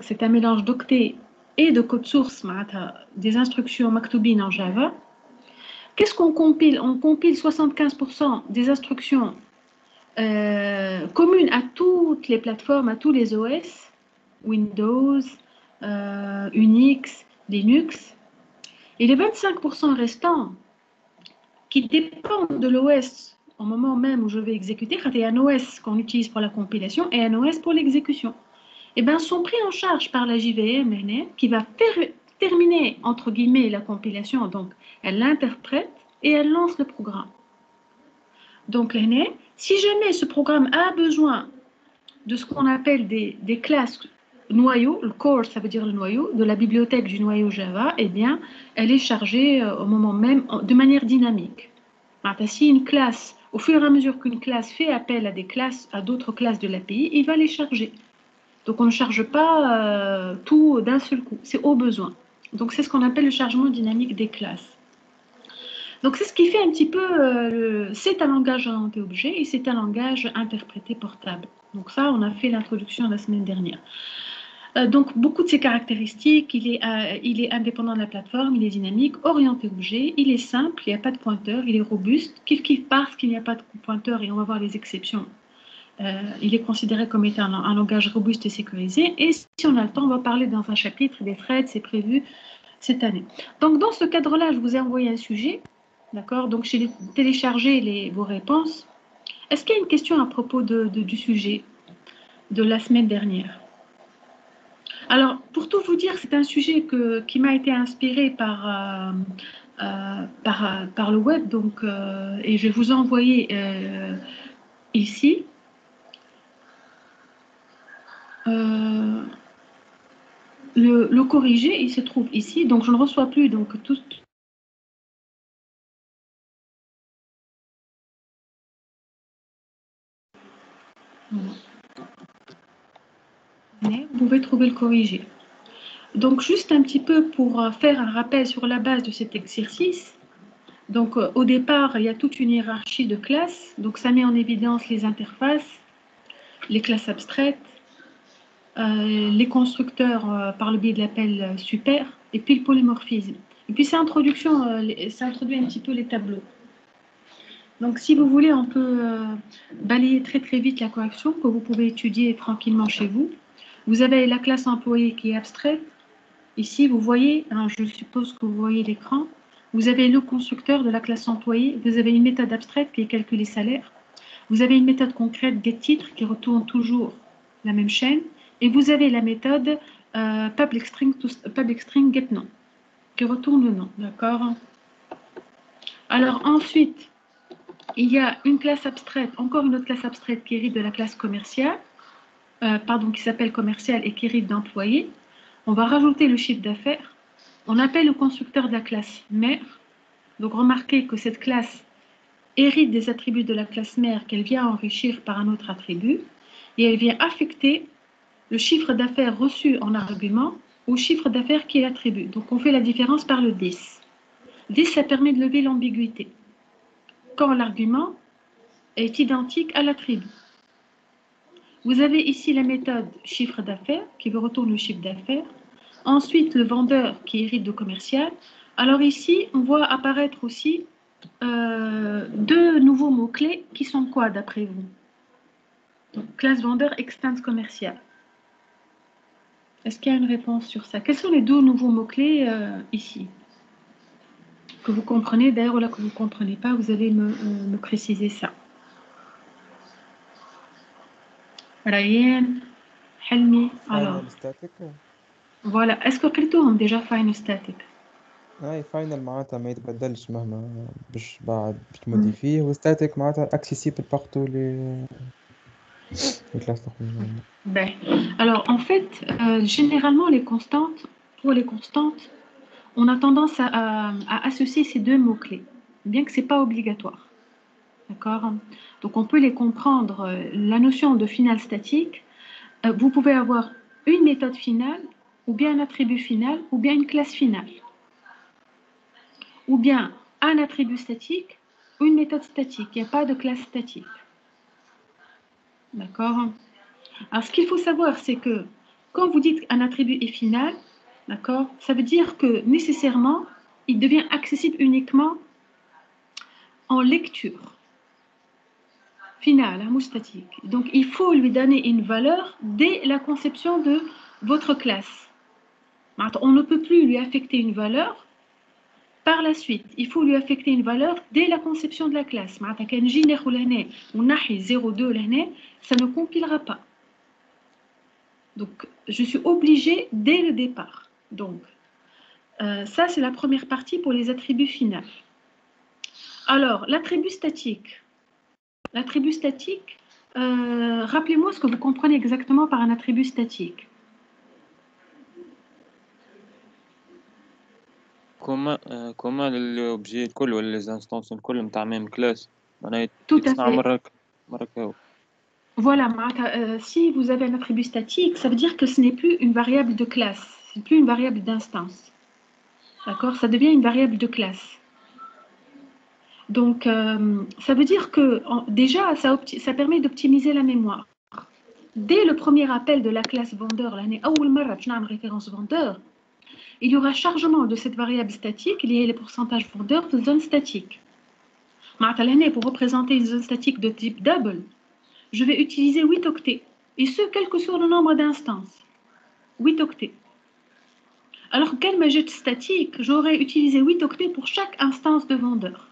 C'est un mélange d'octet et de code source, des instructions maktoubines en Java. Qu'est-ce qu'on compile? On compile 75% des instructions euh, communes à toutes les plateformes, à tous les OS, Windows, euh, Unix, Linux. Et les 25% restants qui dépendent de l'OS au moment même où je vais exécuter, a un OS qu'on utilise pour la compilation et un OS pour l'exécution, eh bien, sont pris en charge par la JVM qui va terminer, entre guillemets, la compilation. Donc, elle l'interprète et elle lance le programme. Donc, si jamais ce programme a besoin de ce qu'on appelle des, classes noyaux, le core, ça veut dire le noyau, de la bibliothèque du noyau Java, eh bien, elle est chargée euh, au moment même de manière dynamique. Si une classe, au fur et à mesure qu'une classe fait appel à des classes, à d'autres classes de l'API, il va les charger. Donc on ne charge pas euh, tout d'un seul coup, c'est au besoin. Donc c'est ce qu'on appelle le chargement dynamique des classes. Donc c'est ce qui fait un petit peu, euh, c'est un langage orienté objet et c'est un langage interprété portable. Donc ça, on a fait l'introduction la semaine dernière. Euh, donc beaucoup de ces caractéristiques, il est, il est indépendant de la plateforme, il est dynamique, orienté objet, il est simple, il n'y a pas de pointeur, il est robuste, parce qu'il n'y a pas de pointeur et on va voir les exceptions? Euh, il est considéré comme étant un, langage robuste et sécurisé. Et si on a le temps, on va parler dans un chapitre des threads, c'est prévu cette année. Donc dans ce cadre-là, je vous ai envoyé un sujet, d'accord? Donc j'ai téléchargé les, vos réponses. Est-ce qu'il y a une question à propos du sujet de la semaine dernière? Alors, pour tout vous dire, c'est un sujet qui m'a été inspiré par, euh, euh, par, le web, donc, et je vais vous envoyer ici. Euh, le, corrigé, il se trouve ici, donc je ne reçois plus donc tout. Vous pouvez trouver le corrigé. Donc juste un petit peu pour euh, faire un rappel sur la base de cet exercice. Donc euh, au départ, il y a toute une hiérarchie de classes. Donc ça met en évidence les interfaces, les classes abstraites, les constructeurs euh, par le biais de l'appel euh, super, et puis le polymorphisme. Et puis, ça, introduction, ça introduit un petit peu les tableaux. Donc, si vous voulez, on peut balayer très très vite la correction que vous pouvez étudier tranquillement chez vous. Vous avez la classe employée qui est abstraite. Ici, vous voyez, hein, je suppose que vous voyez l'écran. Vous avez le constructeur de la classe employée. Vous avez une méthode abstraite qui est calculer salaire. Vous avez une méthode concrète des titres qui retourne toujours la même chaîne. Et vous avez la méthode euh, public, string public string qui retourne le nom, d'accord? Alors ensuite, il y a une classe abstraite, encore une autre classe abstraite qui hérite de la classe commerciale, euh, pardon, qui s'appelle commercial et qui hérite d'employé. On va rajouter le chiffre d'affaires. On appelle le constructeur de la classe mère. Donc remarquez que cette classe hérite des attributs de la classe mère qu'elle vient enrichir par un autre attribut et elle vient affecter le chiffre d'affaires reçu en argument au chiffre d'affaires qui est attribué. Donc on fait la différence par le 10. 10, ça permet de lever l'ambiguïté. Quand l'argument est identique à l'attribut. Vous avez ici la méthode chiffre d'affaires qui veut retourner le chiffre d'affaires. Ensuite, le vendeur qui hérite de commercial. Alors ici, on voit apparaître aussi euh, deux nouveaux mots-clés qui sont quoi d'après vous? Donc, classe vendeur extens commercial. Est-ce qu'il y a une réponse sur ça Quels sont les deux nouveaux mots-clés euh, ici Que vous comprenez, d'ailleurs, là que vous ne comprenez pas, vous allez me, euh, préciser ça. Ryan, Helmi, alors. Voilà, est-ce que قلتوهم déjà final static هاي فاينل معناتها ما يتبدلش مهما باش بعد باش تموديفيه وستاتيك معناتها اكسيسيبل بارتو لي ben, alors, en fait, euh, généralement, les constantes, pour les constantes, on a tendance à, associer ces deux mots-clés, bien que ce n'est pas obligatoire. D'accord? Donc, on peut les comprendre. Euh, la notion de finale statique, euh, vous pouvez avoir une méthode finale, ou bien un attribut final, ou bien une classe finale. Ou bien un attribut statique, une méthode statique. Il n'y a pas de classe statique. D'accord Alors, ce qu'il faut savoir, c'est que quand vous dites un attribut est final, d'accord, ça veut dire que nécessairement, il devient accessible uniquement en lecture finale, hein, statique. Donc, il faut lui donner une valeur dès la conception de votre classe. On ne peut plus lui affecter une valeur par la suite. Il faut lui affecter une valeur dès la conception de la classe. Ça ne compilera pas. Donc, je suis obligée dès le départ. Donc, euh, ça, c'est la première partie pour les attributs finaux. Alors, l'attribut statique. L'attribut statique, euh, rappelez-moi ce que vous comprenez exactement par un attribut statique. Comment, euh, comment l'objet ou les instances كل la même classe Tout à fait. Voilà, euh, si vous avez un attribut statique, ça veut dire que ce n'est plus une variable de classe, c'est plus une variable d'instance. D'accord? Ça devient une variable de classe. Donc, euh, ça veut dire que déjà, ça, ça permet d'optimiser la mémoire. Dès le premier appel de la classe vendeur, l'année référence vendeur, il y aura chargement de cette variable statique liée les pourcentages vendeurs de zone statique. Pour représenter une zone statique de type double, je vais utiliser 8 octets, et ce, quel que soit le nombre d'instances. 8 octets. Alors quelle majoute statique, j'aurais utilisé 8 octets pour chaque instance de vendeur?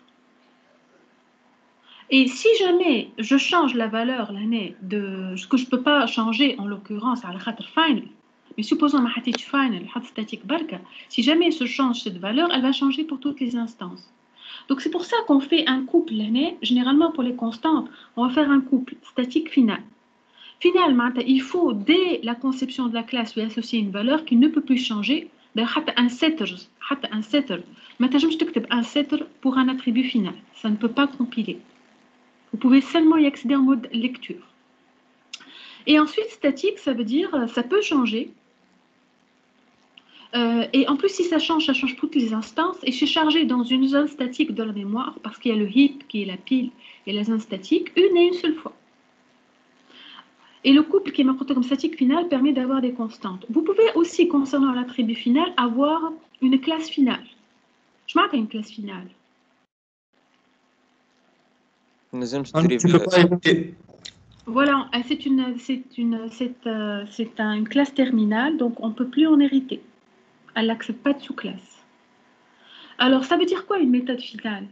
Et si jamais je change la valeur l'année de ce que je ne peux pas changer en l'occurrence à la final, mais supposons ma final, statique barka, si jamais se change cette valeur, elle va changer pour toutes les instances. Donc c'est pour ça qu'on fait un couple l'année. Généralement pour les constantes, on va faire un couple statique final. Finalement, il faut dès la conception de la classe lui associer une valeur qui ne peut plus changer. un setter, un setter. un setter pour un attribut final. Ça ne peut pas compiler. Vous pouvez seulement y accéder en mode lecture. Et ensuite, statique, ça veut dire, ça peut changer, euh, et en plus, si ça change, ça change toutes les instances. Et c'est chargé dans une zone statique de la mémoire, parce qu'il y a le heap qui est la pile et la zone statique, une et une seule fois. Et le couple qui est marqué comme statique finale permet d'avoir des constantes. Vous pouvez aussi, concernant l'attribut final, avoir une classe finale. Je marque une classe finale. Voilà, c'est une, c'est une, c'est, euh, une classe terminale, donc on ne peut plus en hériter elle n'accepte pas de sous-classe. Alors, ça veut dire quoi une méthode finale?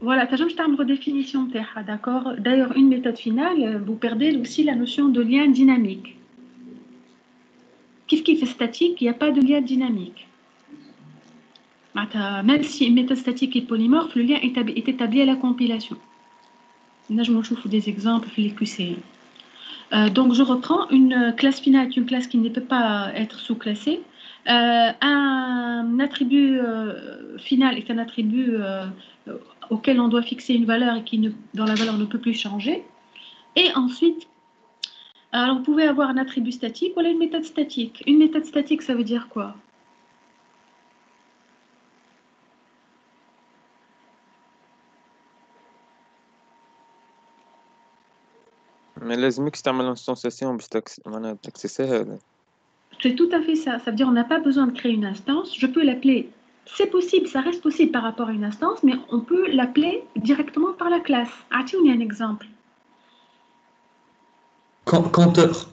Voilà, tu as une redéfinition, d'accord? D'ailleurs, une méthode finale, vous perdez aussi la notion de lien dynamique. Qu'est-ce qui fait statique? Il n'y a pas de lien dynamique. Même si une méthode statique est polymorphe, le lien est établi à la compilation. Là, je m'en des exemples, les QC. Euh, donc, je reprends. Une classe finale est une classe qui ne peut pas être sous-classée. Euh, un attribut euh, final est un attribut auquel on doit fixer une valeur et qui ne, dont la valeur ne peut plus changer. Et ensuite, alors vous pouvez avoir un attribut statique ou une méthode statique. Une méthode statique, ça veut dire quoi? Mais لازمك تعمل انستانسياسيون باش معناها تاكسيسيها هذا C'est tout à fait ça. Ça veut dire qu'on n'a pas besoin de créer une instance. Je peux l'appeler. C'est possible, ça reste possible par rapport à une instance, mais on peut l'appeler directement par la classe. As-tu un exemple Compteur.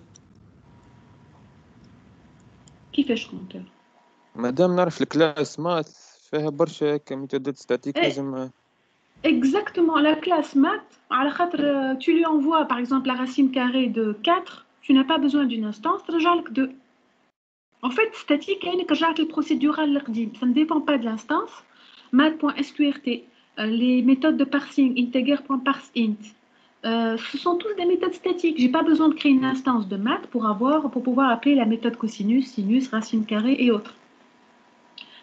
Qui fait compteur مادام نعرف الكلاس ماث فيها برشا كميثودات ستاتيك لازم Exactement, la classe maths, tu lui envoies par exemple la racine carrée de 4, tu n'as pas besoin d'une instance, tu que 2. En fait, statique, le procédural, ça ne dépend pas de l'instance. Math.sqrt, euh, les méthodes de parsing, integer.parseInt, euh, ce sont tous des méthodes statiques. Je n'ai pas besoin de créer une instance de maths pour, avoir, pour pouvoir appeler la méthode cosinus, sinus, racine carrée et autres.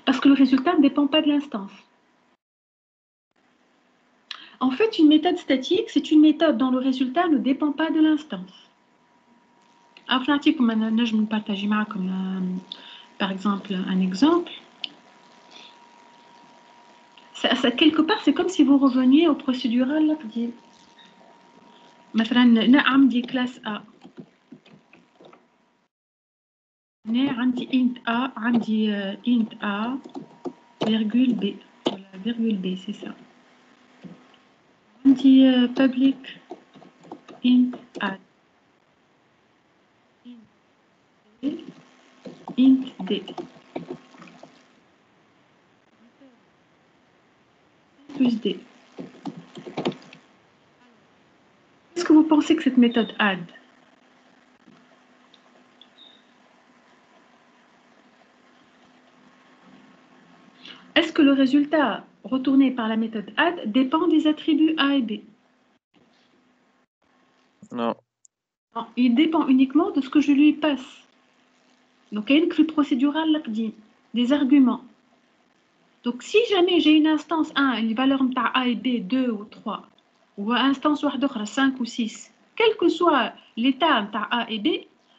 Parce que le résultat ne dépend pas de l'instance. En fait, une méthode statique, c'est une méthode dont le résultat ne dépend pas de l'instance. Alors, je vais partager comme euh, par exemple un exemple. Ça, quelque part, c'est comme si vous reveniez au procédural. مثلا هنا عندي كلاس A هنا عندي int A عندي آه، int A virgule B voilà virgule B c'est ça عندي آه، public int add int D int D plus D Est-ce que vous pensez que cette méthode add que le résultat retourné par la méthode add dépend des attributs A et B Non. il dépend uniquement de ce que je lui passe. Donc, il y a une crue procédurale des arguments. Donc, si jamais j'ai une instance 1, une valeur A et B, 2 ou 3, ou instance 5 ou 6, quel que soit l'état A et B,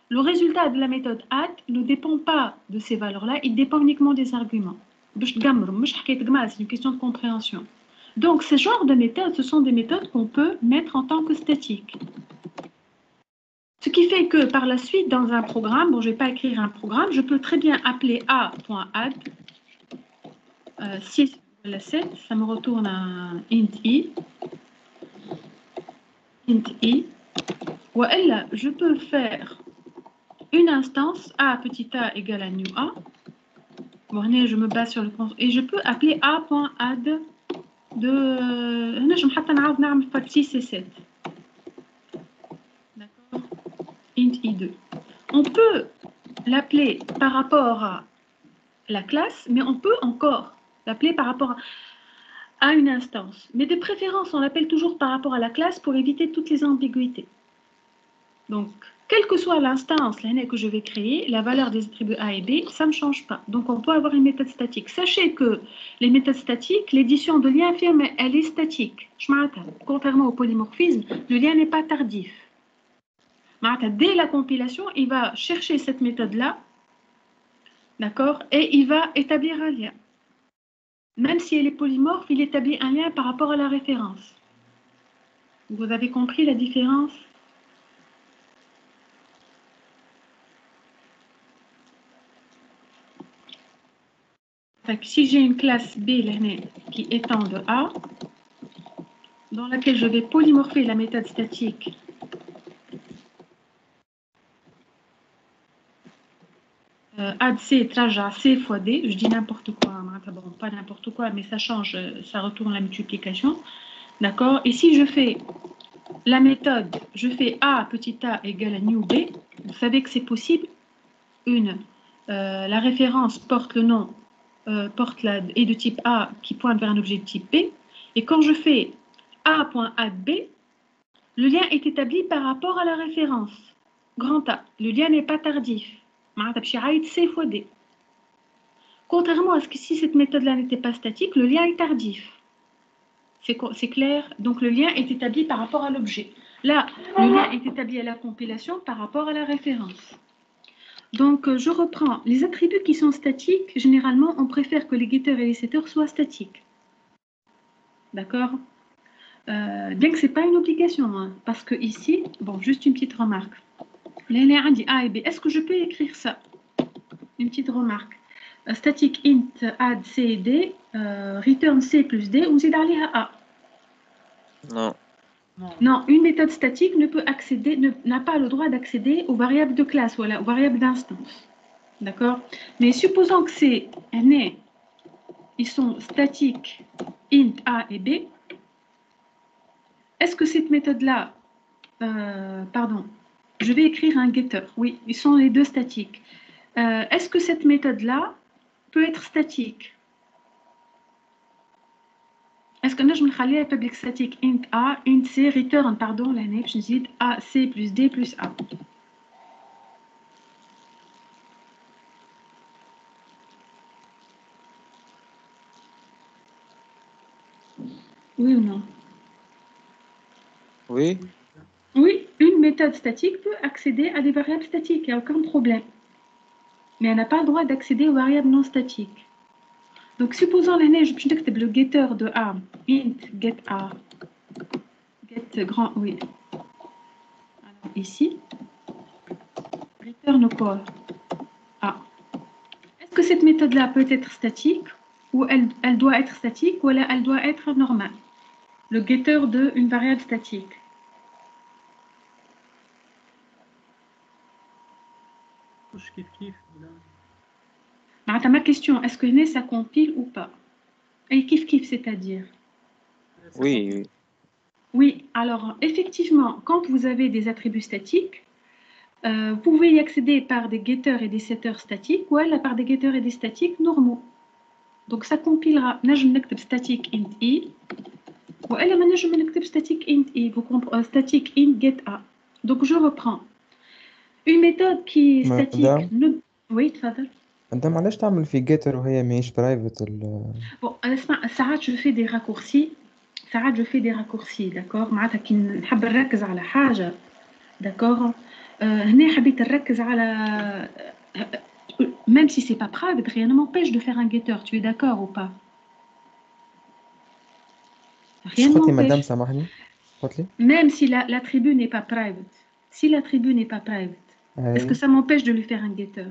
le résultat de la méthode add ne dépend pas de ces valeurs-là, il dépend uniquement des arguments. باش تقمروا، مش حكاية قمع, C'est une question de compréhension. Donc, ce genre de méthodes, ce sont des méthodes qu'on peut mettre en tant que statiques. Ce qui fait que par la suite, dans un programme, bon, je ne vais pas écrire un programme, je peux très bien appeler a.add, euh, 6 la 7, ça me retourne un int i, int i, ou elle, je peux faire une instance a petit a égale à new a, bon, là, je me base sur le cons- et je peux appeler a.add de, هنا je حتى نعاود نعمل pas 6 et 7. D'accord int i2. On peut l'appeler par rapport à la classe, mais on peut encore l'appeler par rapport à une instance. Mais de préférence, on l'appelle toujours par rapport à la classe pour éviter toutes les ambiguïtés. Donc, quelle que soit l'instance que je vais créer, la valeur des attributs A et B, ça ne change pas. Donc on peut avoir une méthode statique. Sachez que les méthodes statiques, l'édition de liens fermes, elle est statique. Contrairement au polymorphisme, le lien n'est pas tardif. Dès la compilation, il va chercher cette méthode-là, d'accord, et il va établir un lien. Même si elle est polymorphe, il établit un lien par rapport à la référence. Vous avez compris la différence? Si j'ai une classe B qui étend de A, dans laquelle je vais polymorpher la méthode statique euh, C traja C fois D, je dis n'importe quoi, hein, pas n'importe quoi, mais ça change, euh, ça retourne la multiplication. D'accord? Et si je fais la méthode, je fais A petit a égale à new B, vous savez que c'est possible? Une, euh, la référence porte le nom, euh, porte la, est de type A qui pointe vers un objet de type B. Et quand je fais A.AB, le lien est établi par rapport à la référence. Grand A, le lien n'est pas tardif. C fois D. Contrairement à ce que si cette méthode-là n'était pas statique, le lien est tardif. C'est clair? Donc le lien est établi par rapport à l'objet. Là, le lien est établi à la compilation par rapport à la référence. Donc, euh, je reprends. Les attributs qui sont statiques, généralement, on préfère que les getters et les setters soient statiques. D'accord? Euh, bien que ce n'est pas une obligation, hein, parce que ici, bon, juste une petite remarque. L'élève dit A et B. Est-ce que je peux écrire ça? Une petite remarque. Euh, Static int add c et d, return c plus d, ou c'est d'aller à A Non. Non, une méthode statique ne peut accéder, n'a pas le droit d'accéder aux variables de classe, voilà, aux variables d'instance. D'accord? Mais supposons que un est, ils sont statiques int A et B. Est-ce que cette méthode-là, euh, pardon, je vais écrire un getter. Oui, ils sont les deux statiques. Euh, Est-ce que cette méthode-là peut être statique? Est-ce que je vais public statique int A, int C, return, pardon, l'année, je dis A, C plus D plus A. Oui ou non? Oui. Oui, une méthode statique peut accéder à des variables statiques, il n'y a aucun problème. Mais elle n'a pas le droit d'accéder aux variables non statiques. Donc, supposons l'année, je peux dire le getter de A, int get A, get grand, oui, ici. Return quoi Ah. Est-ce que cette méthode-là peut être statique ou elle, elle doit être statique ou elle doit être normale? Le getter d'une variable statique. Ma question, est-ce que ça compile ou pas Et kif kif, c'est-à-dire Oui, oui. Oui, alors effectivement, quand vous avez des attributs statiques, euh, vous pouvez y accéder par des getters et des setters statiques ou alors par des getters et des statiques normaux. Donc ça compilera نجم نكتب static int i والا ما نجم نكتب static int i vous comprenez static int get a. Donc je reprends. Une méthode qui est statique. Ne... Oui, تفضل. انت معلش تعمل في جيتر وهي ماهيش برايفت Bon, اسمع ساعات je fais des raccourcis ساعات je fais des raccourcis d'accord معناتها كي نحب نركز على حاجه d'accord هنا حبيت نركز على même si c'est pas private, rien ne m'empêche de faire un getter. Tu es d'accord ou pas Rien ne madame, Même si l'attribut n'est pas private. Si l'attribut n'est pas private, est-ce que ça m'empêche de lui faire un getter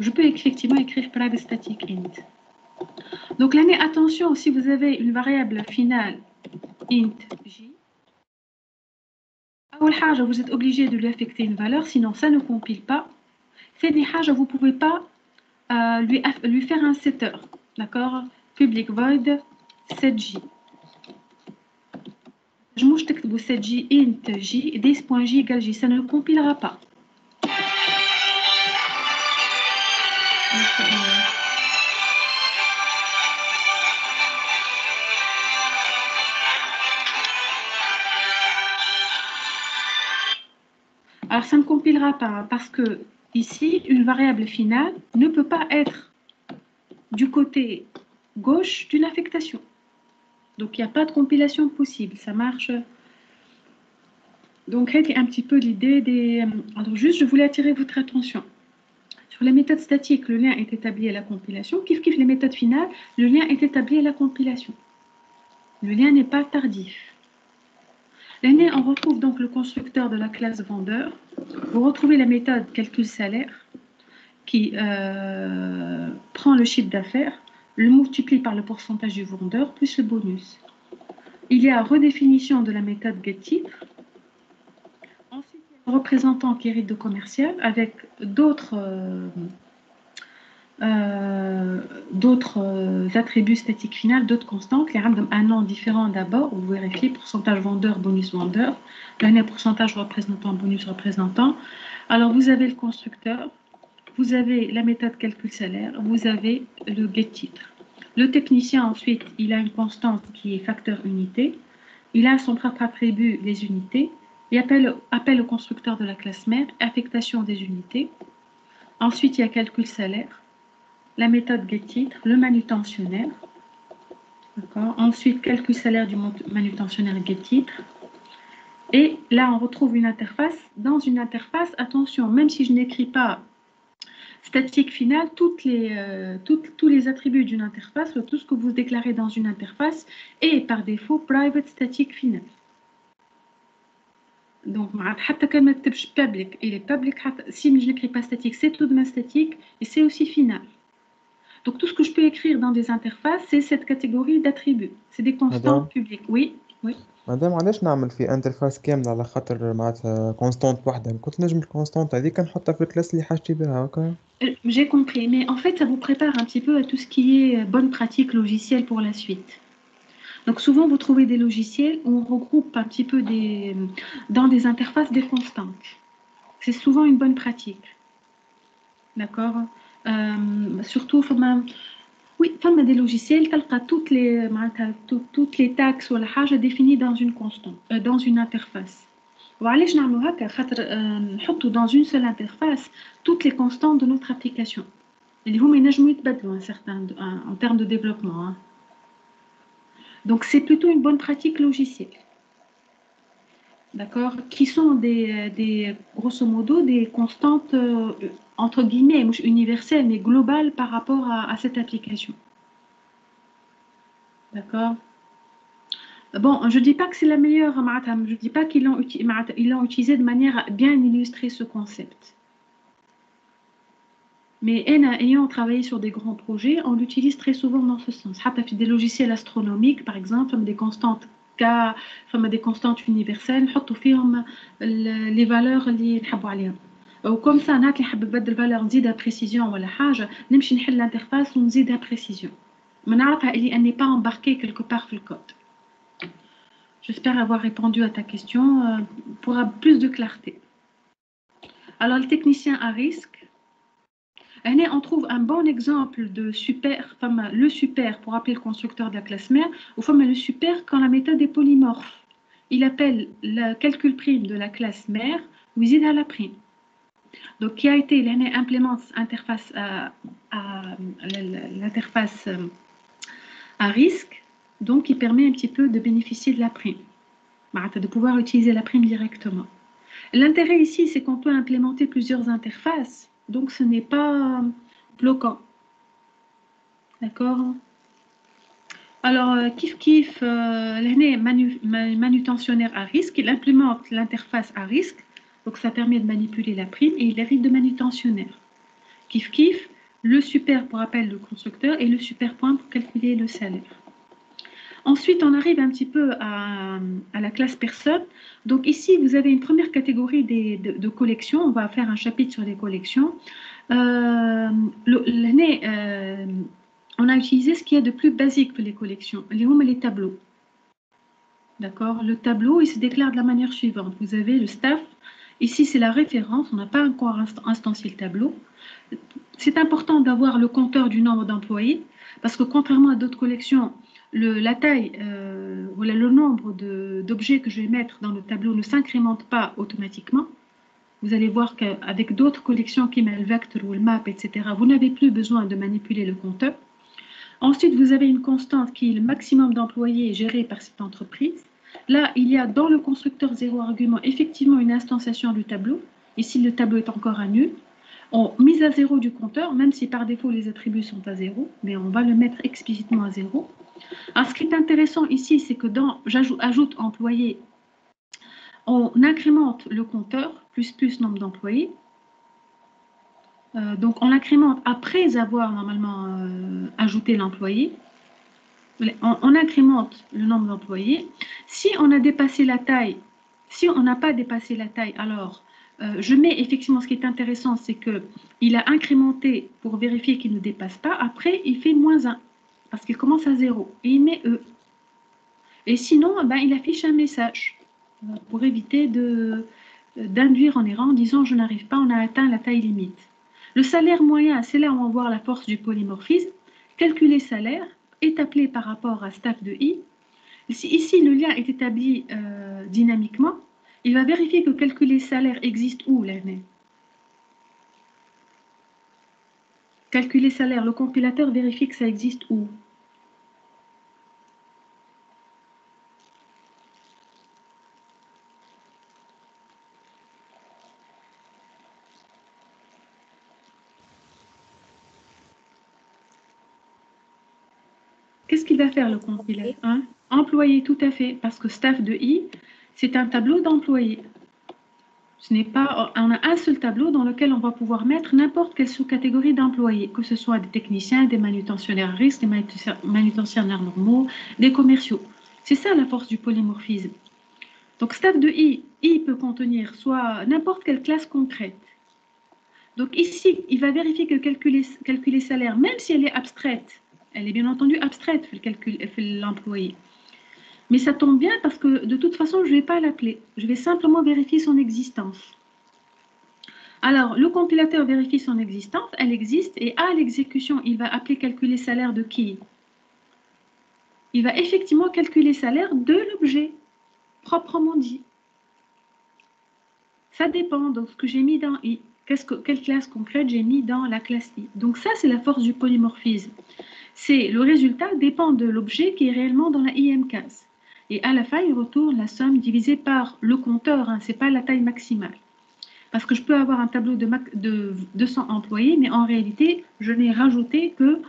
je peux effectivement écrire private static int. Donc là, mais attention, si vous avez une variable finale int j, vous êtes obligé de lui affecter une valeur, sinon ça ne compile pas. C'est des vous ne pouvez pas euh, lui, lui, faire un setter, d'accord? Public void setj. Je mouche 7j int j, 10.j égale j, ça ne compilera pas. Alors, ça ne compilera pas parce que ici, une variable finale ne peut pas être du côté gauche d'une affectation. Donc, il n'y a pas de compilation possible. Ça marche. Donc, c'est un petit peu l'idée des... Alors, juste, je voulais attirer votre attention. Sur les méthodes statiques, le lien est établi à la compilation. Kif kif les méthodes finales, le lien est établi à la compilation. Le lien n'est pas tardif. L'année, on retrouve donc le constructeur de la classe vendeur. Vous retrouvez la méthode calcul salaire qui euh, prend le chiffre d'affaires, le multiplie par le pourcentage du vendeur plus le bonus. Il y a redéfinition de la méthode getTitre. Ensuite, il y a le représentant qui hérite de commercial avec d'autres euh, euh, euh, attributs statiques finales, d'autres constantes. Les random un nom différent d'abord, vous vérifiez pourcentage vendeur, bonus vendeur, l'année pourcentage représentant, bonus représentant. Alors vous avez le constructeur, vous avez la méthode calcul salaire, vous avez le get titre. Le technicien ensuite, il a une constante qui est facteur unité, il a son propre attribut, les unités, il appelle, appelle au constructeur de la classe mère, affectation des unités. Ensuite, il y a calcul salaire la méthode getTitre, le manutentionnaire. Ensuite, calcul salaire du manutentionnaire getTitre. Et là, on retrouve une interface. Dans une interface, attention, même si je n'écris pas statique finale, euh, tous les attributs d'une interface, tout ce que vous déclarez dans une interface est par défaut private static final. Donc, حتى كان ما تكتبش public, il est public, si je n'écris pas statique, c'est tout de même statique et c'est aussi final. Donc, tout ce que je peux écrire dans des interfaces, c'est cette catégorie d'attributs. C'est des constants Madame. publics. Oui, oui. مادام علاش نعمل في انترفاس كاملة على خاطر معناتها كونستانت واحدة كنت نجم الكونستانت هذيك نحطها في الكلاس اللي حاجتي بها هكا Euh, J'ai compris. Mais en fait, ça vous prépare un petit peu à tout ce qui est bonne pratique logicielle pour la suite. Donc, souvent, vous trouvez des logiciels où on regroupe un petit peu des, dans des interfaces des constantes. C'est souvent une bonne pratique. D'accord euh, Surtout, فما- oui, فما des logiciels, تلقى toutes les, معناتها tout- toutes les taxes ou la حاجة définies dans une constante, euh, dans une interface. وعلاش نعملوا هكا خاطر نحطوا dans une seule interface toutes les constantes de notre application اللي هما ينجموا يتبدلوا un certain en termes de développement hein. donc c'est plutôt une bonne pratique logicielle. D'accord? Qui sont des, des grosso modo des constantes euh, entre guillemets universelles mais globales par rapport à, cette application. D'accord? Bon, je ne dis pas que c'est la meilleure, je ne dis pas qu'ils l'ont utilisé de manière à bien illustrer ce concept. Mais ayant travaillé sur des grands projets, on l'utilise très souvent dans ce sens. Des logiciels astronomiques, par exemple, des constantes K, des constantes universelles, les valeurs liées Ou comme ça, on a des valeurs de précision ou la حاجة, نمشي نحل l'interface ونزيدها précision. Mais elle n'est pas embarquée quelque part dans le code. J'espère avoir répondu à ta question euh, pour plus de clarté. Alors, le technicien à risque. on trouve un bon exemple de super, le super pour appeler le constructeur de la classe mère, ou le super quand la méthode est polymorphe. Il appelle le calcul prime de la classe mère, ou à la prime. Donc, qui a été, l'année implémente interface à, l'interface euh, à risque donc qui permet un petit peu de bénéficier de la prime, de pouvoir utiliser la prime directement. L'intérêt ici, c'est qu'on peut implémenter plusieurs interfaces, donc ce n'est pas bloquant. D'accord? Alors, euh, Kif Kif, euh, manutentionnaire à risque, il implémente l'interface à risque, donc ça permet de manipuler la prime et il hérite de manutentionnaire. Kif Kif, le super pour appel le constructeur et le super point pour calculer le salaire. Ensuite, on arrive un petit peu à, la classe personne. Donc ici, vous avez une première catégorie de, collections. On va faire un chapitre sur les collections. Euh, euh, on a utilisé ce qui est de plus basique pour les collections, les les tableaux. D'accord? Le tableau, il se déclare de la manière suivante. Vous avez le staff. Ici, c'est la référence. On n'a pas encore instancié le tableau. C'est important d'avoir le compteur du nombre d'employés parce que contrairement à d'autres collections, la taille, euh, voilà, le nombre d'objets que je vais mettre dans le tableau ne s'incrémente pas automatiquement. Vous allez voir qu'avec d'autres collections qui mettent le vector ou le map, etc., vous n'avez plus besoin de manipuler le compteur. Ensuite, vous avez une constante qui est le maximum d'employés gérés par cette entreprise. Là, il y a dans le constructeur zéro argument effectivement une instanciation du tableau. Ici, le tableau est encore à nul. On mise à zéro du compteur, même si par défaut les attributs sont à zéro, mais on va le mettre explicitement à zéro. Alors, ce qui est intéressant ici, c'est que dans j'ajoute employé, on incrémente le compteur, plus plus nombre d'employés. Euh, donc, on l'incrémente après avoir normalement euh, ajouté l'employé. On, incrémente le nombre d'employés. Si on a dépassé la taille, si on n'a pas dépassé la taille, alors euh, je mets effectivement ce qui est intéressant, c'est qu'il a incrémenté pour vérifier qu'il ne dépasse pas. Après, il fait moins 1 parce qu'il commence à 0 et il met E. Et sinon, eh ben, il affiche un message euh, pour éviter d'induire en erreur en disant je n'arrive pas, on a atteint la taille limite. Le salaire moyen, c'est là où on voit la force du polymorphisme. Calculer salaire est appelé par rapport à staff de i. Ici le lien est établi euh, dynamiquement, il va vérifier que calculer salaire existe où l'année Calculer salaire, le compilateur vérifie que ça existe où? Qu'est-ce qu'il va faire le compilateur hein? Employé, tout à fait, parce que staff de i, c'est un tableau d'employés. Ce n'est pas, on a un seul tableau dans lequel on va pouvoir mettre n'importe quelle sous-catégorie d'employés, que ce soit des techniciens, des manutentionnaires à risque, des manutentionnaires normaux, des commerciaux. C'est ça la force du polymorphisme. Donc, staff de I, I peut contenir soit n'importe quelle classe concrète. Donc ici, il va vérifier que calculer, calculer salaire, même si elle est abstraite, elle est bien entendu abstraite, l'employé. Mais ça tombe bien parce que de toute façon, je ne vais pas l'appeler. Je vais simplement vérifier son existence. Alors, le compilateur vérifie son existence, elle existe, et à l'exécution, il va appeler calculer salaire de qui? Il va effectivement calculer salaire de l'objet, proprement dit. Ça dépend de ce que j'ai mis dans I. Que, quelle classe concrète j'ai mis dans la classe I? Donc ça, c'est la force du polymorphisme. C'est le résultat dépend de l'objet qui est réellement dans la IM case. Et à la fin, il retourne la somme divisée par le compteur, hein, ce n'est pas la taille maximale. Parce que je peux avoir un tableau de, de 200 employés, mais en réalité, je n'ai rajouté que,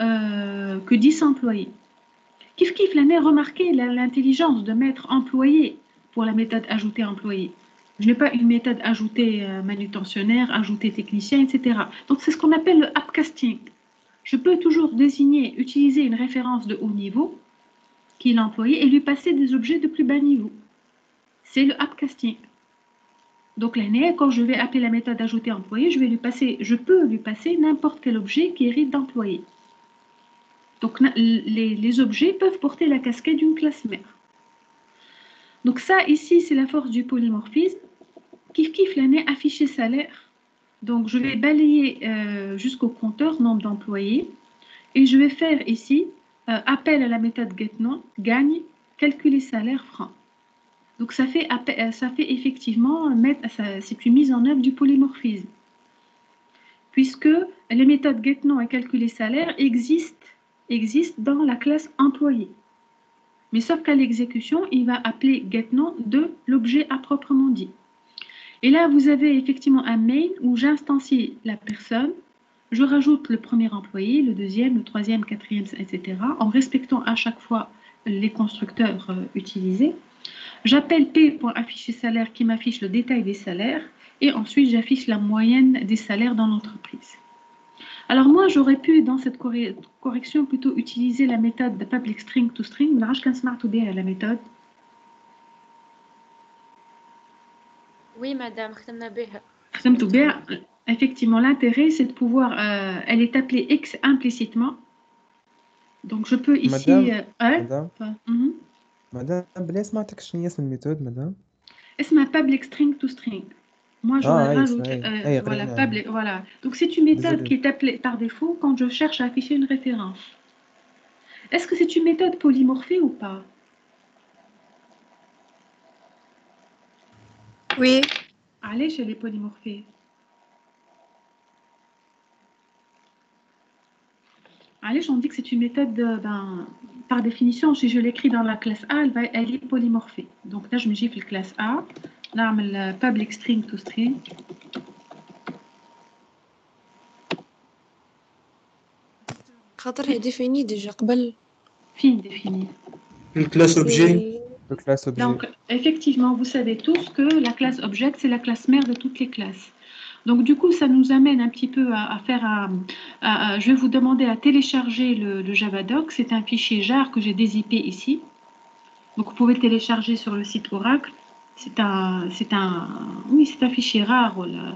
euh, que 10 employés. Kif Kif l'année remarqué l'intelligence de mettre employé pour la méthode ajoutée employé. Je n'ai pas une méthode ajoutée euh, manutentionnaire, ajoutée technicien, etc. Donc c'est ce qu'on appelle le upcasting. Je peux toujours désigner, utiliser une référence de haut niveau qui est l'employé et lui passer des objets de plus bas niveau. C'est le upcasting. Donc l'année, quand je vais appeler la méthode ajoutée employé, je vais lui passer, je peux lui passer n'importe quel objet qui hérite d'employé. Donc les, objets peuvent porter la casquette d'une classe mère. Donc ça, ici, c'est la force du polymorphisme. Kif kif l'année affiché salaire. Donc je vais balayer euh, jusqu'au compteur nombre d'employés. Et je vais faire ici euh, appel à la méthode getNom, gagne, calculer salaire franc. Donc ça fait, euh, effectivement, c'est une mise en œuvre du polymorphisme. Puisque les méthodes getNom et calculer salaire existent existe dans la classe employé. Mais sauf qu'à l'exécution, il va appeler getNow de l'objet à proprement dit. Et là, vous avez effectivement un main où j'instancie la personne, je rajoute le premier employé, le deuxième, le troisième, quatrième, etc., en respectant à chaque fois les constructeurs euh, utilisés. J'appelle P pour afficher salaire qui m'affiche le détail des salaires et ensuite j'affiche la moyenne des salaires dans l'entreprise. Alors moi, j'aurais pu, dans cette correction, plutôt utiliser la méthode de public string to string. la méthode. Oui, madame. Effectivement, l'intérêt, c'est de pouvoir... Euh, elle est appelée X implicitement. Donc, je peux ici... Madame, euh, madame, mhm. madame, بلا سمعتك شنو هي اسم الميثود مدام؟ اسمها public string to string. Moi, je Ah, rajoute, oui, euh, oui, voilà, rien. table- voilà. Donc, c'est une méthode Désolé. qui est appelée par défaut quand je cherche à afficher une référence. Est-ce que c'est une méthode polymorphée ou pas Oui. Allez chez les polymorphées. Allez, on dit que c'est une méthode, de- ben, par définition, si je l'écris dans la classe A, elle, va, elle est polymorphée. Donc là, je me gifle classe A. نعمل public string to string خاطر هي ديفيني ديجا قبل فين défini Une classe objet. Le classe objet. Donc, effectivement, vous savez tous que la classe object, c'est la classe mère de toutes les classes. Donc du coup, ça nous amène un petit peu à, faire un, je vais vous demander à télécharger le, Javadoc. C'est un fichier JAR que j'ai dézippé ici. Donc vous pouvez le télécharger sur le site Oracle. C'est un, c'est un, oui, c'est un fichier rare. Euh,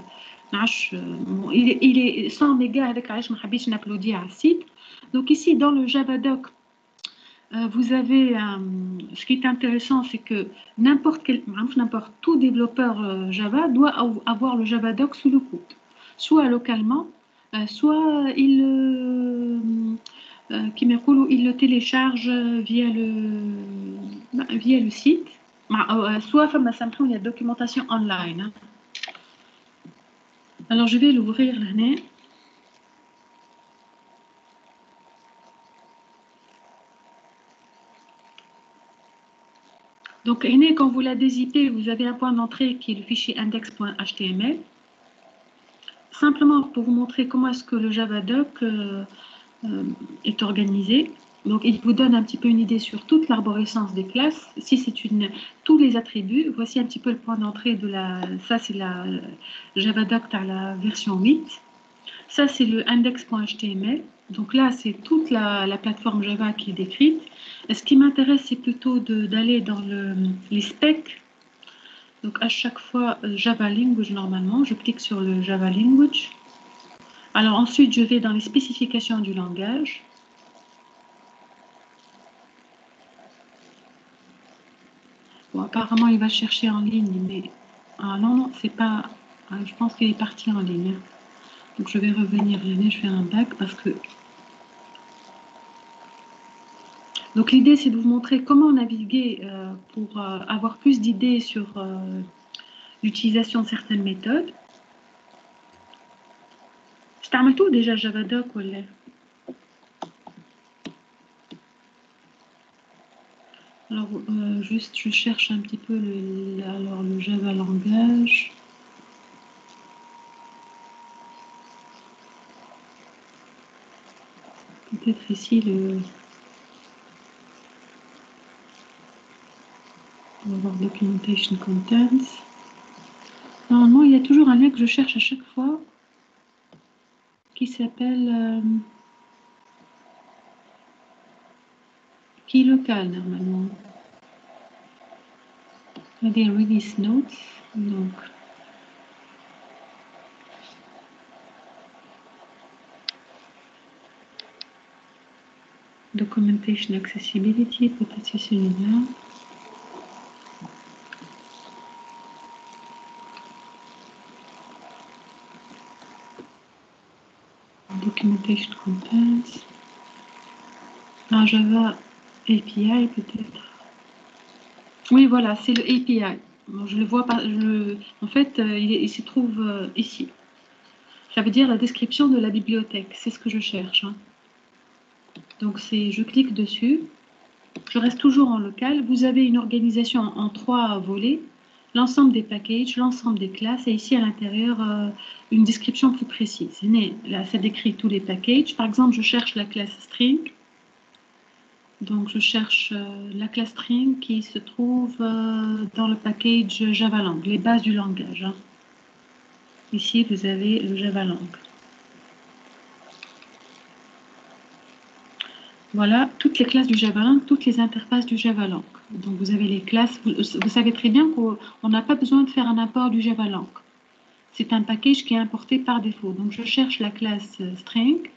il est, il est 100 mégas avec je ne pas à site. Donc ici, dans le Javadoc, euh, vous avez, euh, ce qui est intéressant, c'est que n'importe quel, n'importe tout développeur euh, Java doit av- avoir le Javadoc sous le coude, soit localement, soit il, euh, il le télécharge via le, bah, via le site, soit enfin, il y a documentation online. hein. Alors je vais l'ouvrir l'année. Donc, Aîné, quand vous la dézippez, vous avez un point d'entrée qui est le fichier index.html. Simplement pour vous montrer comment est-ce que le Javadoc euh, euh, est organisé. Donc, il vous donne un petit peu une idée sur toute l'arborescence des classes. Si c'est une, tous les attributs, voici un petit peu le point d'entrée de la. Ça, c'est la Javadoc à la version 8. Ça, c'est le index.html. Donc là, c'est toute la, la plateforme Java qui est décrite. Ce qui m'intéresse, c'est plutôt d'aller dans le- les specs. Donc à chaque fois, euh, Java Language normalement, je clique sur le Java Language. Alors ensuite, je vais dans les spécifications du langage. Bon, apparemment, il va chercher en ligne, mais... Ah non, c'est pas... ah, je pense qu'il est parti en ligne. Donc je vais revenir, je fais un bac parce que Donc l'idée, c'est de vous montrer comment naviguer euh, pour euh, avoir plus d'idées sur, euh, l'utilisation de certaines méthodes. tout déjà Javadoc ou Alors, juste, je cherche un petit peu le, alors, le Java langage. Peut-être ici le, On va voir Documentation Contents. Normalement, il y a toujours un lien que je cherche à chaque fois qui s'appelle euh, qui local normalement. Des release notes. Donc, documentation accessibility, peut-être c'est celui-là. Un Java API peut-être. Oui, voilà, c'est le API. je le vois pas. En fait, euh, il, se trouve euh, ici. Ça veut dire la description de la bibliothèque. C'est ce que je cherche. Hein. Donc, c'est, je clique dessus. Je reste toujours en local. Vous avez une organisation en trois volets l'ensemble des packages, l'ensemble des classes et ici à l'intérieur euh, une description plus précise. Là, ça décrit tous les packages. Par exemple, je cherche la classe string. Donc, je cherche euh, la classe string qui se trouve euh, dans le package Javalang, les bases du langage. Hein. Ici, vous avez le Javalang. Voilà, toutes les classes du Javalang, toutes les interfaces du Javalang. Donc vous avez les classes, vous, savez très bien qu'on n'a pas besoin de faire un import du Javalang. C'est un package qui est importé par défaut. Donc je cherche la classe string.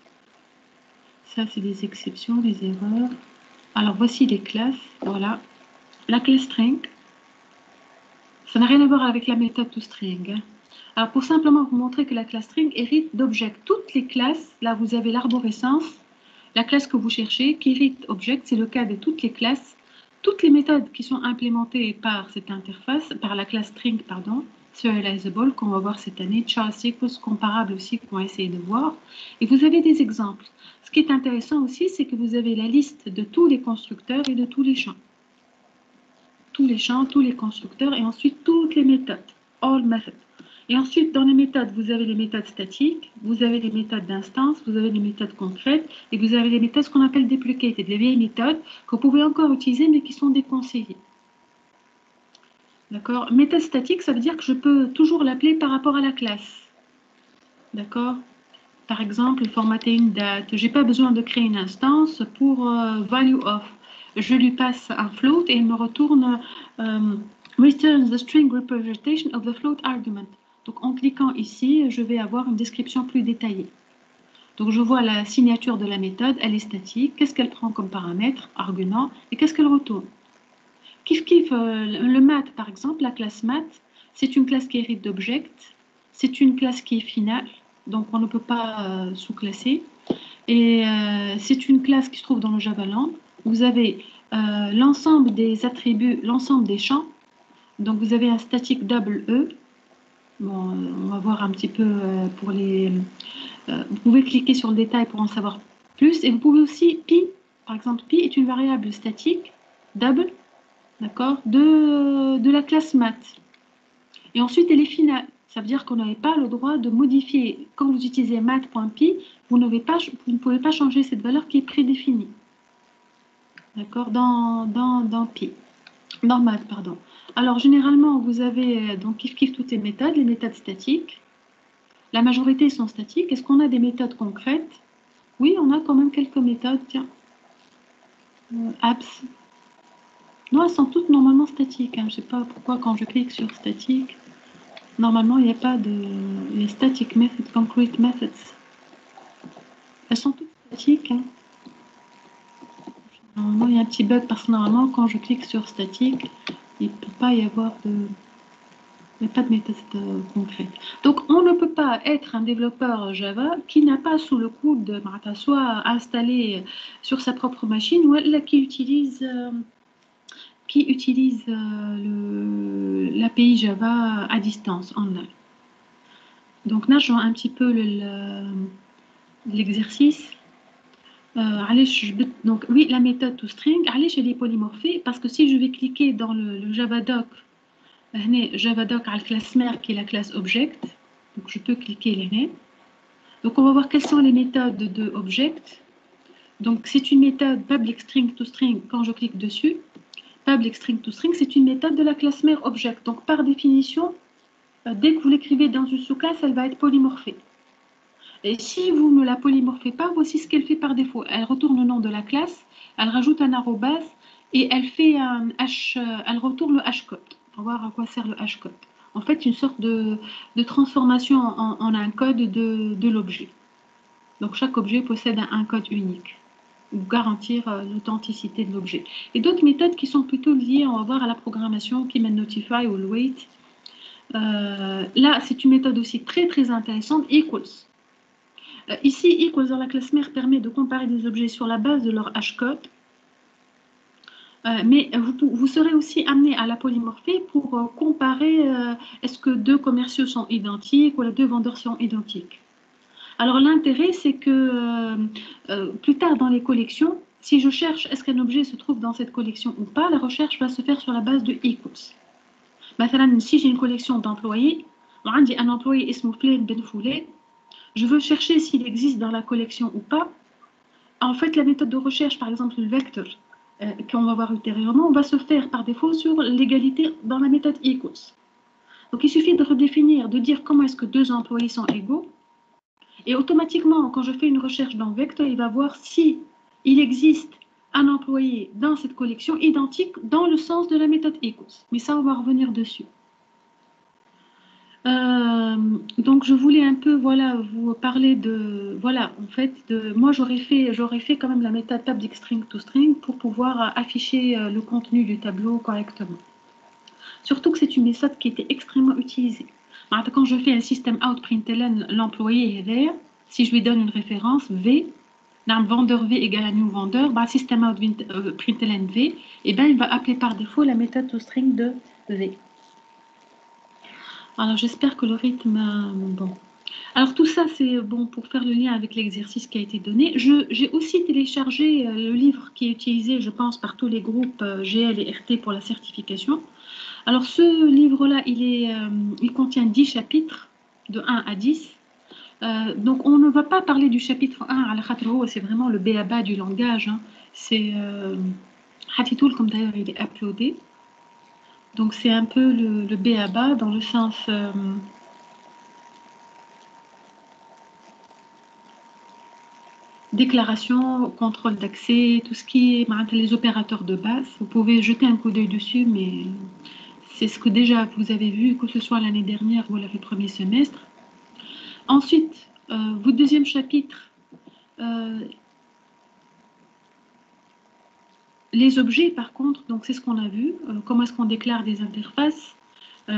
Ça, c'est des exceptions, des erreurs. Alors voici les classes. Voilà. La classe string. Ça n'a rien à voir avec la méthode toString. Hein. Alors pour simplement vous montrer que la classe string hérite d'objets. Toutes les classes, là vous avez l'arborescence la classe que vous cherchez, Kirit Object, c'est le cas de toutes les classes. Toutes les méthodes qui sont implémentées par cette interface, par la classe string, pardon, serializable, qu'on va voir cette année, Charles Sequence comparable aussi qu'on va essayer de voir. Et vous avez des exemples. Ce qui est intéressant aussi, c'est que vous avez la liste de tous les constructeurs et de tous les champs. Tous les champs, tous les constructeurs et ensuite toutes les méthodes. All methods. Et ensuite, dans les méthodes, vous avez les méthodes statiques, vous avez les méthodes d'instance, vous avez les méthodes concrètes, et vous avez les méthodes qu'on appelle duplicated, les vieilles méthodes vous pouvez encore utiliser, mais qui sont déconseillées. D'accord? Méthode statique, ça veut dire que je peux toujours l'appeler par rapport à la classe. D'accord? Par exemple, formater une date. Je n'ai pas besoin de créer une instance pour euh, value of. Je lui passe un float et il me retourne euh, return the string representation of the float argument. Donc en cliquant ici, je vais avoir une description plus détaillée. Donc je vois la signature de la méthode, elle est statique. Qu'est-ce qu'elle prend comme paramètre, argument, et qu'est-ce qu'elle retourne? Kif kif, euh, le math par exemple, la classe math, c'est une classe qui hérite d'objects, c'est une classe qui est finale, donc on ne peut pas euh, sous-classer. Et euh, c'est une classe qui se trouve dans le Javaland. Vous avez l'ensemble des attributs, l'ensemble des champs. Donc vous avez un statique double E On va voir un petit peu euh, pour les... Euh, vous pouvez cliquer sur le détail pour en savoir plus. Et vous pouvez aussi, pi, par exemple, pi est une variable statique, double, d'accord, de, la classe math. Et ensuite, elle est finale. Ça veut dire qu'on n'avait pas le droit de modifier. Quand vous utilisez math.pi, vous, vous ne pouvez pas changer cette valeur qui est prédéfinie. D'accord dans, dans, dans pi. Dans math, pardon. Alors, généralement, vous avez euh, donc kiff kiff toutes les méthodes, les méthodes statiques. La majorité sont statiques. Est-ce qu'on a des méthodes concrètes? Oui, on a quand même quelques méthodes. Tiens. Euh, apps. Non, elles sont toutes normalement statiques. Hein. Je ne sais pas pourquoi quand je clique sur statique, normalement, il n'y a pas de... Les static methods, concrete methods. Elles sont toutes statiques. Hein. Normalement, il y a un petit bug parce que normalement, quand je clique sur statique, il ne peut pas y avoir de... A pas de méthode euh, concrète. Donc, on ne peut pas être un développeur Java qui n'a pas sous le coude de soit installé sur sa propre machine ou qui utilise, euh, qui utilisent euh, l'API Java à distance, en ligne. Donc, nageons un petit peu l'exercice. Donc, oui, la méthode toString, allez chez les polymorphées, parce que si je vais cliquer dans le, Javadoc, Javadoc à la classe mère qui est la classe object, donc je peux cliquer les Donc, on va voir quelles sont les méthodes de object. Donc, c'est une méthode public string to string quand je clique dessus. Public string to string, c'est une méthode de la classe mère object. Donc, par définition, euh, dès que vous l'écrivez dans une sous-classe, elle va être polymorphée. Et si vous ne la polymorphez pas, voici ce qu'elle fait par défaut. Elle retourne le nom de la classe, elle rajoute un arrobas et elle fait un h, euh, elle retourne le hashcode. On va voir à quoi sert le hashcode. En fait, une sorte de, transformation en, un code de, l'objet. Donc, chaque objet possède un code unique ou garantir euh, l'authenticité de l'objet. Et d'autres méthodes qui sont plutôt liées, on va voir, à la programmation, qui mène notify ou wait. Euh, là, c'est une méthode aussi très très intéressante, equals. Euh, ici, equals dans la classe mère permet de comparer des objets sur la base de leur hashcode. mais vous, serez aussi amené à la polymorphie pour comparer est-ce que deux commerciaux sont identiques ou les deux vendeurs sont identiques. Alors l'intérêt, c'est que euh, euh, plus tard dans les collections, si je cherche est-ce qu'un objet se trouve dans cette collection ou pas, la recherche va se faire sur la base de equals. Si j'ai une collection d'employés, on dit un employé Ben je veux chercher s'il existe dans la collection ou pas. En fait, la méthode de recherche, par exemple le vecteur, euh, qu'on va voir ultérieurement, va se faire par défaut sur l'égalité dans la méthode equals. Donc il suffit de redéfinir, de dire comment est-ce que deux employés sont égaux, et automatiquement, quand je fais une recherche dans Vector, il va voir si il existe un employé dans cette collection identique dans le sens de la méthode equals. Mais ça, on va revenir dessus. Euh, donc, je voulais un peu, voilà, vous parler de, voilà, en fait, moi, j'aurais fait, j'aurais fait quand même la méthode public string to string pour pouvoir afficher euh, le contenu du tableau correctement. Surtout que c'est une méthode qui était extrêmement utilisée. Quand je fais un système out println, l'employé est vert. Si je lui donne une référence, V, vendeur V égale à new vendeur, bah, système out println V, et eh ben, il va appeler par défaut la méthode toString de V. Alors j'espère que le rythme... Euh, bon. Alors tout ça, c'est bon pour faire le lien avec l'exercice qui a été donné. J'ai aussi téléchargé euh, le livre qui est utilisé, je pense, par tous les groupes GL et RT pour la certification. Alors ce livre-là, il, euh, il contient 10 chapitres, de 1 à 10. Euh, donc on ne va pas parler du chapitre 1 à la c'est vraiment le béaba du langage. Hein. C'est euh, comme d'ailleurs il est uploadé. Donc c'est un peu le, le béaba dans le sens... Euh, déclaration, contrôle d'accès, tout ce qui est les opérateurs de base. Vous pouvez jeter un coup d'œil dessus, mais c'est ce que déjà vous avez vu, que ce soit l'année dernière ou le premier semestre. Ensuite, euh, votre deuxième chapitre, euh, les objets par contre, donc c'est ce qu'on a vu, euh, comment est-ce qu'on déclare des interfaces,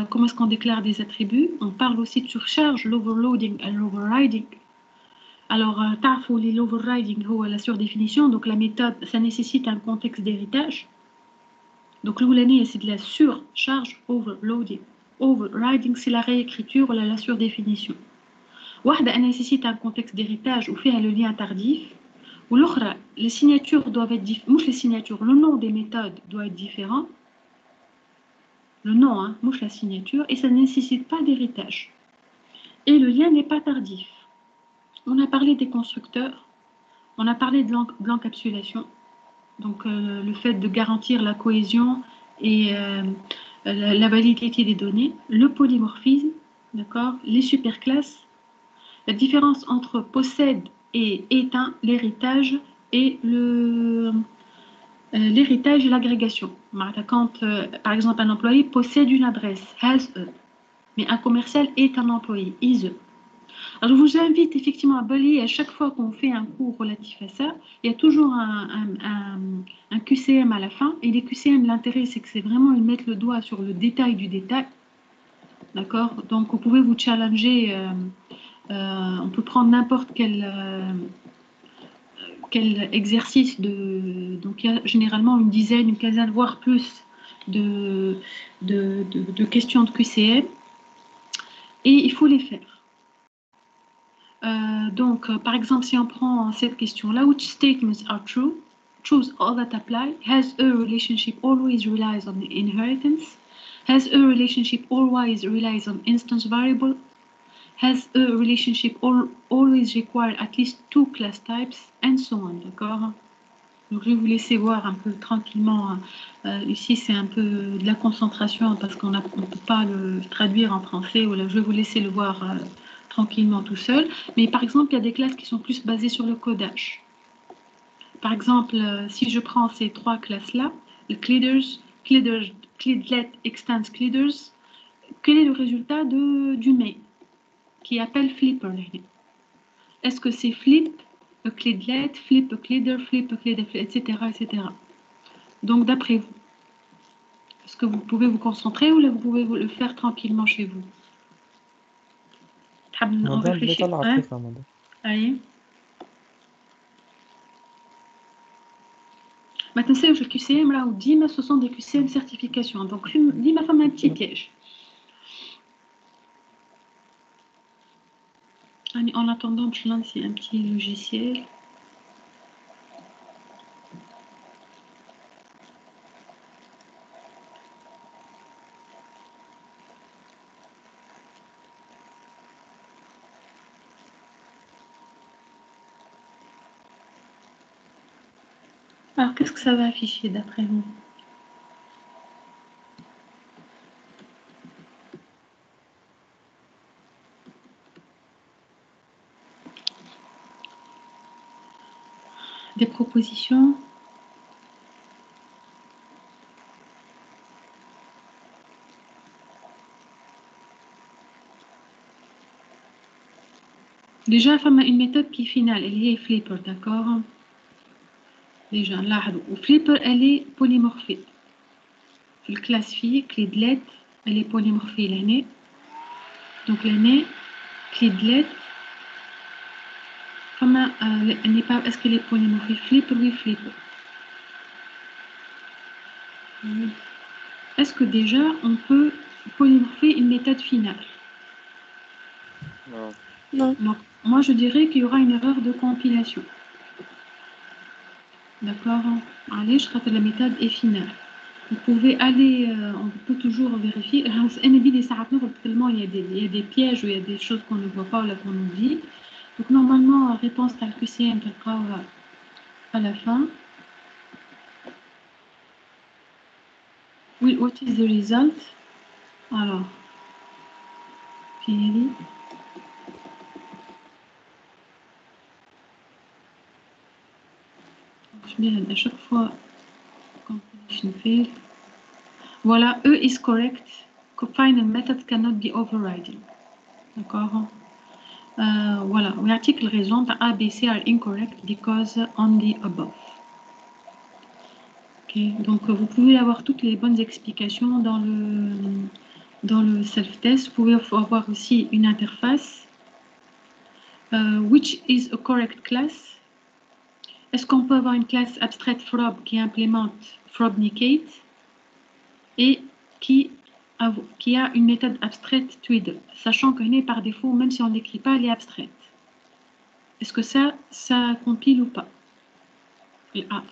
comment est-ce qu'on déclare des attributs. On parle aussi de surcharge, l'overloading et l'overriding. Alors, l'overriding, la surdéfinition, donc la méthode, ça nécessite un contexte d'héritage. Donc l'oulani, c'est de la surcharge, overloading. Overriding, c'est la réécriture ou la surdéfinition. Wahda nécessite un contexte d'héritage ou fait le lien tardif. Ou l'autre, les signatures doivent être différentes. les signatures, le nom des méthodes doit être différent. Le nom, hein, mouche la signature, et ça ne nécessite pas d'héritage. Et le lien n'est pas tardif. On a parlé des constructeurs, on a parlé de l'encapsulation, donc euh, le fait de garantir la cohésion et euh, la, validité des données, le polymorphisme, d'accord, les superclasses, la différence entre possède et éteint, l'héritage et le euh, l'héritage et l'agrégation. Quand, par exemple, un employé possède une adresse, has mais un commercial est un employé, is. Alors, je vous invite effectivement à balayer à chaque fois qu'on fait un cours relatif à ça. Il y a toujours un, QCM à la fin. Et les QCM, l'intérêt, c'est que c'est vraiment ils mettent le doigt sur le détail du détail. D'accord? Donc, vous pouvez vous challenger. Euh, euh, on peut prendre n'importe quel, euh, quel exercice de. Donc, il y a généralement une dizaine, une quinzaine, voire plus de, questions de QCM et il faut les faire. Euh, donc, euh, par exemple, si on prend cette question-là, which statements are true? Choose all that apply. Has a relationship always relies on inheritance? Has a relationship always relies on instance variable? Has a relationship al always require at least two class types? And so on, d'accord? Donc, je vais vous laisser voir un peu tranquillement. hein. Euh, ici, c'est un peu de la concentration parce qu'on ne peut pas le traduire en français. Voilà, je vais vous laisser le voir euh, tranquillement tout seul. Mais par exemple, il y a des classes qui sont plus basées sur le codage. Par exemple, euh, si je prends ces trois classes-là, le Cleaders, Cleaders, Cleadlet, Extends Cleaders, quel est le résultat de, du mail? qui appelle flipper Est-ce que c'est flip, clédlet, flip, cléder, flip, cléder, etc., etc. Donc d'après vous, est-ce que vous pouvez vous concentrer ou là, vous pouvez le faire tranquillement chez vous? On Maintenant, c'est le QCM là où 10 ce sont des QCM certification. Donc, 10 ma femme un petit piège. En attendant, je lance un petit logiciel. Alors, qu'est-ce que ça va afficher d'après vous? des propositions Déjà, فما une méthode qui est finale, elle est flipper, d'accord Déjà, نلاحظوا وفليبر elle est polymorphée. في الكلاس فيه كليدلات elle est polymorphée لهنا donc لهنا كليدلات فما euh, est-ce que les polymorphes flip Oui, flip. Euh, est-ce que déjà on peut polymorpher une méthode finale? Non. Non. Donc, moi, je dirais qu'il y aura une erreur de compilation. D'accord? Allez, je rate la méthode est finale. Vous pouvez aller, euh, on peut toujours vérifier. Hein, il y a des pièges ou il y a des choses qu'on ne voit pas ou qu'on oublie. Donc, normalement, réponse à le QCM à la fin. Oui, what is the result Alors, Pierre. Je mets à chaque fois compilation fail. Voilà, E is correct. Co- Final method cannot be overridden. D'accord? Euh, Voilà, l'article raison A, B, C are incorrect because on the above. Ok, donc euh, vous pouvez avoir toutes les bonnes explications dans le, dans le self-test. Vous pouvez avoir aussi une interface. Euh, which is a correct class est-ce qu'on peut avoir une classe abstraite FROB qui implémente FROBNICATE et qui qui a une méthode abstraite TWIDL, sachant qu'elle est par défaut, même si on ne l'écrit pas, elle est abstraite. Est-ce que ça, ça compile ou pas Le A.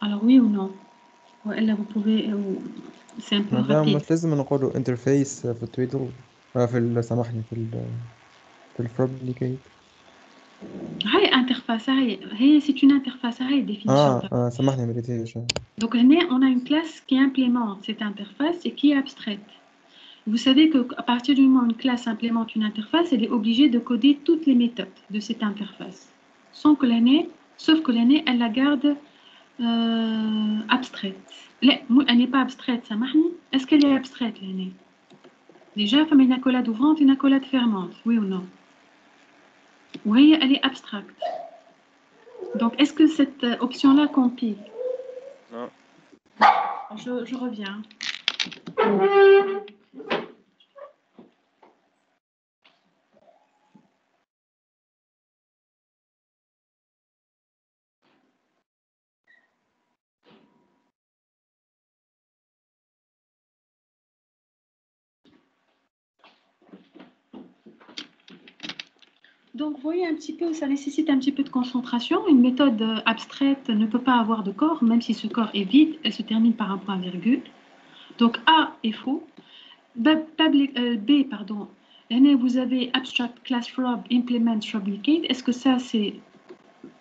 Alors oui ou non Ou vous pouvez... ou- C'est un peu مدام rapide. مش لازم نقولوا انترفيس في التويدل آه، في ال- سامحني في ال في الفروبليكيت هاي interface هاي interface c'est une interface définition ah, ah, donc on a une classe qui implémente cette interface et qui est abstraite. Vous savez qu'à partir du moment où une classe implémente une interface elle est obligée de coder toutes les méthodes de cette interface. Sans que sauf que l'année elle la garde euh, abstraite. Elle n'est pas abstraite ça est-ce qu'elle est abstraite l'année? Déjà femme une accolade ouvrante une accolade fermante oui ou non? Oui, elle est abstraite? Donc, est-ce que cette euh, option-là compile? Non. je, je reviens. Voyez un petit peu, ça nécessite un petit peu de concentration. Une méthode euh, abstraite ne peut pas avoir de corps, même si ce corps est vide, elle se termine par un point virgule. Donc, A est faux. B, euh, B pardon. Là, vous avez abstract class from implement replicate. Est-ce que ça, c'est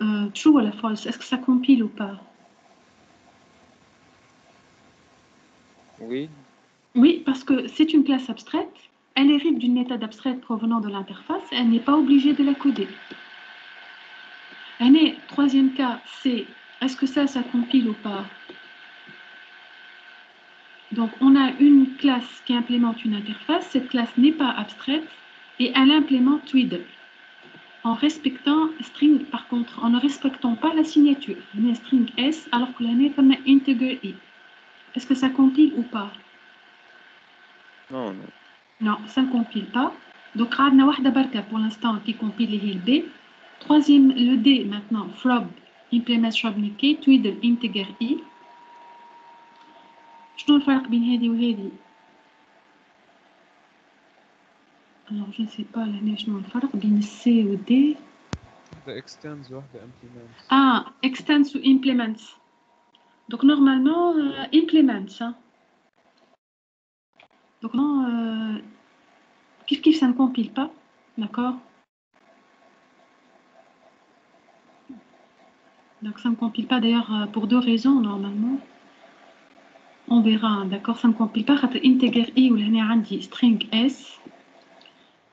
euh, true ou false? Est-ce que ça compile ou pas? Oui. Oui, parce que c'est une classe abstraite. Elle hérite d'une méthode abstraite provenant de l'interface. Elle n'est pas obligée de la coder. Troisième cas, c'est est-ce que ça, ça compile ou pas? Donc, on a une classe qui implémente une interface. Cette classe n'est pas abstraite et elle implémente Twiddle en respectant string, par contre, en ne respectant pas la signature. On a string S alors que l'année comme integer i. Est-ce que ça compile ou pas? Non, non. Non, ça ne compile pas. Donc, on a pour l'instant qui compile le D. Troisième, le D maintenant, frob, implement shrubnike, twiddle, integer i. شنو الفرق بين هذه وهذه alors je ne sais pas là شنو الفرق بين C و D واحدة extends واحدة implements ah extends ou implements donc normalement euh, implements hein. donc non euh, kif kif ça ne compile pas d'accord? Donc ça ne compile pas d'ailleurs euh, pour deux raisons normalement on verra, d'accord? Ça ne compile pas. Integer i ou dit string s.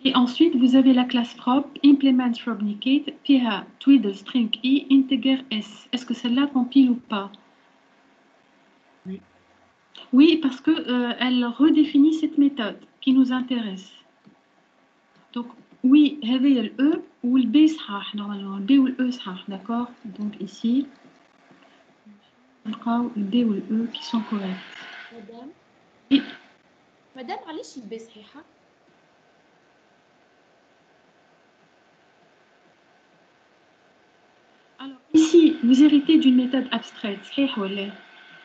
Et ensuite, vous avez la classe prop, implement Robnicate, qui a twiddle string i, integer s. Est-ce que celle-là compile ou pas? Oui. Oui, parce qu'elle euh, elle redéfinit cette méthode qui nous intéresse. Donc, oui, le E ou le B normalement. Le B ou le E d'accord Donc ici, نلقاو البي والاو كي سون كوريكت مدام إيه. مدام علاش البي صحيحه Alors, ici, vous héritez d'une méthode abstraite,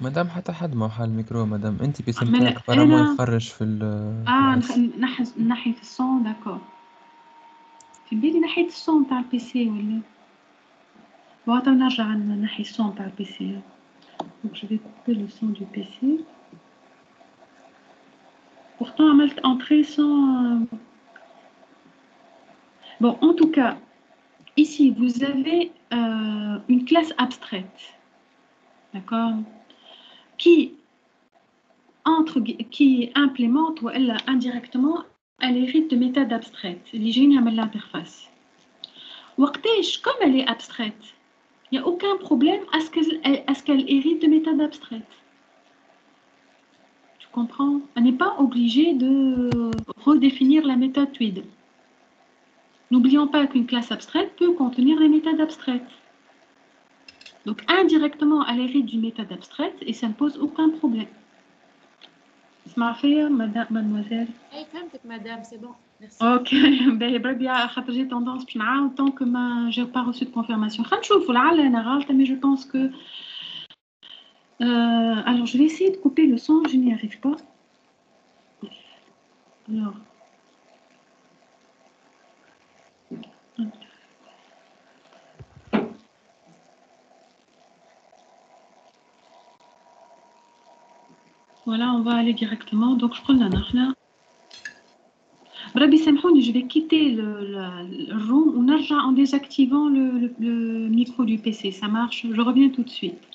مادام حتى حد ما حال الميكرو مادام انت بيسي ملا- نتاعك برا ما أنا- يخرج في ال اه العكس. نح- نحس من ناحية الصون داكور في بالي ناحية الصون تاع البيسي ولا بون تو نرجع نحي الصون تاع البيسي Donc je vais couper le son du PC. Pourtant, عملت entrer sans... euh, Bon, en tout cas, ici, vous avez euh, une classe abstraite. D'accord qui, implémente ou elle, indirectement elle hérite de méthode abstraite, l'hygiène de l'interface. Comme elle est abstraite, il n'y a aucun problème à ce qu'elle hérite de méthode abstraites. Tu comprends? Elle n'est pas obligée de redéfinir la méthode TWID. N'oublions pas qu'une classe abstraite peut contenir des méthodes abstraites. Donc indirectement, elle hérite du méthode abstraite et ça ne pose aucun problème. Ismaël, madame, mademoiselle. Hey, madame, c'est bon. Merci. Ok, ben, ben, ben, j'ai tendance, tant que je n'ai pas reçu de confirmation. Mais je pense que. Euh, alors, je vais essayer de couper le son, je n'y arrive pas. Alors. Voilà, on va aller directement. Donc, je je vais quitter le, le room narja en désactivant le micro du PC. Ça marche Je reviens tout de suite.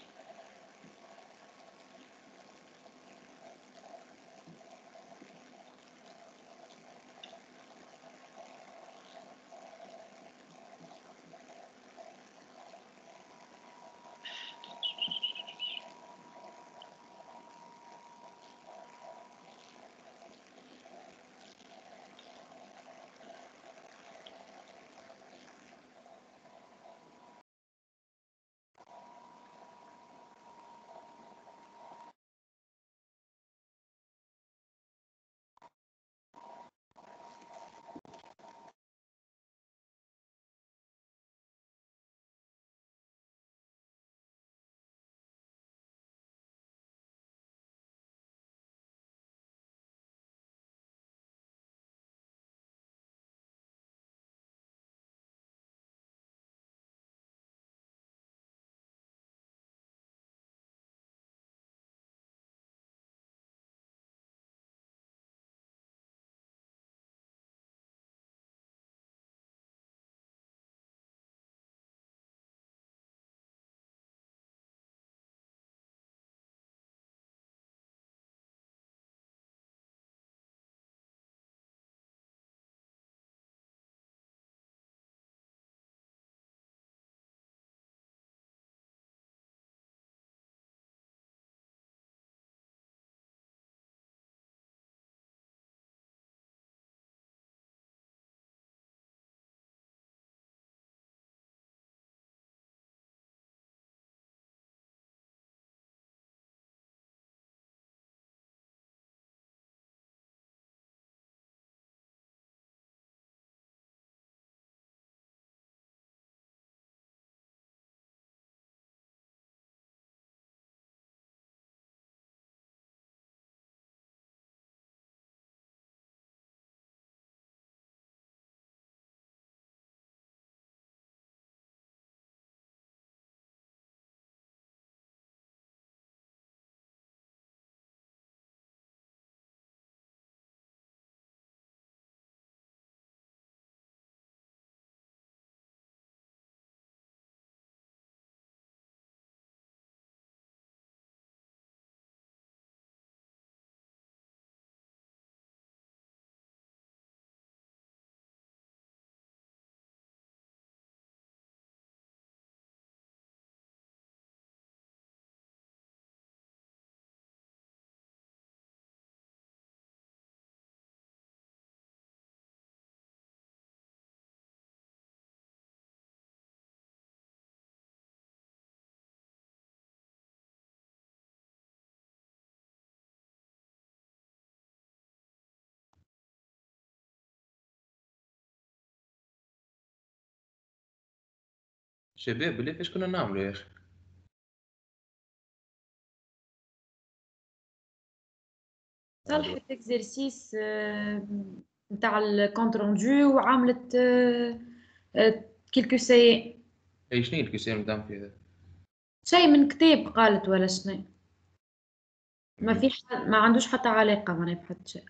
شباب اللي فاش كنا نعملوا يا أخي؟ صلحت إكزرسيس نتاع الكونت روندو وعملت كيلكو سي. أي شنو الكيسير نتاعهم في هذا؟ شيء من كتاب قالت ولا شنو. ما في حد ما عندوش حتى علاقة معناها بحد شيء.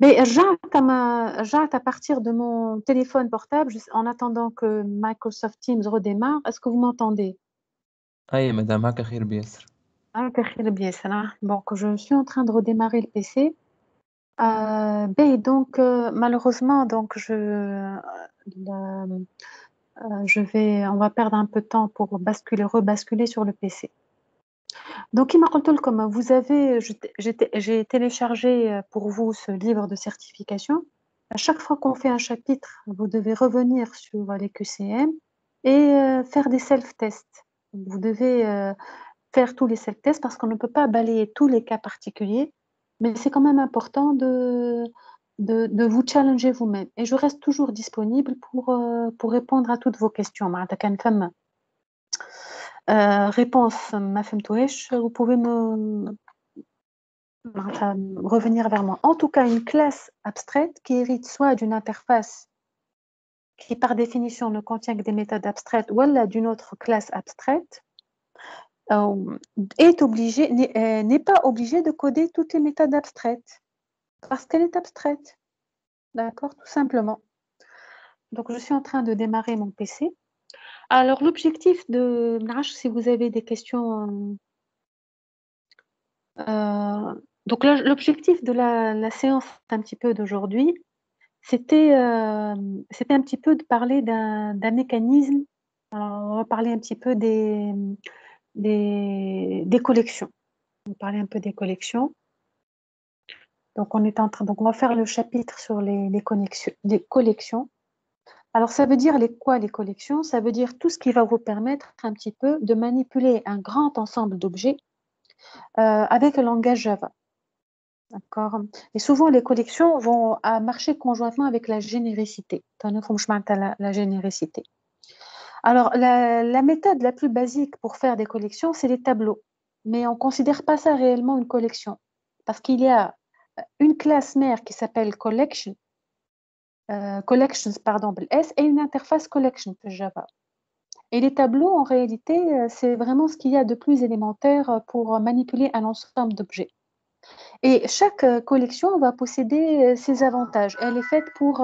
Mais rejette à, partir de mon téléphone portable en attendant que Microsoft Teams redémarre. Est-ce que vous m'entendez? Oui, madame, hein. Donc, je suis en train de redémarrer le PC. Euh, donc, euh, malheureusement, donc je, euh, je vais, on va perdre un peu de temps pour basculer, rebasculer sur le PC. Donc, Ima comme vous avez, j'ai téléchargé euh, pour vous ce livre de certification. À chaque fois qu'on fait un chapitre, vous devez revenir sur les QCM et euh, faire des self-tests. Vous devez euh, faire tous les self-tests parce qu'on ne peut pas balayer tous les cas particuliers, mais c'est quand même important de, de, vous challenger vous-même. Et je reste toujours disponible pour, pour répondre à toutes vos questions. réponse ما فهمتوهاش, vous pouvez me معناتها revenir vers moi. En tout cas, une classe abstraite qui hérite soit d'une interface qui par définition ne contient que des méthodes abstraites ou alors d'une autre classe abstraite euh, est obligée n'est euh, n'est pas obligée de coder toutes les méthodes abstraites parce qu'elle est abstraite. D'accord, tout simplement. Donc je suis en train de démarrer mon PC. Alors l'objectif de Nash, si vous avez des questions euh, euh, donc l'objectif de la, séance un petit peu d'aujourd'hui, c'était euh, un petit peu de parler d'un mécanisme. Alors, on va parler un petit peu des, des, collections. On va parler un peu des collections. Donc, on est en train, donc on va faire le chapitre sur les, les, les collections. Alors, ça veut dire les quoi les collections? Ça veut dire tout ce qui va vous permettre un petit peu de manipuler un grand ensemble d'objets euh, avec le langage Java. D'accord? Et souvent, les collections vont à marcher conjointement avec la généricité. La, la généricité. Alors, la, la, méthode la plus basique pour faire des collections, c'est les tableaux. Mais on ne considère pas ça réellement une collection. Parce qu'il y a une classe mère qui s'appelle collection, euh, collections, pardon, S, et une interface collection pour Java. Et les tableaux, en réalité, c'est vraiment ce qu'il y a de plus élémentaire pour manipuler un ensemble d'objets. Et chaque collection va posséder ses avantages. Elle est faite pour,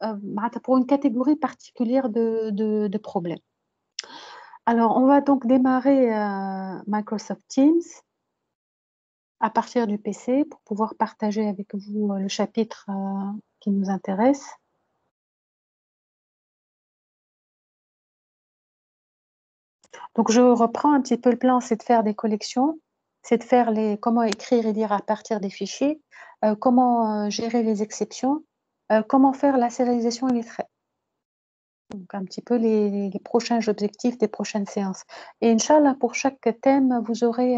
une catégorie particulière de, problèmes. Alors, on va donc démarrer Microsoft Teams à partir du PC pour pouvoir partager avec vous le chapitre qui nous intéresse. Donc, je reprends un petit peu le plan, c'est de faire des collections, c'est de faire les comment écrire et lire à partir des fichiers, euh, comment euh, gérer les exceptions, euh, comment faire la sérialisation et les traits. Donc, un petit peu les, les, prochains objectifs des prochaines séances. Et Inch'Allah, pour chaque thème, vous aurez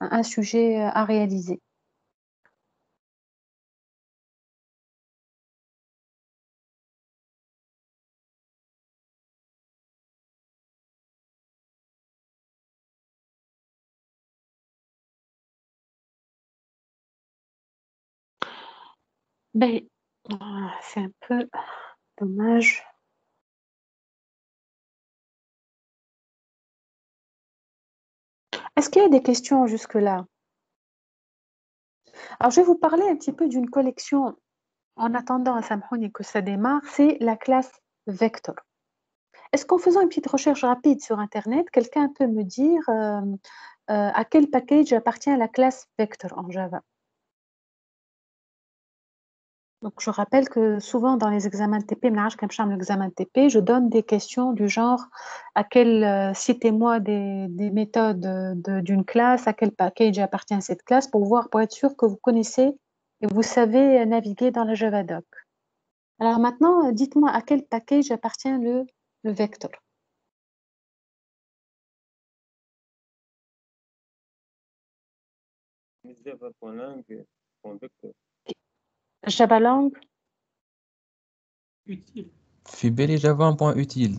un sujet à réaliser. Ben, c'est un peu dommage. Est-ce qu'il y a des questions jusque-là? Alors, je vais vous parler un petit peu d'une collection. En attendant à Samhouni que ça démarre, c'est la classe Vector. Est-ce qu'en faisant une petite recherche rapide sur Internet, quelqu'un peut me dire euh, euh, à quel package appartient la classe Vector en Java? Donc, je rappelle que souvent dans les examens de TP, je donne des questions du genre à quel euh, citez-moi des, des, méthodes d'une classe, à quel package appartient cette classe pour voir, pour être sûr que vous connaissez et vous savez naviguer dans la Javadoc. Alors maintenant, dites-moi à quel package appartient le, le. Java Utile. Fibeli Java un point utile.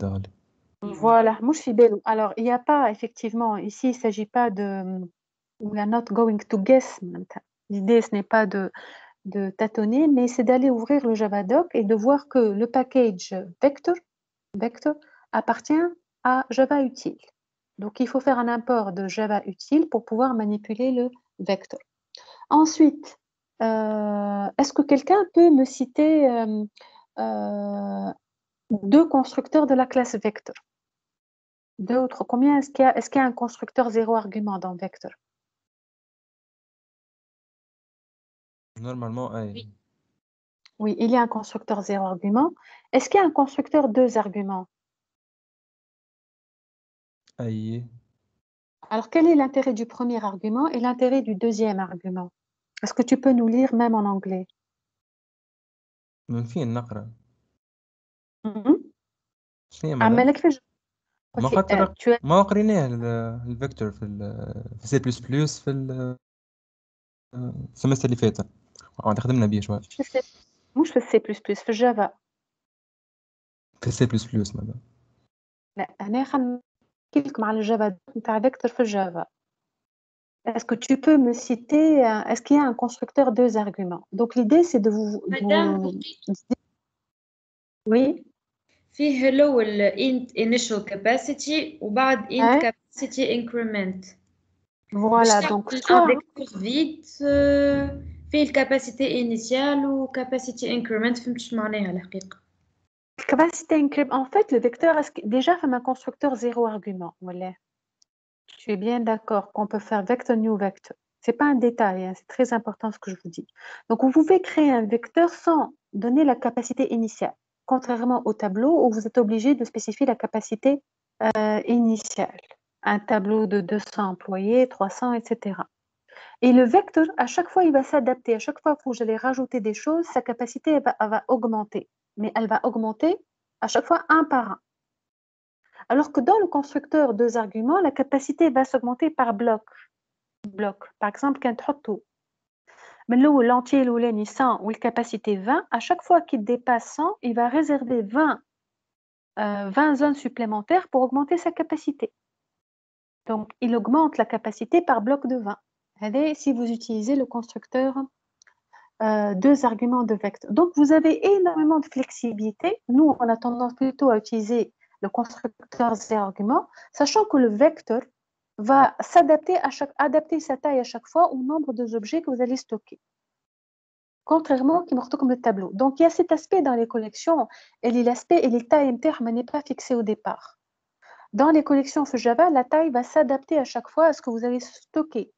Voilà, moi je Alors, il n'y a pas, effectivement, ici, il ne s'agit pas de. We are not going to guess. L'idée, ce n'est pas de, de tâtonner, mais c'est d'aller ouvrir le Javadoc et de voir que le package vector, vector appartient à Java utile. Donc, il faut faire un import de Java utile pour pouvoir manipuler le vector. Ensuite, est-ce que quelqu'un peut me citer euh, euh, deux constructeurs de la classe vector Deux autres. Combien est-ce qu'il y, est y, a un constructeur zéro argument dans vector Normalement, oui. oui. il y a un constructeur zéro argument. Est-ce qu'il y a un constructeur deux arguments? Aïe. Alors, quel est l'intérêt du premier argument et l'intérêt du deuxième argument? Est-ce que tu peux nous lire même en anglais? فين نقرأ؟ شنو هي عمالك في ما خاطر ما قريناه الفيكتور في في سي بلس بلس في السمستر اللي فات. آه خدمنا بيه شوية. مش في السي بلس بلس في الجافا في السي بلس بلس ماذا لا انا خلينا نحكي لكم على الجافا نتاع فيكتور في الجافا Est-ce que tu peux me citer, est-ce qu'il y a un constructeur deux arguments Donc l'idée c'est de vous... Madame, vous... Oui فيه الأول int initial capacity وبعد int Ouais. capacity increment Voilà, باش donc تعمل soit, un vecteur vide euh, فيه الكاباسيتي initial وكاباسيتي increment فهمتش معناها الحقيقة capacité increment. En fait, le vecteur, est-ce que- déjà, fait un constructeur zéro argument. Voilà. je suis bien d'accord qu'on peut faire vector new vector. C'est pas un détail, hein, c'est très important ce que je vous dis. Donc, vous pouvez créer un vecteur sans donner la capacité initiale, contrairement au tableau où vous êtes obligé de spécifier la capacité euh, initiale. Un tableau de 200 employés, 300, etc. Et le vecteur, à chaque fois, il va s'adapter. À chaque fois que vous allez rajouter des choses, sa capacité va augmenter. Mais elle va augmenter à chaque fois un par un. Alors que dans le constructeur deux arguments, la capacité va s'augmenter par bloc. Par exemple, quand tu mais l'entier l'ouleni 100 ou la capacité 20, à chaque fois qu'il dépasse 100, il va réserver 20, euh, 20 zones supplémentaires pour augmenter sa capacité. Donc, il augmente la capacité par bloc de 20. Allez, si vous utilisez le constructeur euh, deux arguments de vecteur. Donc, vous avez énormément de flexibilité. Nous, on a tendance plutôt à utiliser le constructeur zéro argument, sachant que le vecteur va s'adapter à chaque, adapter sa taille à chaque fois au nombre d'objets que vous allez stocker. Contrairement qui comme le tableau. Donc, il y a cet aspect dans les collections, et l'aspect et les tailles internes n'est pas fixé au départ. Dans les collections Java, la taille va s'adapter à chaque fois à ce que vous allez stocker.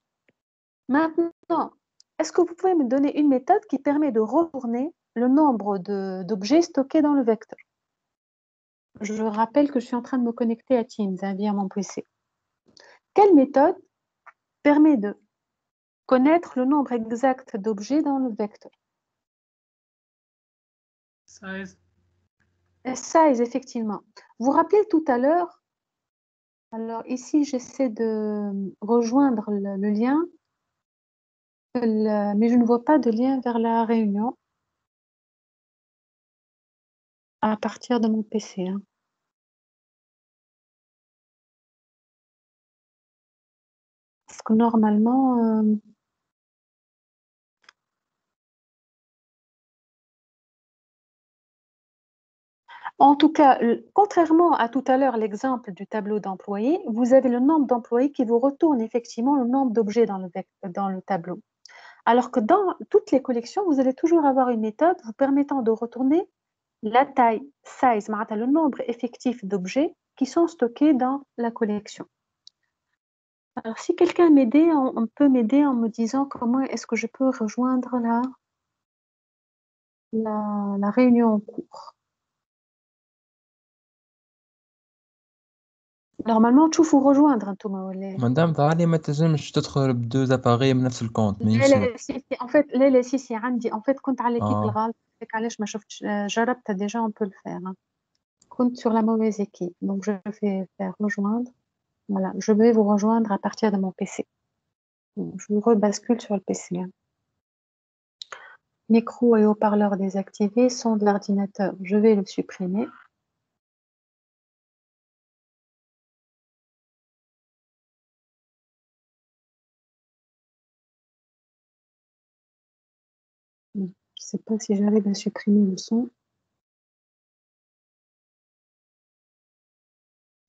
Maintenant, est-ce que vous pouvez me donner une méthode qui permet de retourner le nombre d'objets stockés dans le vecteur? Je rappelle que je suis en train de me connecter à Teams hein, via mon PC. Quelle méthode permet de connaître le nombre exact d'objets dans le vecteur? Size. Size, effectivement. Vous vous rappelez tout à l'heure, alors ici j'essaie de rejoindre le, le lien, le, mais je ne vois pas de lien vers la réunion à partir de mon PC. Hein. Parce que normalement, euh, En tout cas, contrairement à tout à l'heure, l'exemple du tableau d'employés, vous avez le nombre d'employés qui vous retourne effectivement le nombre d'objets dans le tableau. Alors que dans toutes les collections, vous allez toujours avoir une méthode vous permettant de retourner la taille, size, معناتها le nombre effectif d'objets qui sont stockés dans la collection. Alors, si quelqu'un m'aidait, on, on peut m'aider en me disant comment est-ce que je peux rejoindre la, la, la réunion en cours. Normalement, تشوفوا rejoindre انتوما ولا مدام تعالي ما تنجمش تدخل بدوز اباري من نفس الكونت لا ماهيش لا سي سي ان فيت لا لا سي سي عندي ان فيت كنت على ليكيب آه. الغلط هيك علاش ما شفتش آه، جربتها ديجا اون بو الفير كنت sur la mauvaise équipe donc je vais faire rejoindre voilà je vais vous rejoindre à partir de mon PC Donc, je vous rebascule sur le PC hein. micro et haut-parleur désactivés son de l'ordinateur je vais le supprimer Je ne sais pas si j'arrive à supprimer le son.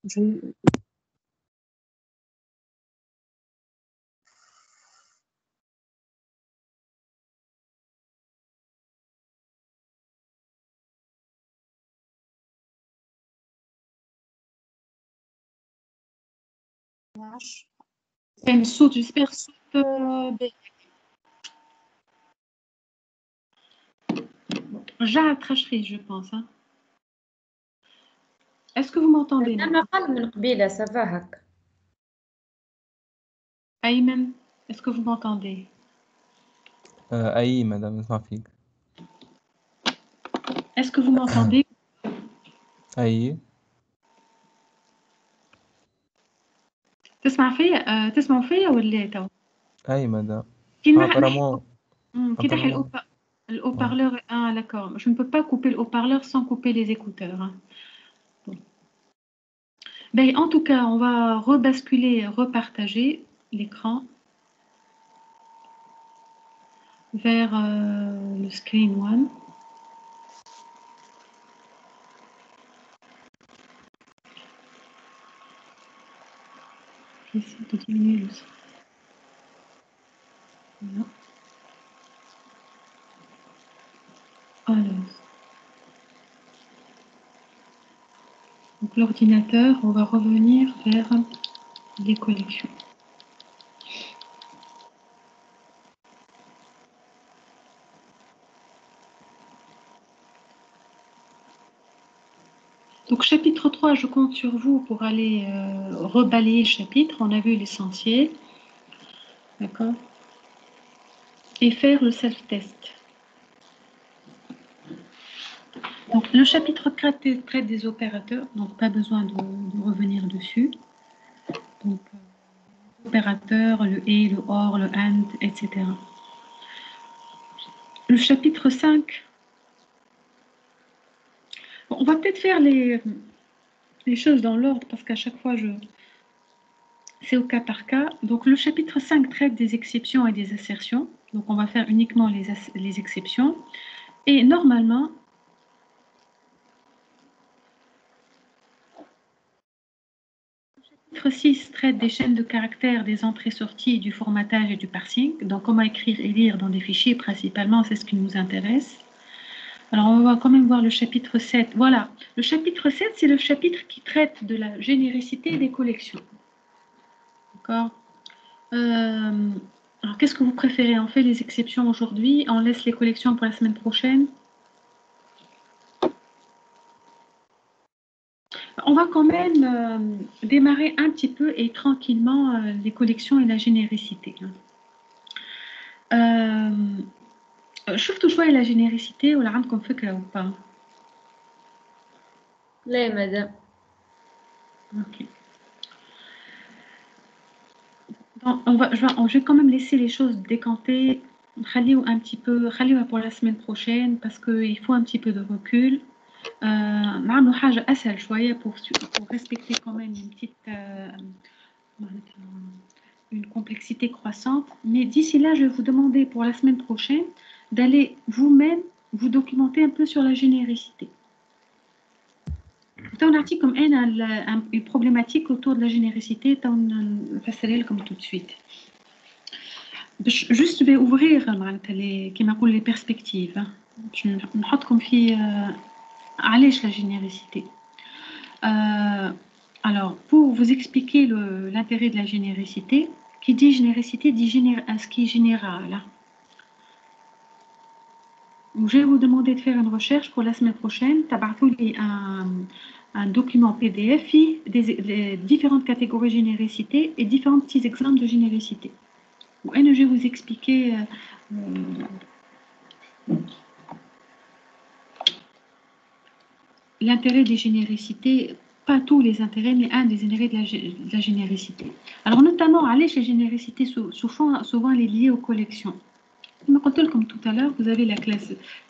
Je... C'est une sous du super رجعت خشخيش je pense hein. Est-ce que vous m'entendez أنا قل من قبيلة سافا هكا Ayman, est-ce que vous m'entendez آه اي مدام نسمع فيك Est-ce que vous m'entendez اي تسمع فيا آه، تسمعوا فيا ولا تو اي مدام كي اه نح- نحي Le haut-parleur ouais. un à. Je ne peux pas couper le haut-parleur sans couper les écouteurs. Hein. Ben, en tout cas, on va rebasculer, repartager l'écran vers euh, le screen one. J'essaie de diminuer le son. L'ordinateur, on va revenir vers les collections. Donc chapitre 3, je compte sur vous pour aller euh, rebalayer le chapitre. On a vu l'essentiel. D'accord Et faire le self-test. Donc, le chapitre 4 traite- des opérateurs, donc pas besoin de, revenir dessus. Donc, euh, opérateurs, le et, le or, le and, etc. Le chapitre 5, Bon, on va peut-être faire les, les choses dans l'ordre parce qu'à chaque fois, je... c'est au cas par cas. Donc, le chapitre 5 traite des exceptions et des assertions. Donc, on va faire uniquement les, les exceptions. Et normalement, chapitre 6 traite des chaînes de caractères, des entrées-sorties, du formatage et du parsing. Donc, comment écrire et lire dans des fichiers, principalement, c'est ce qui nous intéresse. Alors, on va quand même voir le chapitre 7. Voilà, le chapitre 7, c'est le chapitre qui traite de la généricité des collections. D'accord? Euh, Alors, qu'est-ce que vous préférez? On fait les exceptions aujourd'hui, on laisse les collections pour la semaine prochaine? On va quand même euh, démarrer un petit peu et tranquillement euh, les collections et la généricité. hein. Euh, شفتوا شوية la généricité ولا عندكم فكرة ou pas لا يا مدام Ok. Donc, on va, je, vais, je vais quand même laisser les choses décanter, خليه un petit peu, خليها pour la semaine prochaine parce qu'il faut un petit peu de recul. Euh, نعملوا حاجة أسهل شوية pour, su- pour respecter quand même une petite euh, une complexité croissante. Mais d'ici là, je vais vous demander pour la semaine prochaine d'aller vous-même vous documenter un peu sur la généricité. تو نعطيكم انا ال- une problématique autour de la générosité تو نفسرها لكم tout de suite باش جوست باوفغيغ معناتها لي كيما نقول لي بيرسبكتيف باش نحطكم في آه، علاش لا générosité Euh, alors, pour vous expliquer le- l'intérêt de la générosité, qui dit générosité dit géné- à ce qui est général. hein. Donc, Je vais vous demander de faire une recherche pour la semaine prochaine. Tabartouli un, un document PDF qui des, des différentes catégories de générosité et différents petits exemples de générosité. Bon, et je vais vous expliquer euh, l'intérêt des générosités, pas tous les intérêts, mais un des intérêts de la, gé- de la générosité. Alors, notamment, aller chez générosité, sou- souvent, souvent, elle est liée aux collections. Comme tout à l'heure, vous avez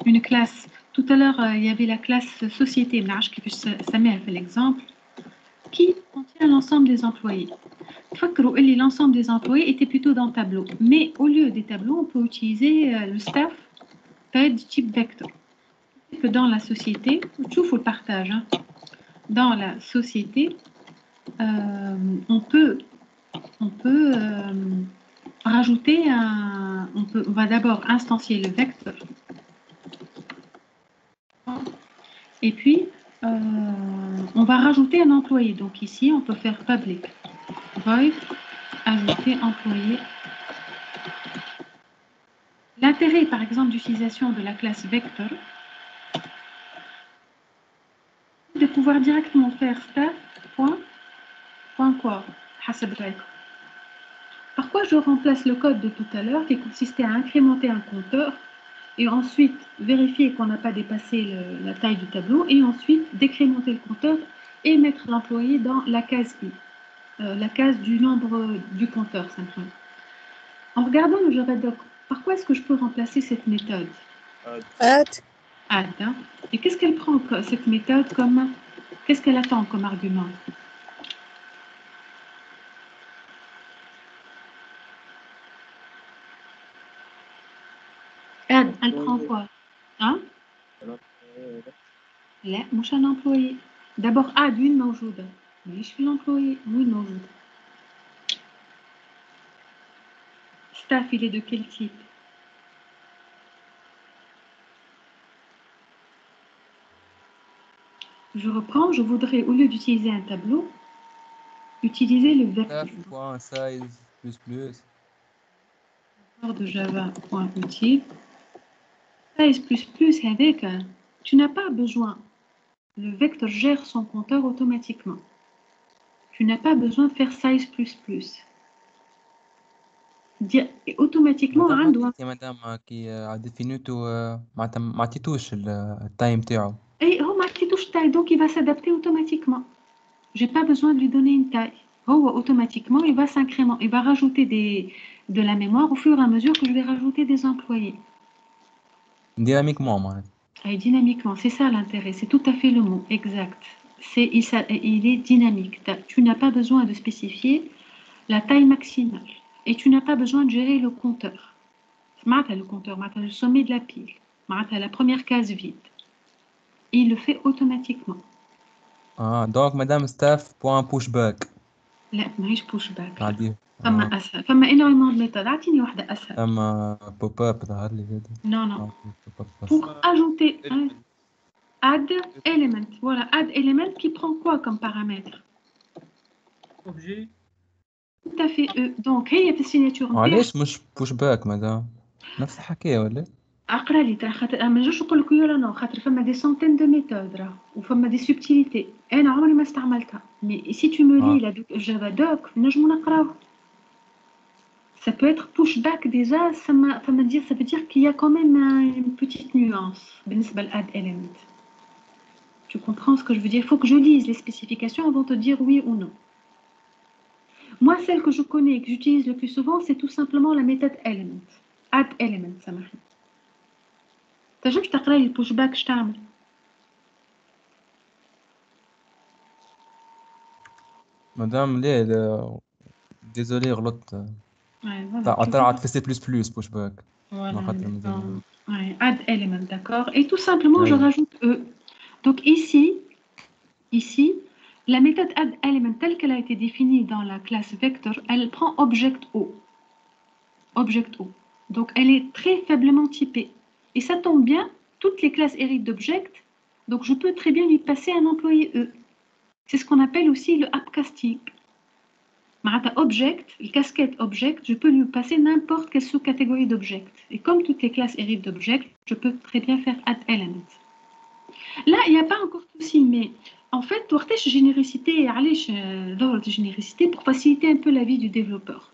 une classe. Tout à l'heure, euh, il y avait la classe société, qui mère fait l'exemple, qui contient l'ensemble des employés. L'ensemble des employés était plutôt dans le tableau. Mais au lieu des tableaux, on peut utiliser euh, le staff du type vecteur. Que dans la société, tout le partage. hein. Dans la société, euh, on peut, on peut euh, rajouter un. On, peut, on va d'abord instancier le vecteur. Et puis, euh, on va rajouter un employé. Donc ici, on peut faire public. Void, ajouter employé. L'intérêt, par exemple, d'utilisation de la classe de pouvoir directement faire point, point Par quoi je remplace le code de tout à l'heure qui consistait à incrémenter un compteur et ensuite vérifier qu'on n'a pas dépassé la taille du tableau et ensuite décrémenter le compteur et mettre l'employé dans la case I, euh, la case du nombre du compteur simplement. En regardant le JavaDoc, par quoi est-ce que je peux remplacer cette méthode? add. hein. Et qu'est-ce qu'elle prend, co- cette méthode, comme. Qu'est-ce qu'elle attend comme argument Add, elle prend quoi Hein لا مش un employé. D'abord add وين موجودة؟ ماليش في l'employé وين موجود؟ Staff, il est de quel type Je reprends, je voudrais, au lieu d'utiliser un tableau, utiliser le verbe. size plus plus. De Size avec, tu n'as pas besoin. Le vecteur gère son compteur automatiquement. Tu n'as pas besoin de faire size. Et automatiquement, un doit. madame euh, qui euh, a défini tout, euh, ma touche le time taille il va s'adapter automatiquement. Je n'ai pas besoin de lui donner une taille. Oh, automatiquement, il va s'incrémenter, il va rajouter des, de la mémoire au fur et à mesure que je vais rajouter des employés. Dynamiquement, moi. Et dynamiquement, c'est ça l'intérêt, c'est tout à fait le mot, exact. C'est, il, il, est dynamique. Tu n'as pas besoin de spécifier la taille maximale et tu n'as pas besoin de gérer le compteur. Mata le compteur, le sommet de la pile, mata la première case vide. Il le fait automatiquement. اه دونك مادام ستاف بوان بوش باك لا ماهيش بوش باك عادي فما اسهل فما انويمون ميثود اعطيني واحده اسهل اما بوب اب ظهر لي زاد نو نو آه، pop up بس. pour ajouter un add element voilà add element qui prend quoi comme paramètre Objet. tout à fait eux donc هي في السيناتور نتاعي وعلاش مش بوش باك مادام نفس الحكايه ولا اقرا لي ترى خاطر أنا ما نجمش نقول لك ولا نو خاطر فما دي سونتين دو ميثود راه وفما دي سوبتيليتي انا عمري ما استعملتها مي سي تو مو لي آه. لا جافا دوك نجمو نقراو Ça peut être pushback déjà, ça, m'a- ça, veut dire, ça veut dire qu'il y a quand même un- une petite nuance. بالنسبة à add element. Tu comprends ce que je veux dire Il faut que je lise les spécifications avant de te dire oui ou non. Moi, celle que je connais et que j'utilise le plus souvent, c'est tout simplement la méthode element. Add element, ça marche. تنجمش تقرا لي البوش باك اش تعمل مادام لا لا ديزولي غلطت طلع- طلعت في سي بلس بلس بوش باك ما خاطر مازال add element, d'accord. Et tout simplement, je Oui. rajoute E. Donc ici, ici, la méthode add telle qu'elle a été définie dans la classe vector, elle prend object O. Object O. Donc, elle est très faiblement typée. Et ça tombe bien, toutes les classes héritent d'objects, donc je peux très bien lui passer un employé E. C'est ce qu'on appelle aussi le upcasting. Marata object, le casquette object, je peux lui passer n'importe quelle sous-catégorie d'object. Et comme toutes les classes héritent d'object, je peux très bien faire add element. Là, il n'y a pas encore de souci, mais en fait, Wartesh généricité et dans de euh, généricité pour faciliter un peu la vie du développeur,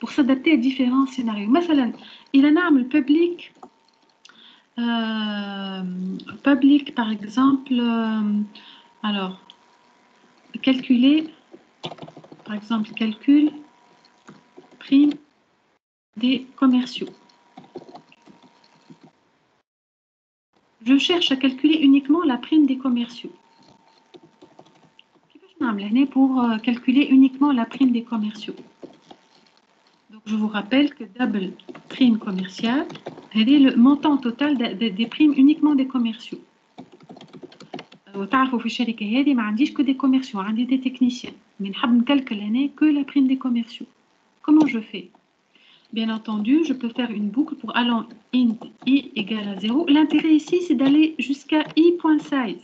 pour s'adapter à différents scénarios. Par exemple, il a un public euh, public par exemple euh, alors calculer par exemple calcul prime des commerciaux. Je cherche à calculer uniquement la prime des commerciaux. Pour euh, calculer uniquement la prime des commerciaux? je vous rappelle que double prime commerciale c'est le montant total des primes uniquement des commerciaux وتعرفوا في الشركة هذه ما عنديش que des commerciaux عندي des techniciens mais نحب نكلكل l'année que la prime des commerciaux comment je fais Bien entendu, je peux faire une boucle pour allant int i égale à 0. L'intérêt ici, c'est d'aller jusqu'à i.size,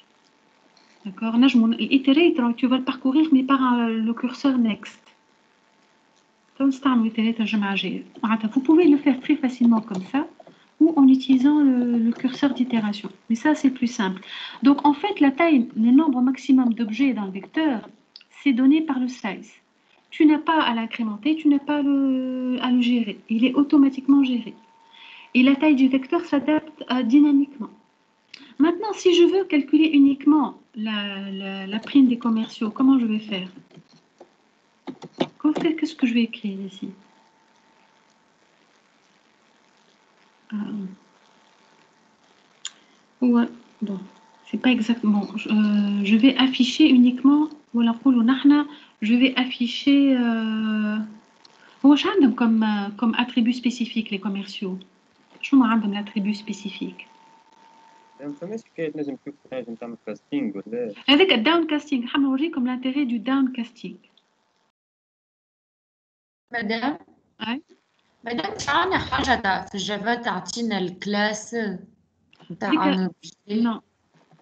d'accord tu vas le parcourir mais par le curseur next vous pouvez le faire très facilement comme ça ou en utilisant le, curseur d'itération. Mais ça, c'est plus simple. Donc, en fait, la taille, le nombre maximum d'objets dans le vecteur, c'est donné par le size. Tu n'as pas à l'incrémenter, tu n'as pas à le gérer. Il est automatiquement géré. Et la taille du vecteur s'adapte euh, dynamiquement. Maintenant, si je veux calculer uniquement la prime des commerciaux, comment je vais faire? Qu'est-ce que je vais écrire ici? Euh, Ouais, bon, c'est pas exactement. Euh, je vais afficher uniquement. Voilà, je vais afficher. Euh, comme, comme attribut spécifique les commerciaux. Je me rends l'attribut spécifique. Avec downcasting, je vais comme l'intérêt du downcasting. مدام أي مدام مش عندنا حاجة في الجافا تعطينا الكلاس نتاع Non.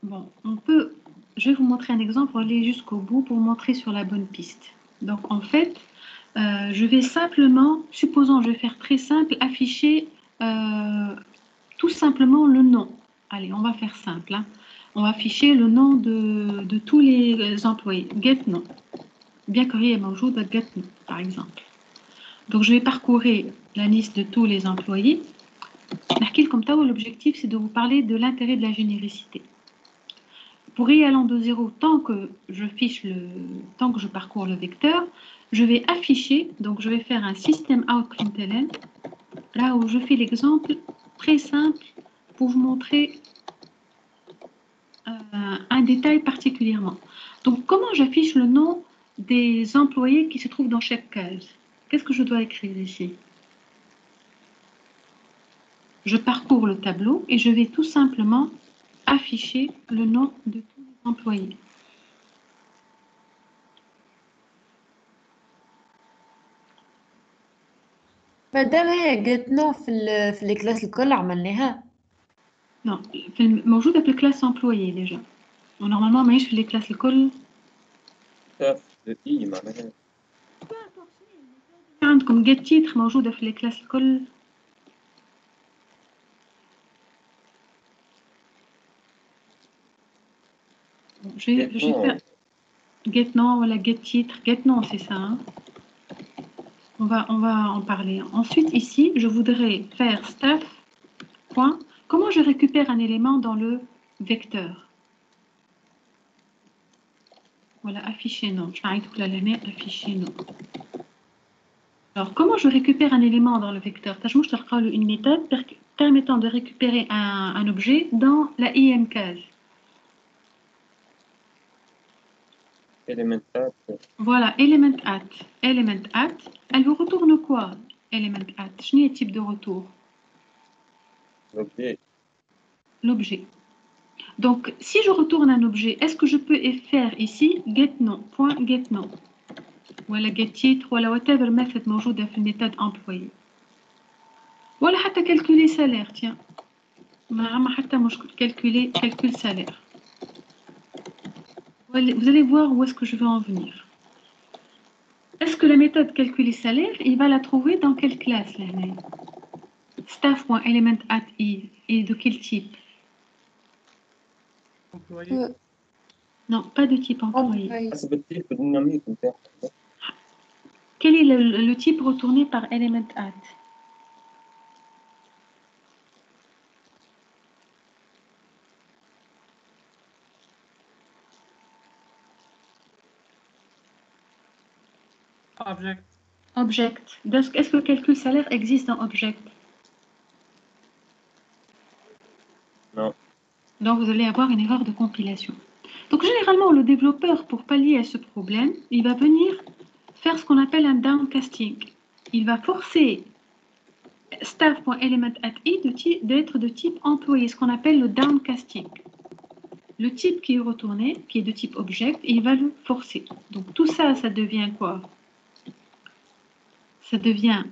Bon, on peut. Je vais vous montrer un exemple pour aller jusqu'au bout pour vous montrer sur la bonne piste. Donc, en fait, euh, je vais simplement, supposons, je vais faire très simple, afficher euh, tout simplement le nom. Allez, on va faire simple. Hein. On va afficher le nom de, tous les employés. Get nom. Bien y ait de get par exemple. Donc, je vais parcourir la liste de tous les employés. L'objectif, c'est de vous parler de l'intérêt de la généricité. Pour y allant de zéro, tant que je fiche le, tant que je parcours le vecteur, je vais afficher, donc je vais faire un système out là où je fais l'exemple très simple pour vous montrer euh, un détail particulièrement. Donc, comment j'affiche le nom des employés qui se trouvent dans chaque case Qu'est-ce que je dois écrire ici Je parcours le tableau et je vais tout simplement afficher le nom de tous les employés. مادام هي قالت نو في في لي كلاس الكل عملناها Non, موجودة في الكلاس employé déjà. Normalement ماهيش في لي كلاس الكل. معناها عندكم get titre موجودة في الكلاس الكل Je vais, je vais faire get nom voilà get titre get nom c'est ça hein. on va on va en parler ensuite ici je voudrais faire staff point comment je récupère un élément dans le vecteur? Voilà, afficher non. Je vais l'année, afficher non. Alors, comment je récupère un élément dans le vecteur? Je vais une méthode permettant de récupérer un, un objet dans la IMCAS. Element at. Voilà, element at. Element at. Elle vous retourne quoi? Element at. Quel type de retour L'objet. L'objet. Donc, si je retourne un objet, est-ce que je peux faire ici get non, point get non Voilà get titre, voilà whatever method موجودة dans une méthode employée. Voilà, حتى calculer salaire, tiens. ما حتى مشكل calculer calcul salaire. Vous allez voir où est-ce que je veux en venir. Est-ce que la méthode calculer salaire, il va la trouver dans quelle classe là Staff.element at i et de quel type? Employé. Non, pas de type employé. dynamique. Quel est le, le type retourné par element at? Object. Object. Est-ce que le calcul salaire existe dans Object? Donc vous allez avoir une erreur de compilation. Donc généralement, le développeur, pour pallier à ce problème, il va venir faire ce qu'on appelle un downcasting. Il va forcer staff.elementAtI d'être de type employé, ce qu'on appelle le downcasting. Le type qui est retourné, qui est de type object, il va le forcer. Donc tout ça, ça devient quoi? Ça devient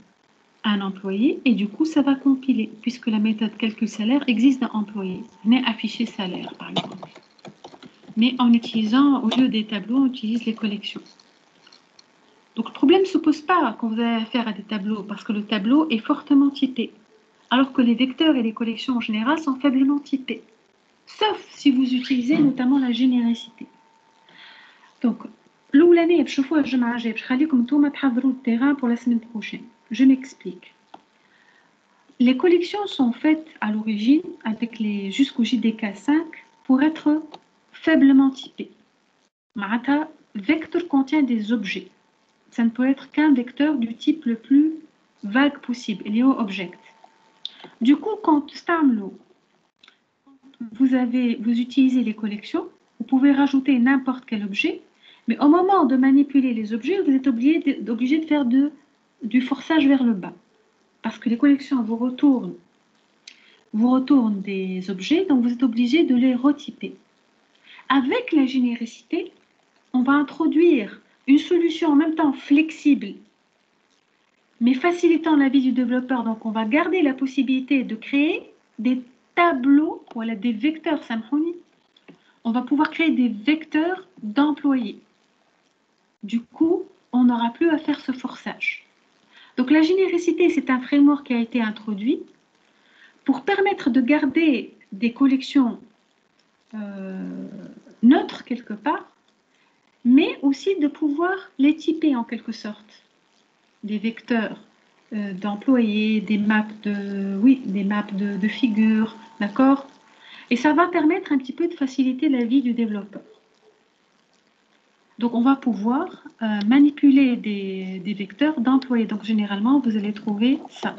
un employé et du coup ça va compiler puisque la méthode calcul salaire existe dans employé. n'est affiché salaire par exemple. Mais en utilisant, au lieu des tableaux, on utilise les collections. Donc le problème ne se pose pas quand vous avez affaire à des tableaux parce que le tableau est fortement typé. Alors que les vecteurs et les collections en général sont faiblement typés. Sauf si vous utilisez notamment la généricité. Donc, l'année, je vais vous montrer comment vous pouvez terrain pour la semaine prochaine. Je m'explique. Les collections sont faites à l'origine avec les jusqu'au JDK5 pour être faiblement typées. Marata, vecteur contient des objets. Ça ne peut être qu'un vecteur du type le plus vague possible, il est object. Du coup, quand Starmlo, vous, avez, vous utilisez les collections, vous pouvez rajouter n'importe quel objet, mais au moment de manipuler les objets, vous êtes obligé de, de faire de du forçage vers le bas. Parce que les collections vous retournent, vous retournent des objets, donc vous êtes obligé de les retyper. Avec la généricité, on va introduire une solution en même temps flexible, mais facilitant la vie du développeur. Donc on va garder la possibilité de créer des tableaux, voilà, des vecteurs synchroniques. On va pouvoir créer des vecteurs d'employés. Du coup, on n'aura plus à faire ce forçage. Donc la généricité, c'est un framework qui a été introduit pour permettre de garder des collections euh, neutres quelque part, mais aussi de pouvoir les typer en quelque sorte. Des vecteurs euh, d'employés, des maps de, oui, des maps de, de figures, d'accord? Et ça va permettre un petit peu de faciliter la vie du développeur. Donc, on va pouvoir euh, manipuler des, vecteurs d'employés. Donc, généralement, vous allez trouver ça.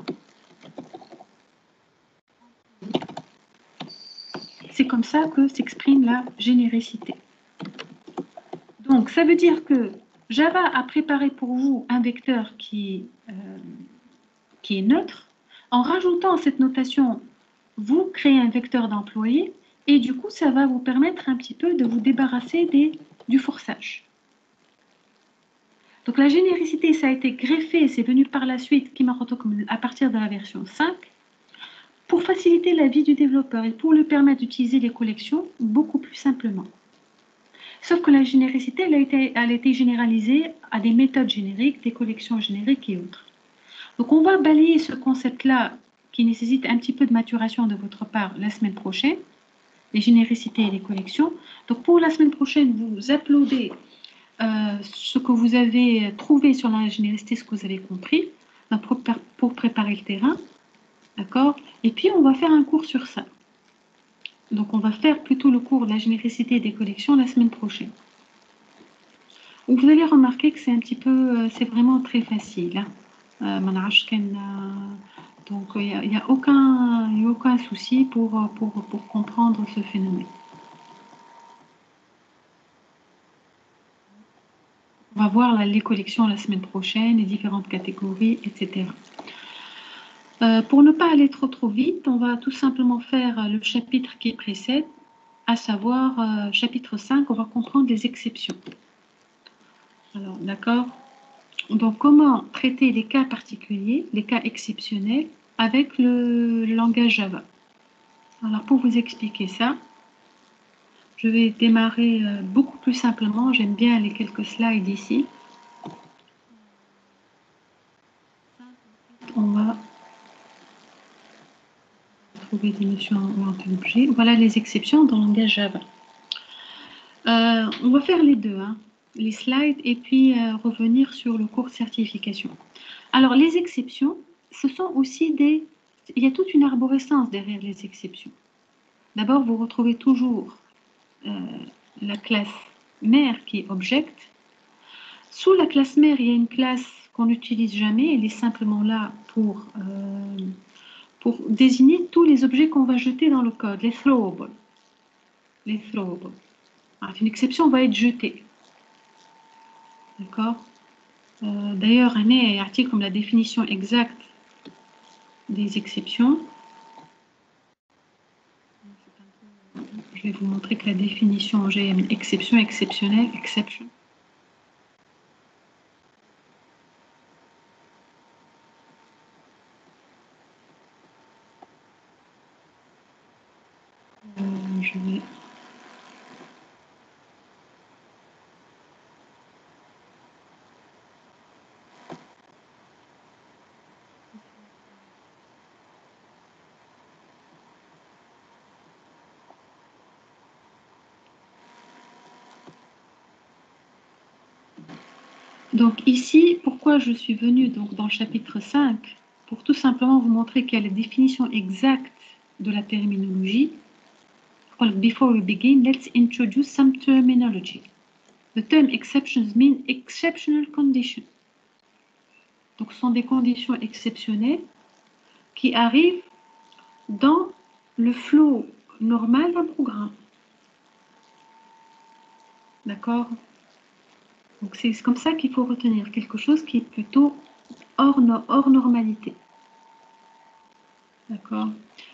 C'est comme ça que s'exprime la généricité. Donc, ça veut dire que Java a préparé pour vous un vecteur qui, euh, est neutre. En rajoutant cette notation, vous créez un vecteur d'employé et du coup, ça va vous permettre un petit peu de vous débarrasser du forçage. Donc la généricité, ça a été greffé, c'est venu par la suite, à partir de la version 5, pour faciliter la vie du développeur et pour lui permettre d'utiliser les collections beaucoup plus simplement. Sauf que la généricité, elle a, été, elle a été généralisée à des méthodes génériques, des collections génériques et autres. Donc on va balayer ce concept-là qui nécessite un petit peu de maturation de votre part la semaine prochaine, les généricités et les collections. Donc pour la semaine prochaine, vous uploadez euh, ce que vous avez trouvé sur la généricité, ce que vous avez compris, ben, pour, préparer le terrain. D'accord? Et puis, on va faire un cours sur ça. Donc, on va faire plutôt le cours de la généricité des collections la semaine prochaine. vous allez remarquer que c'est un petit peu, c'est vraiment très facile. Hein. donc il n'y a, aucun, a aucun souci pour, pour, pour comprendre ce phénomène. On va voir les collections la semaine prochaine, les différentes catégories, etc. Euh, pour ne pas aller trop trop vite, on va tout simplement faire le chapitre qui précède, à savoir euh, chapitre 5, on va comprendre les exceptions. Alors, d'accord Donc, comment traiter les cas particuliers, les cas exceptionnels, avec le langage Java? Alors, pour vous expliquer ça, je vais démarrer euh, beaucoup plus simplement. J'aime bien les quelques slides ici. On va trouver des notions en objet. Voilà les exceptions dans le langage Java. Euh, on va faire les deux, hein, les slides, et puis euh, revenir sur le cours de certification. Alors, les exceptions, ce sont aussi des... Il y a toute une arborescence derrière les exceptions. D'abord, vous retrouvez toujours la classe mère qui est object. Sous la classe mère, il y a une classe qu'on n'utilise jamais, elle est simplement là pour, euh, pour désigner tous les objets qu'on va jeter dans le code, les throwables. Les throwables. Ah, une exception va être jetée. D'accord? Euh, D'ailleurs, un article comme la définition exacte des exceptions. Je vais vous montrer que la définition en GM, exception, exceptionnelle, exception. Euh, je vais Donc ici, pourquoi je suis venue donc, dans le chapitre 5 Pour tout simplement vous montrer y a la définition exacte de la terminologie. Before we begin, let's introduce some terminology. The term exceptions mean exceptional conditions. Donc ce sont des conditions exceptionnelles qui arrivent dans le flow normal d'un programme. D'accord? Donc c'est comme ça qu'il faut retenir quelque chose qui est plutôt hors, normalité. D'accord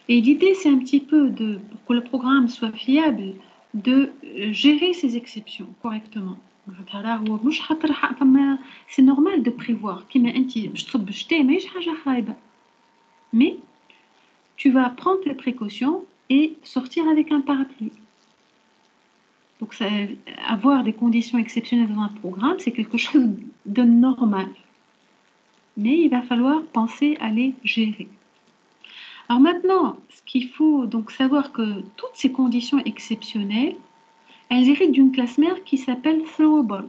Et l'idée, c'est un petit peu de, pour que le programme soit fiable, de gérer ces exceptions correctement. C'est normal de prévoir. Mais tu vas prendre les précautions et sortir avec un parapluie. Donc, avoir des conditions exceptionnelles dans un programme, c'est quelque chose de normal. Mais il va falloir penser à les gérer. Alors maintenant, ce qu'il faut donc savoir que toutes ces conditions exceptionnelles, elles héritent d'une classe mère qui s'appelle throwable.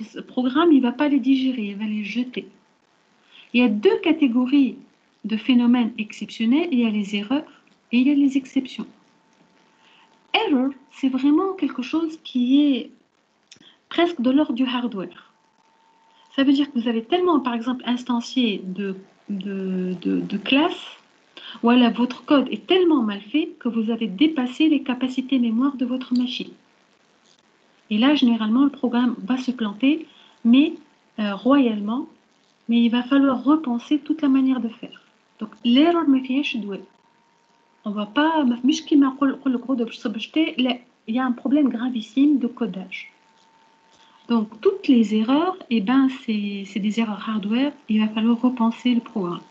Ce programme, il ne va pas les digérer, il va les jeter. Il y a deux catégories de phénomènes exceptionnels. Il y a les erreurs et il y a les exceptions error, c'est vraiment quelque chose qui est presque de l'ordre du hardware. Ça veut dire que vous avez tellement, par exemple, instancié de, de, de, classes, ou alors votre code est tellement mal fait que vous avez dépassé les capacités mémoire de votre machine. Et là, généralement, le programme va se planter, mais euh, royalement, mais il va falloir repenser toute la manière de faire. Donc, l'erreur me fait on va pas il y a un problème gravissime de codage. Donc toutes les erreurs eh ben c'est des erreurs hardware il va falloir repenser le programme.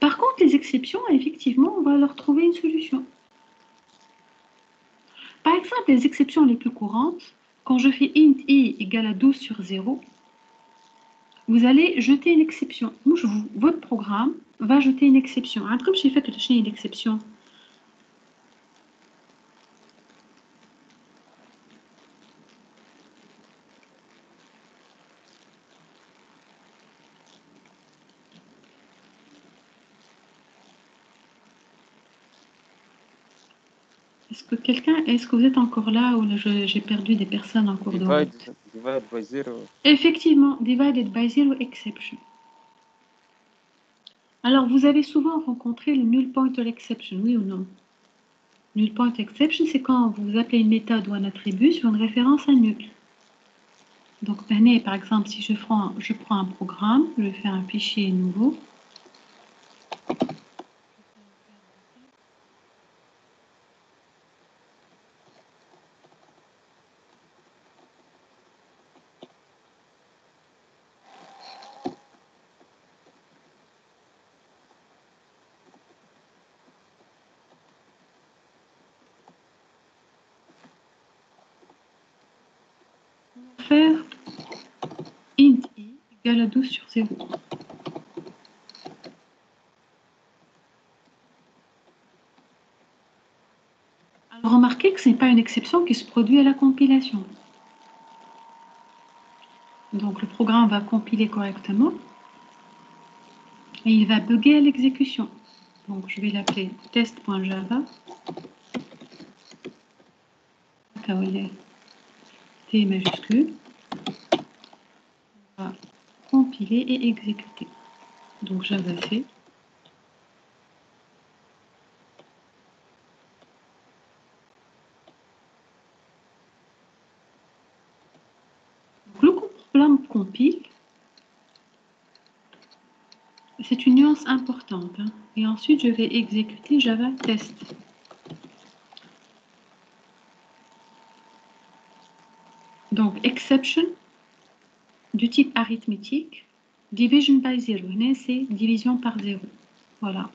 Par contre les exceptions effectivement on va leur trouver une solution. Par exemple les exceptions les plus courantes quand je fais int i égale à 12 sur 0 vous allez jeter une exception. votre programme va jeter une exception. Comme j'ai fait une exception. Est-ce que quelqu'un, est-ce que vous êtes encore là ou j'ai perdu des personnes en cours de route? Divided by zero. Effectivement, divided by zero exception. Alors, vous avez souvent rencontré le null pointer exception, oui ou non? Null pointer exception, c'est quand vous appelez une méthode ou un attribut sur une référence à nul. Donc, par exemple, si je prends, je prends un programme, je faire un fichier nouveau. faire int i à 12 sur 0. Alors remarquez que ce n'est pas une exception qui se produit à la compilation. Donc le programme va compiler correctement et il va bugger à l'exécution. Donc je vais l'appeler test.java. T majuscule compiler et exécuter. Donc Java fait. le programme compile. C'est une nuance importante. Hein. Et ensuite, je vais exécuter Java test. Donc, exception, du type arithmétique, division by zero. c'est division par zéro. Voilà.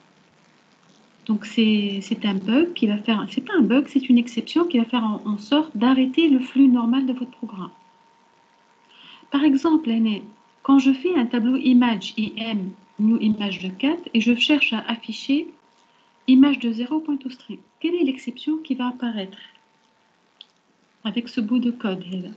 Donc c'est un bug qui va faire, c'est pas un bug, c'est une exception qui va faire en, sorte d'arrêter le flux normal de votre programme. Par exemple, quand je fais un tableau image IM, new image de 4, et je cherche à afficher image de 0 point string, quelle est l'exception qui va apparaître avec ce bout de code là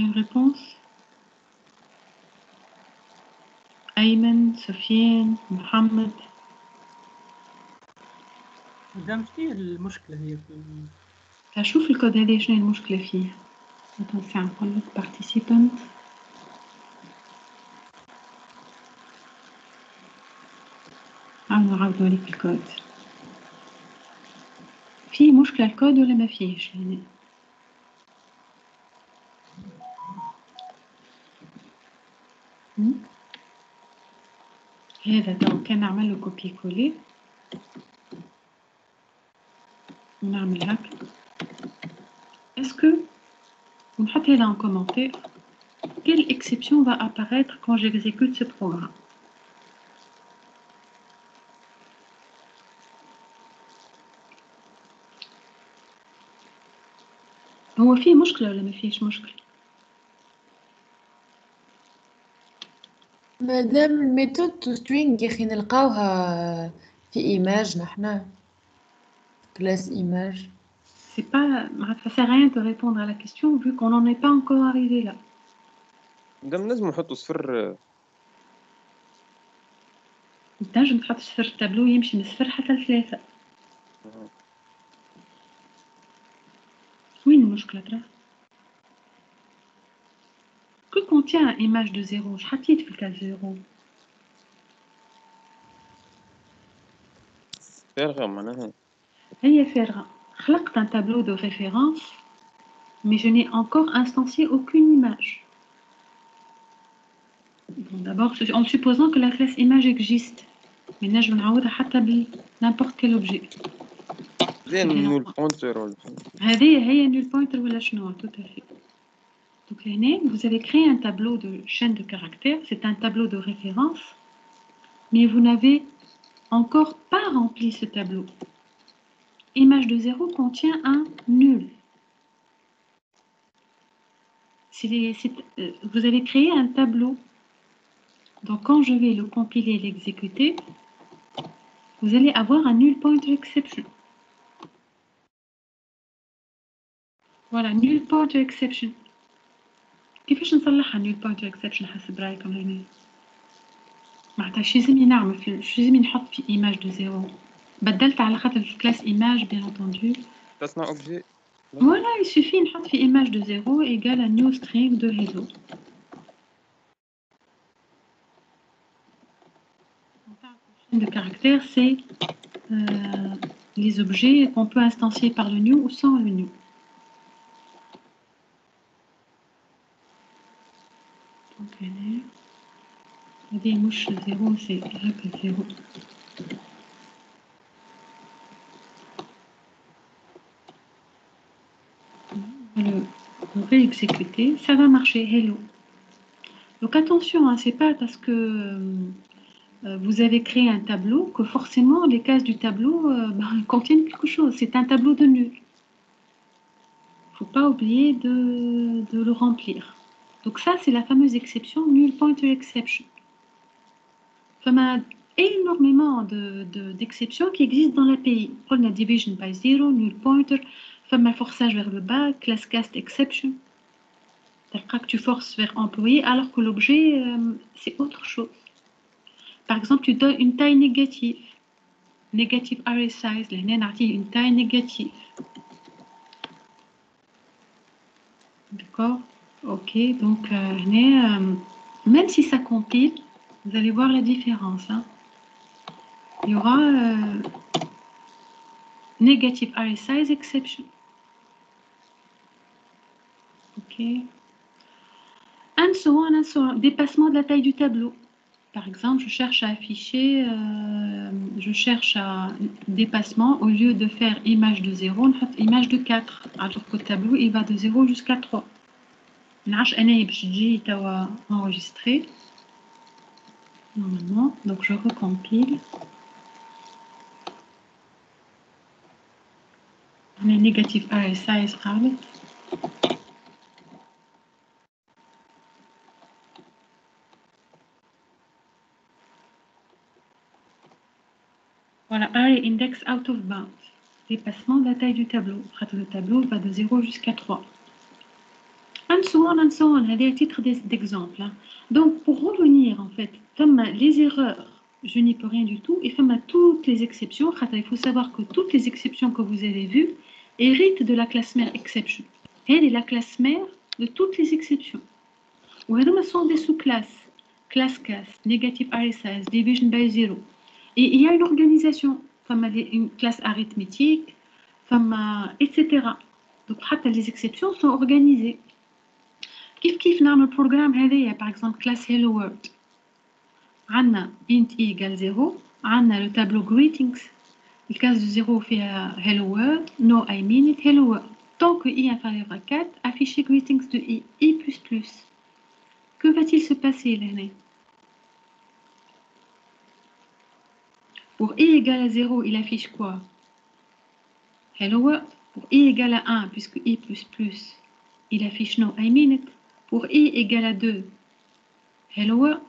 une réponse? أيمن سفيان محمد مدام شنو المشكلة هي في هشوف الكود هذا شنو المشكلة فيه اتونسي نقول لك participant عاود نعاودو لك الكود فيه مشكلة الكود ولا ما فيهش هنا هذا تو كان نعمل له كوبي كولي ونعمل هكا اسكو ونحط هذا en commentaire quelle exception va apparaître quand j'exécute ce programme هو فيه مشكلة ولا ما فيهش مشكلة مادام الميثود تو سترينغ يا أخي نلقاوها في إيماج نحنا كلاس إيماج C'est pas, ça sert à rien de répondre à la question vu qu'on n'en est pas encore arrivé là. مادام لازم نحطوا صفر تنجم تحط صفر التابلو يمشي من صفر حتى لثلاثة. وين المشكلة ترى؟ Que contient une image de 0 Je حطيت في الكاس 0 فارغة معناها هي فارغة خلقت un tableau de référence mais je n'ai encore instancié aucune image. Bon, D'abord, en supposant que la classe image existe. Mais là, je vais نعوضها حتى n'importe quel objet. زين نول بوينتر هذه هي نول بوينتر ولا شنو tout à fait. Donc, vous avez créé un tableau de chaîne de caractères, c'est un tableau de référence, mais vous n'avez encore pas rempli ce tableau. Image de 0 contient un nul. Euh, vous avez créé un tableau, Donc, quand je vais le compiler et l'exécuter, vous allez avoir un null pointer exception. Voilà, null pointer exception. كيفاش نصلحها null pointer exception حسب رايكم هنا معناتها شو لازم نعمل شو لازم نحط في ايماج دو زيرو بدلت على خاطر الكلاس ايماج بيان انتوندو بلاسما اوبجي فوالا يسوفي نحط في ايماج دو زيرو ايغال نيو سترينغ دو hello de caractères, c'est euh, les objets qu'on peut instancier par le new ou sans le new. Donc, des mouches 0, c'est rep 0. Le réexécuter, ça va marcher. Hello. Donc attention, hein, c'est pas parce que euh, euh, vous avez créé un tableau que forcément les cases du tableau euh, ben, contiennent quelque chose. C'est un tableau de nul. Il ne faut pas oublier de, le remplir. Donc ça, c'est la fameuse exception null pointer exception. Y a énormément d'exceptions qui existent dans l'API. On a division by zero, null pointer, un forçage vers le bas, class cast exception. que tu forces vers employé alors que l'objet, euh, c'est autre chose. Par exemple, tu donnes une taille négative. Negative array size, une taille négative. D'accord? Ok, donc euh, euh, même si ça compile, vous allez voir la différence. Hein. Il y aura euh, negative array size exception. Ok. Un so on, and so Dépassement de la taille du tableau. Par exemple, je cherche à afficher, je cherche à dépassement, au lieu de faire image de 0, on fait image de 4. Alors que le tableau, il va de 0 jusqu'à 3. Je enregistré. Normalement, donc je recompile. On est négatif size Voilà, array index out of bounds. Dépassement de la taille du tableau. Le tableau va de 0 jusqu'à 3. And so on, and so on. titres d'exemple. Hein. Donc, pour revenir, en fait, comme les erreurs, je n'y peux rien du tout, et comme toutes les exceptions, il faut savoir que toutes les exceptions que vous avez vues héritent de la classe mère exception. Elle est la classe mère de toutes les exceptions. Ou sont des sous-classes. Class cast, negative size, division by zero. Et il y a une organisation, comme une classe arithmétique, comme, etc. Donc, les exceptions sont organisées. كيف كيف نعمل programme هذايا par exemple classe hello world عندنا int i égale 0 عندنا le tableau greetings الكاس de 0 فيها hello world no I mean it hello world tant que i inférieur à 4 afficher greetings de i i++ que va-t-il se passer là Pour i égale à 0, il affiche quoi Hello world. Pour i égale à 1, puisque i++, il affiche no, I mean it. Pour i égale à 2, hello world.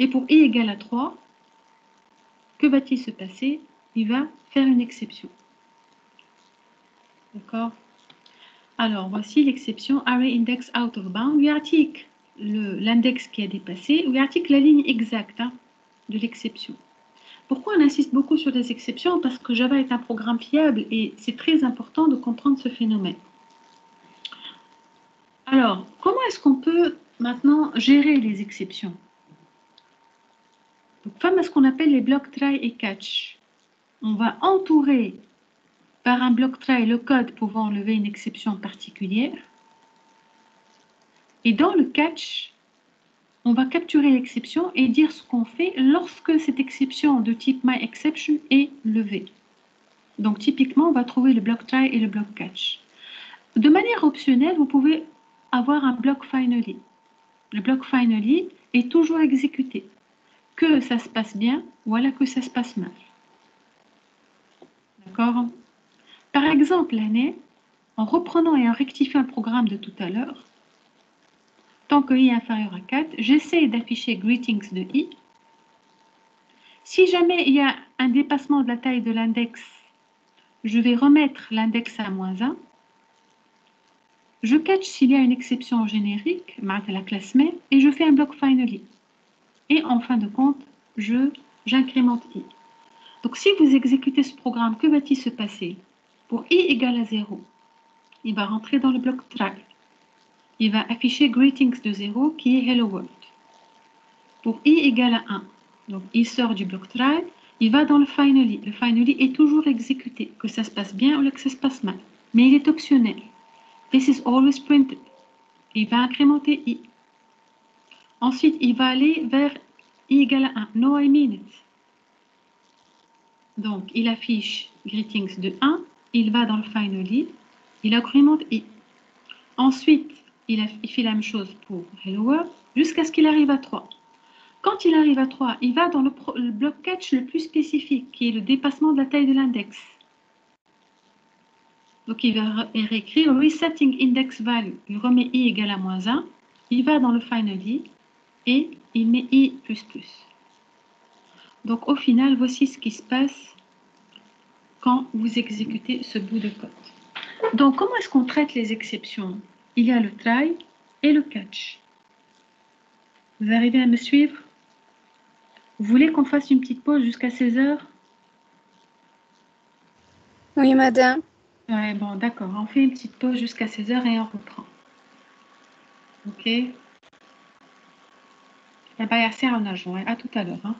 Et pour i égale à 3, que va-t-il se passer? Il va faire une exception. D'accord? Alors, voici l'exception array index out of bound. Article l'index qui a dépassé, article la ligne exacte hein, de l'exception. Pourquoi on insiste beaucoup sur les exceptions? Parce que Java est un programme fiable et c'est très important de comprendre ce phénomène. Alors, comment est-ce qu'on peut maintenant gérer les exceptions? Donc, Comme à ce qu'on appelle les blocs try et catch. On va entourer par un bloc try le code pouvant lever une exception particulière. Et dans le catch, on va capturer l'exception et dire ce qu'on fait lorsque cette exception de type myException est levée. Donc typiquement, on va trouver le bloc try et le bloc catch. De manière optionnelle, vous pouvez avoir un bloc finally. Le bloc finally est toujours exécuté. Que ça se passe bien, voilà que ça se passe mal. D'accord? Par exemple, l'année, en reprenant et en rectifiant un programme de tout à l'heure, tant que i est inférieur à 4, j'essaie d'afficher greetings de i. Si jamais il y a un dépassement de la taille de l'index, je vais remettre l'index à moins 1. Je catch s'il y a une exception générique, la classe main, et je fais un bloc finally. Et en fin de compte, je j'incrémente i. Donc si vous exécutez ce programme, que va-t-il se passer? Pour i égale à 0, il va rentrer dans le bloc try. Il va afficher greetings de 0 qui est hello world. Pour i égale à 1, donc il sort du bloc try, il va dans le finally. Le finally est toujours exécuté, que ça se passe bien ou que ça se passe mal. Mais il est optionnel. This is always printed. Il va incrémenter i. Ensuite, il va aller vers i égale à 1. No, I mean it. Donc, il affiche greetings de 1, il va dans le finally, il incrémente i. Ensuite, il, fait la même chose pour hello world jusqu'à ce qu'il arrive à 3. Quand il arrive à 3, il va dans le, bloc catch le plus spécifique, qui est le dépassement de la taille de l'index. Donc il va réécrire resetting index value. Il remet i égale à moins 1. Il va dans le finally et il met i++. Donc au final, voici ce qui se passe quand vous exécutez ce bout de code. Donc comment est-ce qu'on traite les exceptions? Il y a le try et le catch. Vous arrivez à me suivre? Vous voulez qu'on fasse une petite pause jusqu'à 16 heures? Oui, madame. Bon, d'accord. On fait une petite pause jusqu'à 16 heures et on reprend. Ok Eh bien. À tout à l'heure. Hein.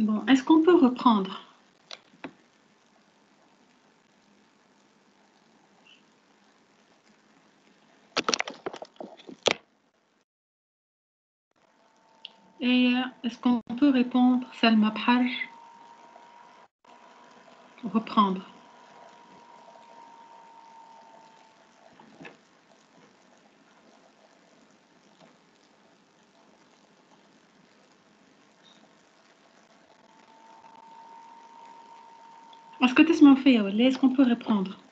Bon, est-ce qu'on peut reprendre? Et euh, est-ce qu'on peut répondre Salma Bhaj Reprendre. Fait Est-ce qu'on peut reprendre?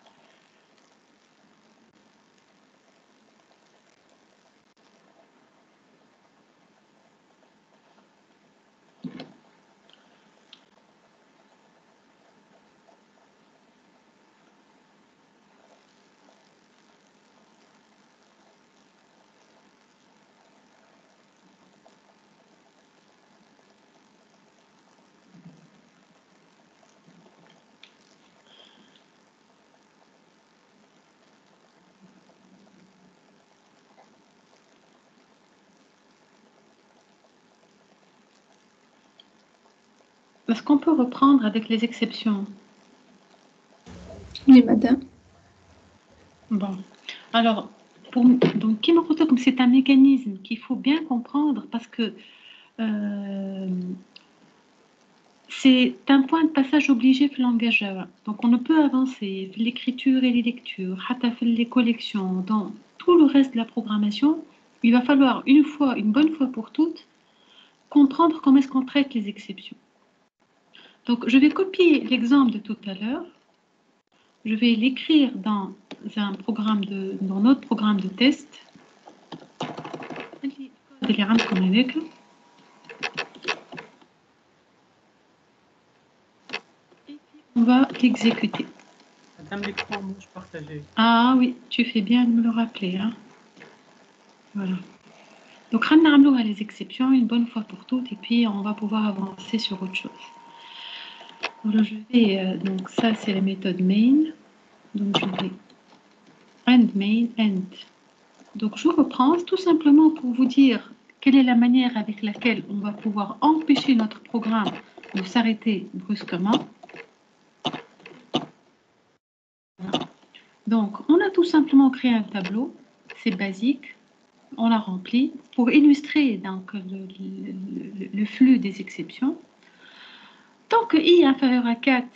Est-ce qu'on peut reprendre avec les exceptions? Oui, madame. Bon. Alors, pour, donc, comme c'est un mécanisme qu'il faut bien comprendre parce que euh, c'est un point de passage obligé pour le langage Java. Donc, on ne peut avancer l'écriture et les lectures, les collections, dans tout le reste de la programmation. Il va falloir une fois, une bonne fois pour toutes, comprendre comment est-ce qu'on traite les exceptions. Donc, je vais copier l'exemple de tout à l'heure. Je vais l'écrire dans un programme de, dans notre programme de test. Et puis, on va l'exécuter. Ah oui, tu fais bien de me le rappeler. Hein. Voilà. Donc, on va les exceptions une bonne fois pour toutes et puis on va pouvoir avancer sur autre chose. Euh, donc ça, c'est la méthode main. Donc, je vais end main, end. Donc, je reprends tout simplement pour vous dire quelle est la manière avec laquelle on va pouvoir empêcher notre programme de s'arrêter brusquement. Donc, on a tout simplement créé un tableau, c'est basique, on l'a rempli pour illustrer le flux des exceptions. Tant que i est inférieur à 4,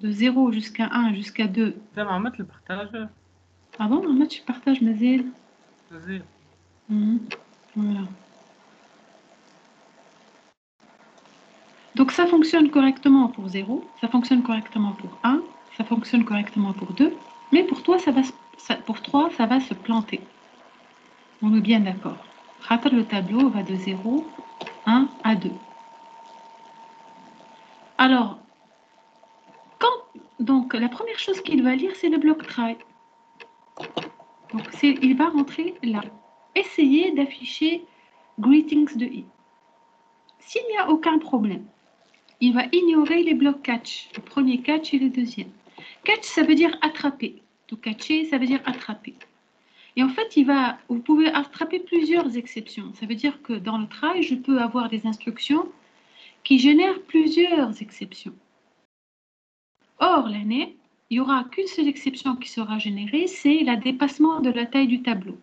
de 0 jusqu'à 1 jusqu'à 2. Ça va mettre le partage. Ah bon, Ahmed, tu partages mes ailes Voilà. Donc ça fonctionne correctement pour 0, ça fonctionne correctement pour 1, ça fonctionne correctement pour 2, mais pour toi, ça va, pour 3, ça va se planter. On est bien d'accord. Le tableau va de 0, 1 à 2. Alors, quand, donc, la première chose qu'il va lire, c'est le bloc try. Donc, il va rentrer là. Essayez d'afficher greetings de i. S'il n'y a aucun problème, il va ignorer les blocs catch, le premier catch et le deuxième. Catch, ça veut dire attraper. Donc, catcher, ça veut dire attraper. Et en fait, il va, vous pouvez attraper plusieurs exceptions. Ça veut dire que dans le try, je peux avoir des instructions qui génère plusieurs exceptions. Or, l'année, il n'y aura qu'une seule exception qui sera générée, c'est le dépassement de la taille du tableau.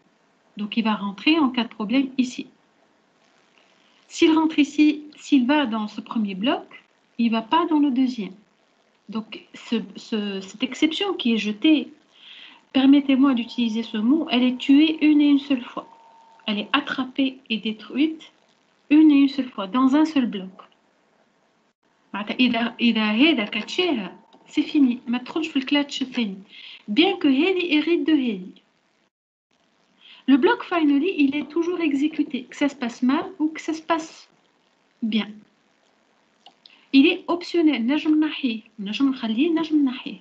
Donc, il va rentrer en cas de problème ici. S'il rentre ici, s'il va dans ce premier bloc, il ne va pas dans le deuxième. Donc, cette exception qui est jetée, permettez-moi d'utiliser ce mot, elle est tuée une et une seule fois. Elle est attrapée et détruite une et une seule fois, dans un seul bloc. إذا إذا هذا كاتشيها سي فيني ما تدخلش في الكلاتش الثاني bien que هذه hérite de هذه le bloc finally il est toujours exécuté que ça se passe mal ou que ça se passe bien il est optionnel نجم نحيه نجم نخليه نجم نحيه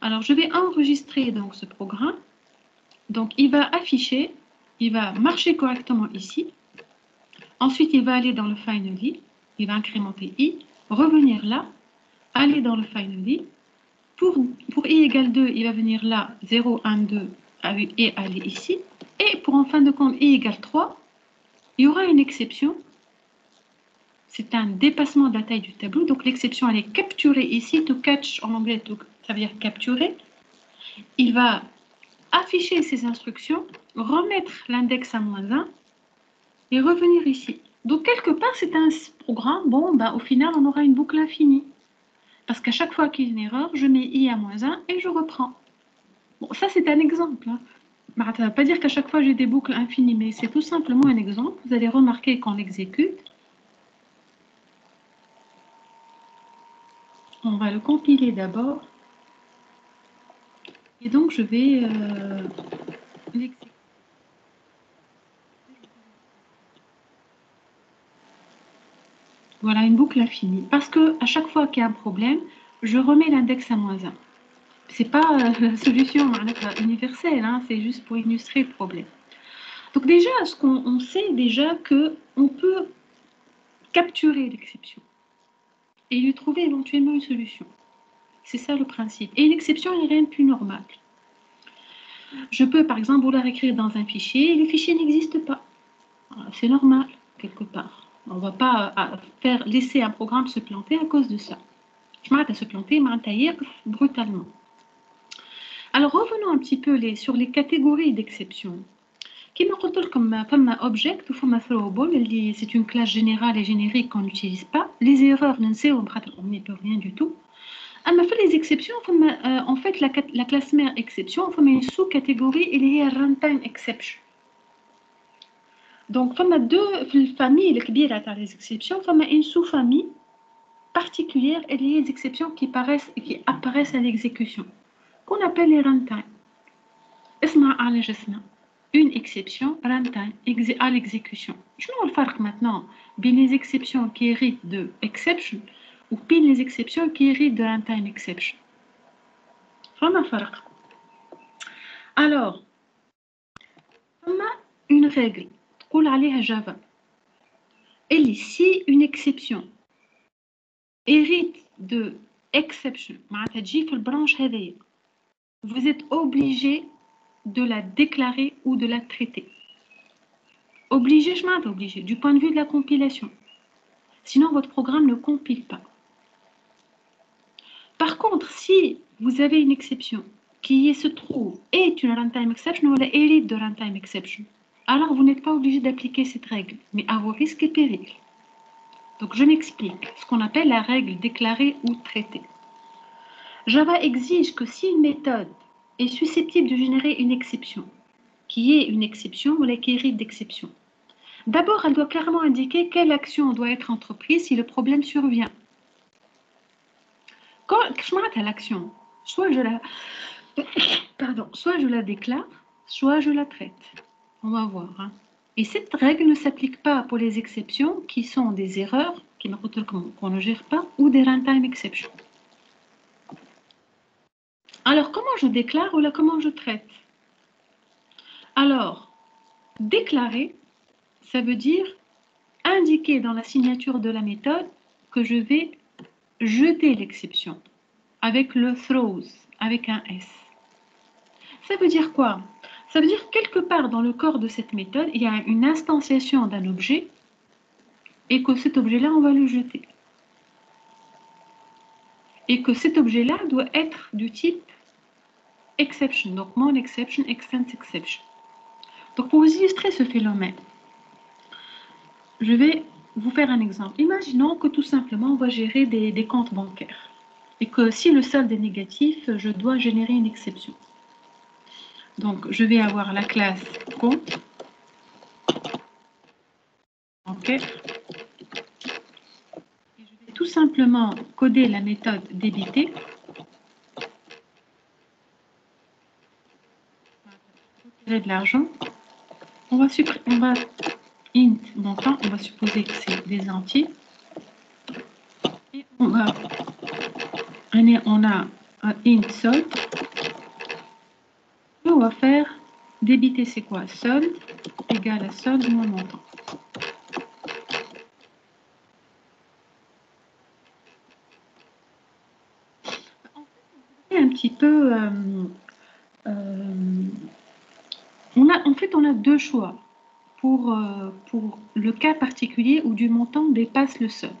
alors je vais enregistrer donc ce programme donc il va afficher il va marcher correctement ici ensuite il va aller dans le finally il va incrémenter i, revenir là, aller dans le finally. Pour, pour i égale 2, il va venir là, 0, 1, 2, et aller ici. Et pour en fin de compte i égale 3, il y aura une exception c'est un dépassement de la taille du tableau. Donc l'exception, elle est capturée ici. To catch en anglais, ça veut dire capturer. Il va afficher ses instructions, remettre l'index à moins 1 et revenir ici. Donc quelque part, c'est un programme, bon, bah, au final, on aura une boucle infinie. Parce qu'à chaque fois qu'il y a une erreur, je mets i à moins 1 et je reprends. Bon, ça c'est un exemple. Hein. Ça ne veut pas dire qu'à chaque fois j'ai des boucles infinies, mais c'est tout simplement un exemple. Vous allez remarquer qu'on l'exécute. On va le compiler d'abord. Et donc je vais euh, l'exécuter. Voilà une boucle infinie. Parce que à chaque fois qu'il y a un problème, je remets l'index à moins 1. Ce n'est pas euh, la solution universelle, hein, c'est juste pour illustrer le problème. Donc déjà, ce qu'on sait déjà qu'on peut capturer l'exception et lui trouver éventuellement une solution. C'est ça le principe. Et une exception, il n'y a rien de plus normal. Je peux par exemple vouloir écrire dans un fichier et le fichier n'existe pas. C'est normal, quelque part. On ne va pas euh, faire, laisser un programme se planter à cause de ça. Je m'arrête à se planter, taillé brutalement. Alors revenons un petit peu les, sur les catégories d'exception. كما قلت لكم فما object ou فما throwable c'est une classe générale et générique qu'on n'utilise pas les erreurs on n'y peut rien du tout اما fait les exceptions en fait la, la classe mère exception فما une sous-catégorie اللي هي runtime exception y a deux familles qui sont les exceptions. Il y a une sous-famille particulière et les exceptions qui, apparaissent, qui apparaissent à l'exécution, qu'on appelle les runtime. Une exception, runtime, à l'exécution. Vais vous faire maintenant bien les exceptions qui héritent de exception ou bien les exceptions qui héritent de runtime exception. Alors, on a une règle تقول عليها جافا اللي si une exception hérite de exception معناتها تجي في البرانش هذايا vous êtes obligé de la déclarer ou de la traiter obligé je m'arrête obligé du point de vue de la compilation sinon votre programme ne compile pas par contre si vous avez une exception qui se trouve est une runtime exception ou hérite de runtime exception alors vous n'êtes pas obligé d'appliquer cette règle, mais à vos risques et périls. Donc je m'explique, ce qu'on appelle la règle déclarée ou traitée. Java exige que si une méthode est susceptible de générer une exception, qui est une exception ou qui hérite d'exception, d'abord elle doit clairement indiquer quelle action doit être entreprise si le problème survient. Quand je à l'action, soit je la, pardon, soit je la déclare, soit je la traite. On va voir. Hein. Et cette règle ne s'applique pas pour les exceptions qui sont des erreurs qu'on ne gère pas ou des runtime exceptions. Alors, comment je déclare ou comment je traite? Alors, déclarer, ça veut dire indiquer dans la signature de la méthode que je vais jeter l'exception avec le throws, avec un S. Ça veut dire quoi? Ça veut dire quelque part dans le corps de cette méthode, il y a une instantiation d'un objet et que cet objet-là, on va le jeter. Et que cet objet-là doit être du type exception, donc mon exception, extend exception. Donc pour vous illustrer ce phénomène, je vais vous faire un exemple. Imaginons que tout simplement on va gérer des comptes bancaires et que si le solde est négatif, je dois générer une exception. Donc, je vais avoir la classe compte. OK. Et je vais tout simplement coder la méthode débiter. de l'argent. On va on on va supposer que c'est des entiers. Et on va, on a un int solde va faire débiter, c'est quoi? Solde égale à solde moins montant. un petit peu... Euh, euh, on a, en fait, on a deux choix pour, euh, pour le cas particulier où du montant dépasse le solde.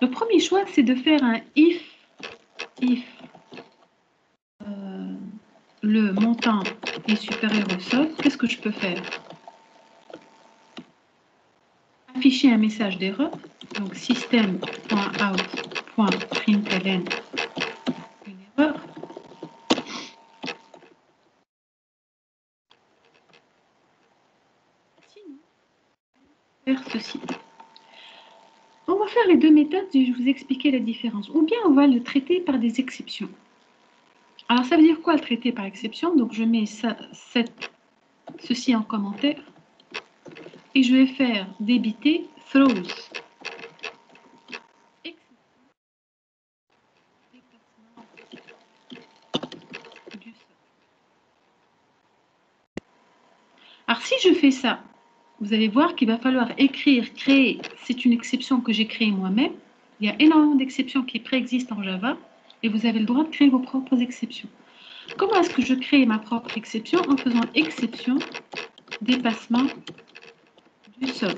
Le premier choix, c'est de faire un if, if le montant est supérieur au solde. Qu'est-ce que je peux faire? Afficher un message d'erreur. Donc système.out.println une erreur. faire ceci. On va faire les deux méthodes et je vais vous expliquer la différence. Ou bien on va le traiter par des exceptions. Alors ça veut dire quoi le traiter par exception? Donc je mets ceci en commentaire et je vais faire débiter throws. Alors si je fais ça, vous allez voir qu'il va falloir écrire, créer, c'est une exception que j'ai créée moi-même. Il y a énormément d'exceptions qui préexistent en Java et vous avez le droit de créer vos propres exceptions. Comment est-ce que je crée ma propre exception En faisant exception, dépassement du sol?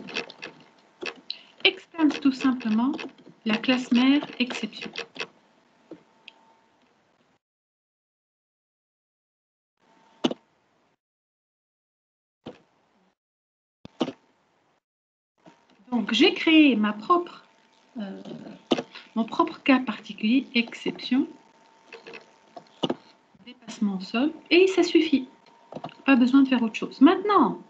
Expense tout simplement la classe mère exception. Donc, j'ai créé ma propre, euh, mon propre cas particulier, exception, dépassement sol, et ça suffit. Pas besoin de faire autre chose. Maintenant,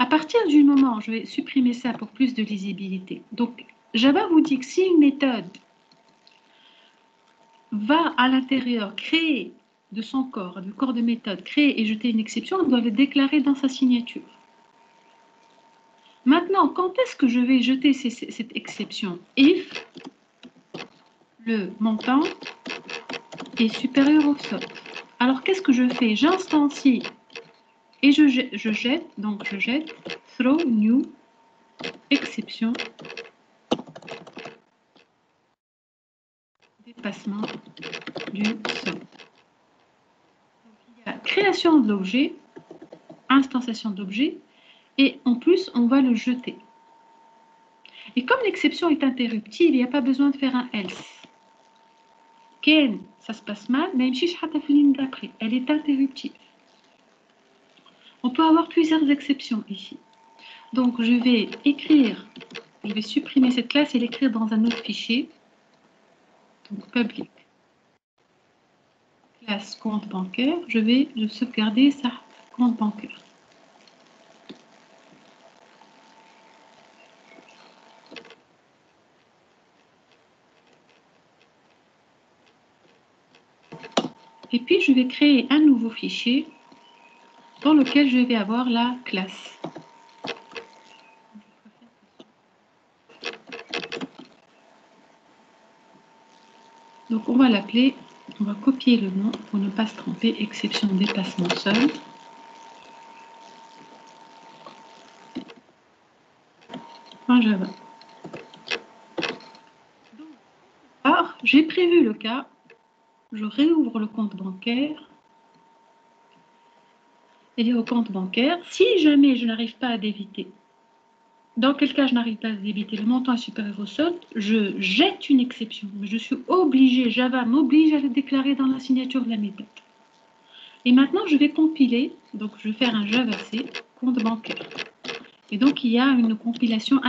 à partir du moment, je vais supprimer ça pour plus de lisibilité. Donc, Java vous dit que si une méthode va à l'intérieur créer de son corps, du corps de méthode, créer et jeter une exception, elle doit le déclarer dans sa signature. Maintenant, quand est-ce que je vais jeter cette exception? If le montant est supérieur au sol. Alors, qu'est-ce que je fais? J'instancie et je, je, jette, donc je jette throw new exception dépassement du sol. il y a création de l'objet, instanciation d'objet, et en plus, on va le jeter. Et comme l'exception est interruptive, il n'y a pas besoin de faire un else. Ça se passe mal, mais d'après, elle est interruptive. On peut avoir plusieurs exceptions ici. Donc, je vais écrire, je vais supprimer cette classe et l'écrire dans un autre fichier. Donc, public. Classe compte bancaire. Je vais sauvegarder ça, compte bancaire. Et puis, je vais créer un nouveau fichier dans lequel je vais avoir la classe. Donc, on va l'appeler, on va copier le nom pour ne pas se tromper, exception dépassement seul. Java. Alors, j'ai prévu le cas je réouvre le compte bancaire et dire au compte bancaire, si jamais je n'arrive pas à débiter, dans quel cas je n'arrive pas à débiter, le montant est supérieur au solde, je jette une exception. Mais je suis obligé, Java m'oblige à le déclarer dans la signature de la méthode. Et maintenant, je vais compiler, donc je vais faire un Java C, compte bancaire. Et donc, il y a une compilation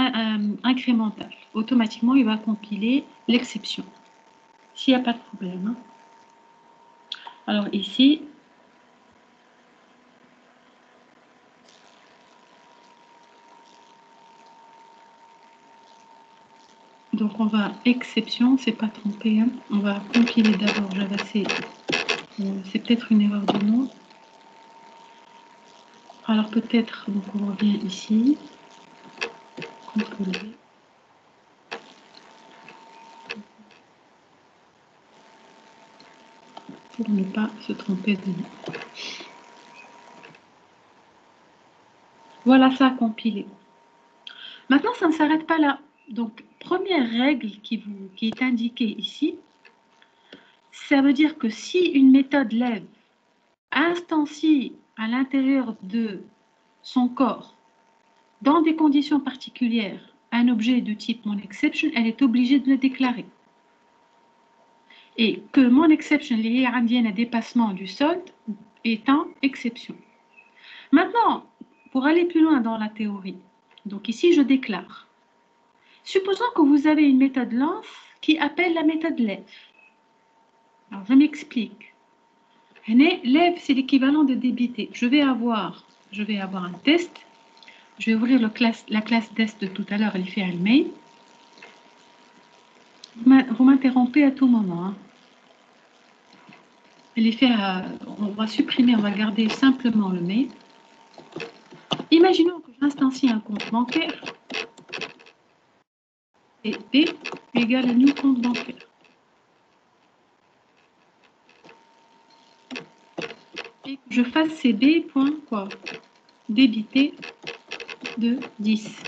incrémentale. Automatiquement, il va compiler l'exception. S'il n'y a pas de problème. Hein. Alors ici, donc on va exception, c'est pas trompé, hein. on va compiler d'abord Java C, euh, c'est peut-être une erreur de nom. Alors peut-être, donc on revient ici, pour ne pas se tromper de nom. Voilà ça compilé. Maintenant, ça ne s'arrête pas là. Donc, première règle qui, qui est indiquée ici, ça veut dire que si une méthode lève instancie à l'intérieur de son corps dans des conditions particulières un objet de type mon exception, elle est obligée de le déclarer. Et que mon exception liée à un dépassement du solde est en exception. Maintenant, pour aller plus loin dans la théorie, donc ici je déclare. Supposons que vous avez une méthode lance qui appelle la méthode lève. Alors je m'explique. Lève, c'est l'équivalent de débiter. Je vais avoir, je vais avoir un test je vais ouvrir la classe test de tout à l'heure, elle fait un. Vous m'interrompez à tout moment. Hein. Fait on va supprimer, on va garder simplement le mail. Imaginons que j'instancie un compte bancaire et P égale new compte bancaire. Et que je fasse CB point quoi débiter de 10.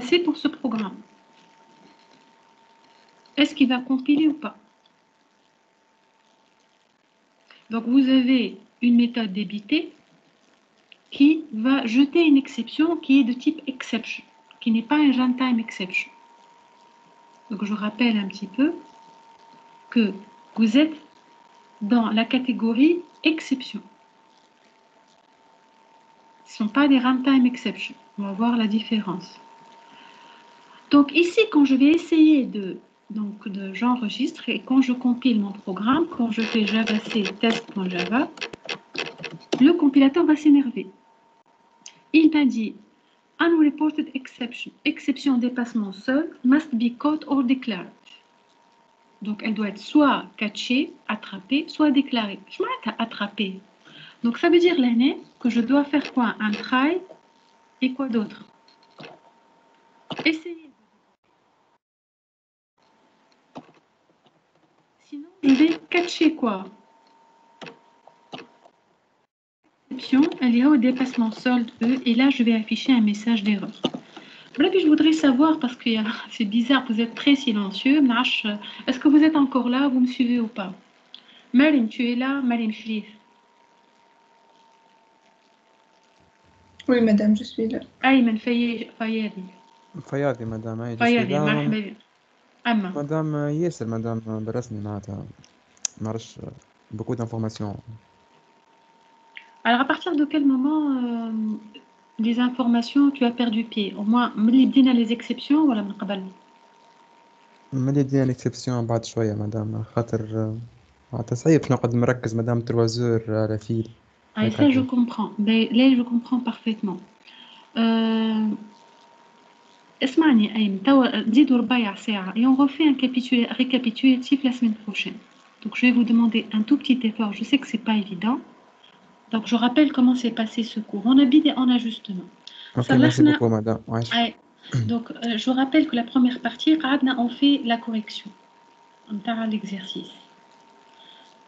C'est pour ce programme. Est-ce qu'il va compiler ou pas? Donc vous avez une méthode débitée qui va jeter une exception qui est de type exception, qui n'est pas un runtime exception. Donc je rappelle un petit peu que vous êtes dans la catégorie exception sont pas des runtime exceptions. On va voir la différence. Donc ici, quand je vais essayer de, donc j'enregistre et quand je compile mon programme, quand je fais java c test.java, le compilateur va s'énerver. Il m'a dit unreported exception, exception dépassement seul, must be caught or declared. Donc elle doit être soit catchée, attrapée, soit déclarée. Je m'arrête à attraper. Donc ça veut dire l'année que je dois faire quoi? Un try et quoi d'autre? Essayez. Sinon, je vais catcher quoi Elle est au dépassement solde E et là je vais afficher un message d'erreur. Voilà que je voudrais savoir parce que c'est bizarre, vous êtes très silencieux. Est-ce que vous êtes encore là Vous me suivez ou pas Marine, tu es là Marine Shrif Oui, madame, je suis là. أيمن في فياضي فياضي مدام أي فياضي مرحبا أما مدام ياسر مدام بالرسمي معناتها ما نعرفش beaucoup d'informations. Alors, à partir de quel moment euh, les informations tu as perdu pied Au moins, ملي بدينا les exceptions ولا من قبل ملي بدينا الاكسبسيون بعد شوية مدام خاطر معناتها صعيب نقعد مركز مدام 3 زور على فيل Ah, ça, je comprends. Ben, là, je comprends parfaitement. Euh, اسمعني أيمن توا نزيدوا ربع ساعة et on refait un récapitulatif la semaine prochaine. Donc je vais vous demander un tout petit effort. Je sais que c'est pas évident. Donc je rappelle comment s'est passé ce cours. On a bidé en ajustement. Ok, merci beaucoup madame. Ouais. Donc euh, je rappelle que la première partie, on fait la correction. On parle l'exercice.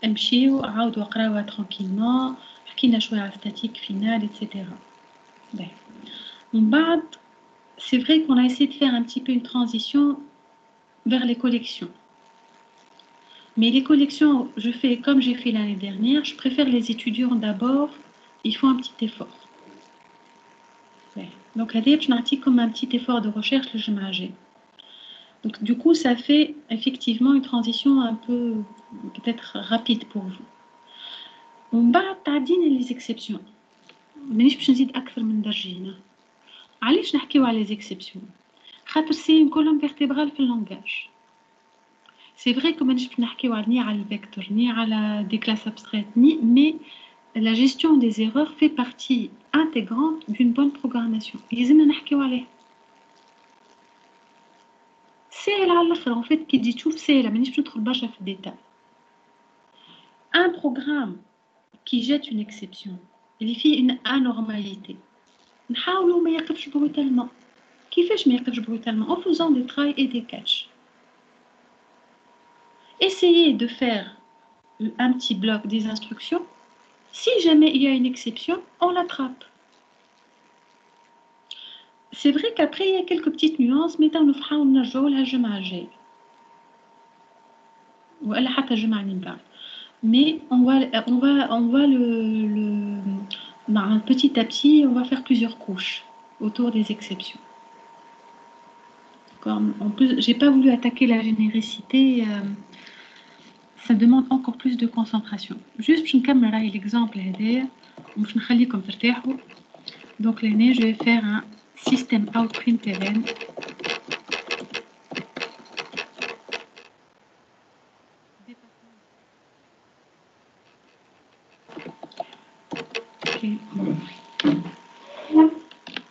امشيو عاودوا اقراوها tranquillement حكينا شوية على statique finale etc. بعد c'est vrai qu'on a essayé de faire un petit peu une transition vers les collections. Mais les collections, je fais comme j'ai fait l'année dernière, je préfère les étudiants d'abord, ils font un petit effort. Donc, à je comme un petit effort de recherche le GMAG. Donc, du coup, ça fait effectivement une transition un peu, peut-être rapide pour vous. On va les exceptions. Mais je ne علاش نحكيو على لي زيكسيبسيون خاطر سي اون كولوم فيرتيبرال في اللونغاج سي فري كو مانيش باش نحكيو ني على الفيكتور ني على دي كلاس ابستريت ني مي la gestion des erreurs fait partie intégrante d'une bonne programmation لازمنا نحكيو عليها سهل على الاخر en fait كي تجي تشوف سهله مانيش باش ندخل برشا في الديتاي un programme qui jette une exception اللي فيه une anormalité نحاولوا ما يقفش brutalement كيفاش ما يقفش brutalement en faisant des try et des catch essayez de faire un petit bloc des instructions si jamais il y a une exception on l'attrape c'est vrai qu'après il y a quelques petites nuances mais نحاول نرجعوا لها الجمعة الجاية ولا حتى الجمعة من بعد mais on va, on va, on va le, le ben, petit à petit, on va faire plusieurs couches autour des exceptions. En plus, j'ai pas voulu attaquer la généricité. Euh, ça demande encore plus de concentration. Juste, je vais l'exemple. Donc, l'année, je vais faire un système out println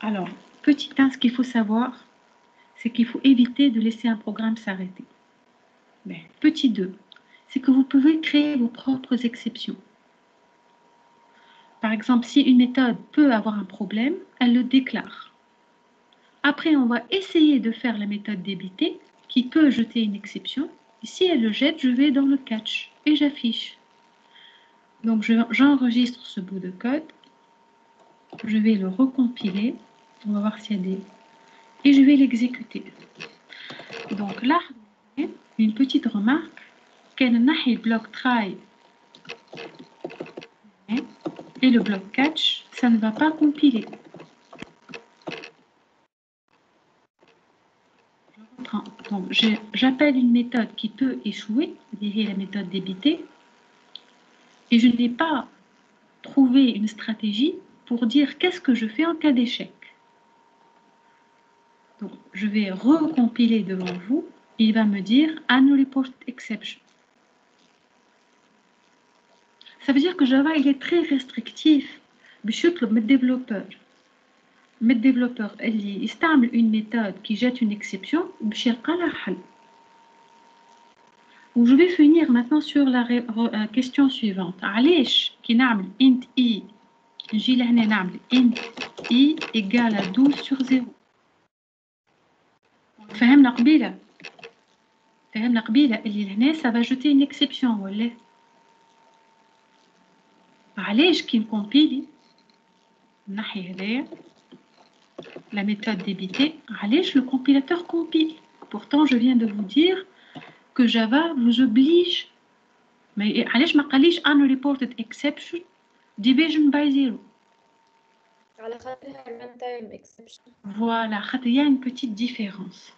Alors, petit 1, ce qu'il faut savoir, c'est qu'il faut éviter de laisser un programme s'arrêter. Petit 2, c'est que vous pouvez créer vos propres exceptions. Par exemple, si une méthode peut avoir un problème, elle le déclare. Après, on va essayer de faire la méthode débitée qui peut jeter une exception. Et si elle le jette, je vais dans le catch et j'affiche. Donc, j'enregistre ce bout de code. Je vais le recompiler. On va voir s'il y a des... Et je vais l'exécuter. Donc là, une petite remarque. le bloc try et le bloc catch, ça ne va pas compiler. Donc, j'appelle une méthode qui peut échouer, la méthode débitée, et je n'ai pas trouvé une stratégie pour dire qu'est-ce que je fais en cas d'échec. Donc, je vais recompiler devant vous et il va me dire report exception. Ça veut dire que Java il est très restrictif بيطلب من développeur من développeur اللي يستعمل une méthode qui jette une exception باش يلقى لها حل و je vais finir maintenant sur la euh, question suivante علاش كي نعمل int i نجي لهنا نعمل int i égale à 12 sur 0 فهمنا قبيله فهمنا قبيله اللي لهنا ça va jeter une exception ولا علاش كي نكومبيلي الناحية هذايا la méthode débitée علاش le compilateur compile pourtant je viens de vous dire que Java vous oblige mais علاش ما قاليش unreported exception division by zero على خاطرها runtime exception voilà خاطر il y a une petite différence فما عطاكم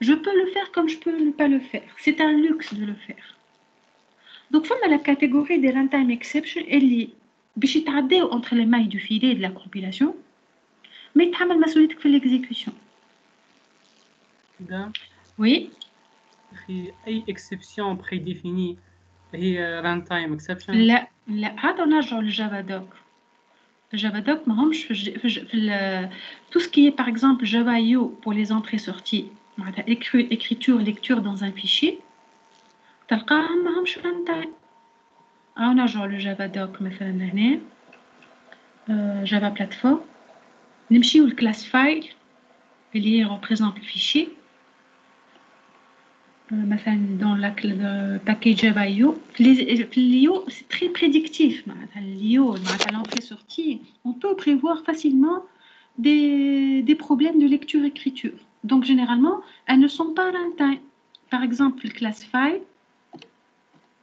Je peux le faire comme je peux ne pas le faire. C'est un luxe de le faire. Donc, la catégorie des runtime exceptions, elle est entre les mailles du filet de la compilation, mais tu as fait l'exécution. Oui. أي exception prédéfinie هي runtime exception؟ لا لا هذا نرجعوا للجافا Le Java Doc, tout ce qui est par exemple Java IO pour les entrées-sorties, écriture, lecture dans un fichier, تلقاهم ماهمش ران تايم أو نرجعو لجافا دوك مثلا هنا جافا بلاتفورم نمشيو لكلاس فايل اللي représente الفيشي مثلا دون لا باكيج جافا يو في اليو سي تري بريديكتيف معناتها اليو معناتها l'entrée sortie on peut prévoir facilement des, des problèmes de lecture-écriture. Donc, généralement, elles ne sont pas runtime. Par exemple, le class file,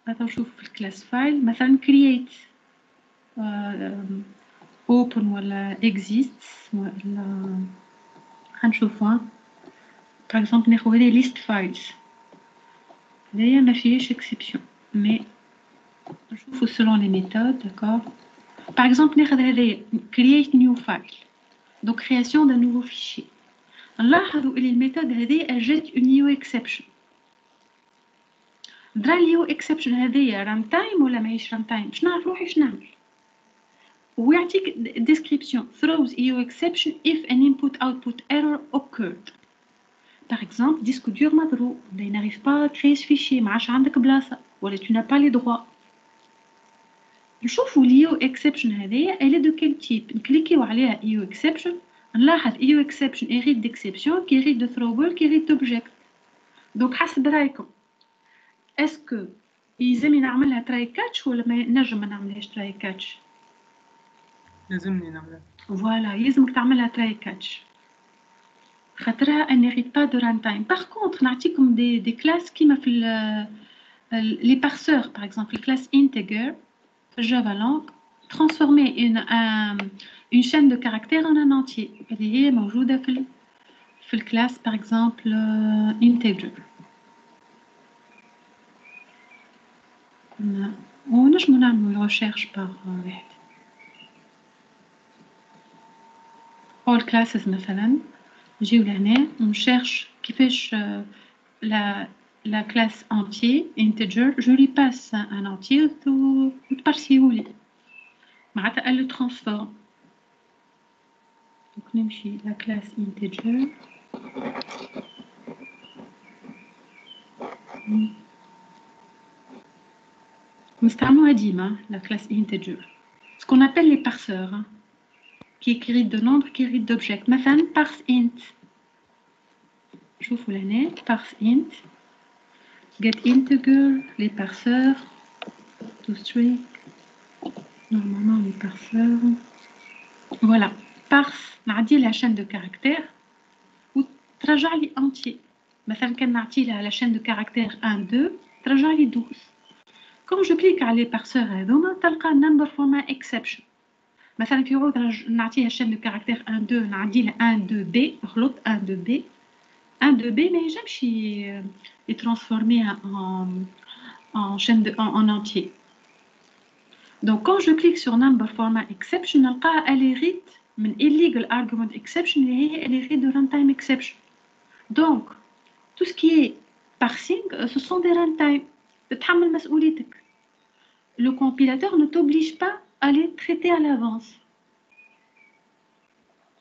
مثلا نشوف في الكلاس فايل مثلا create open ولا exist ولا هنشوفها par exemple ناخذ هذه list files هذايا ما فيهاش exception mais نشوفو selon les méthodes d'accord par exemple ناخذ هذايا create new file donc création d'un nouveau fichier نلاحظوا ان الميثود هذه أجت نيو اكسبشن درا نيو اكسبشن هذه ران تايم ولا ماهيش ران تايم باش نعرف روحي شنعمل ويعطيك ديسكريبسيون throws EU exception if an input output error occurred. Par exemple disque دور مضروب ولا ينعرف با كري فيشي ما عندك بلاصة. ولا تو n'as pas les droits. نشوفوا EU exception هذه elle est de quel نكليكيو عليها EU exception. نلاحظ يو اكسبشن يريد ديكسبسيون كي يريد دو ثروبل كي يريد دوبجيكت دونك حسب رايكم اسكو يلزمني نعملها تراي كاتش ولا ما نجم ما نعملهاش تراي كاتش لازمني نعملها فوالا يلزمك تعملها تراي كاتش خاطرها ان نيريت با دو ران تايم باغ كونطخ نعطيكم دي دي كلاس كيما في لي بارسور باغ اكزومبل الكلاس انتجر في جافا لونغ transformer une, un, une chaîne de caractères en un entier اللي هي موجودة في في الكلاس par exemple integer ونجمو نعملو recherche par واحد all classes مثلا نجيو لهنا ونشيرش كيفاش la, la classe entier integer je lui passe un entier وتبارسيولي معناتها elle le transforme donc نمشي la classe integer نستعملوها ديما la classe integer ce qu'on appelle les parseurs hein, qui écrivent de nombres qui écrivent d'objets مثلا parse int شوفوا لهنا parse int get integer les parseurs to string normalement les parseurs voilà parse نعدي la chaîne de caractères وترجع لي entier مثلا كان نعطي لها la chaîne de caractères 1 2 ترجع لي 12 quand je clique على les parseurs هذوما تلقى number format exception مثلا في عود نعطيها chaîne de caractères 1 2 نعدي لها 1 2 b غلط 1 2 b 1 2 b ما ينجمش يترانسفورميها en en chaîne de en, en entier donc quand je clique sur number format exception نلقاها elle hérite من illegal argument exception اللي هي elle hérite de runtime exception donc tout ce qui est parsing ce sont des runtime تتحمل مسؤوليتك le compilateur ne t'oblige pas à les traiter à l'avance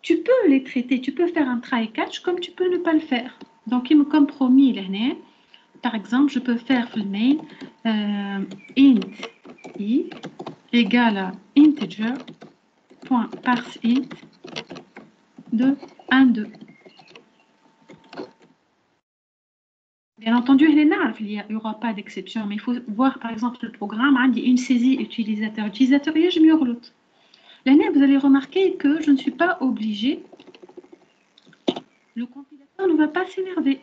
tu peux les traiter tu peux faire un try catch comme tu peux ne pas le faire donc comme promis l'année par exemple je peux faire le main euh, int i égale à integer point parse int de 1 2 Bien entendu, il n'y aura pas d'exception, mais il faut voir par exemple le programme, a une saisie utilisateur. Utilisateur, je me reloute. L'année, vous allez remarquer que je ne suis pas obligée. Le compilateur ne va pas s'énerver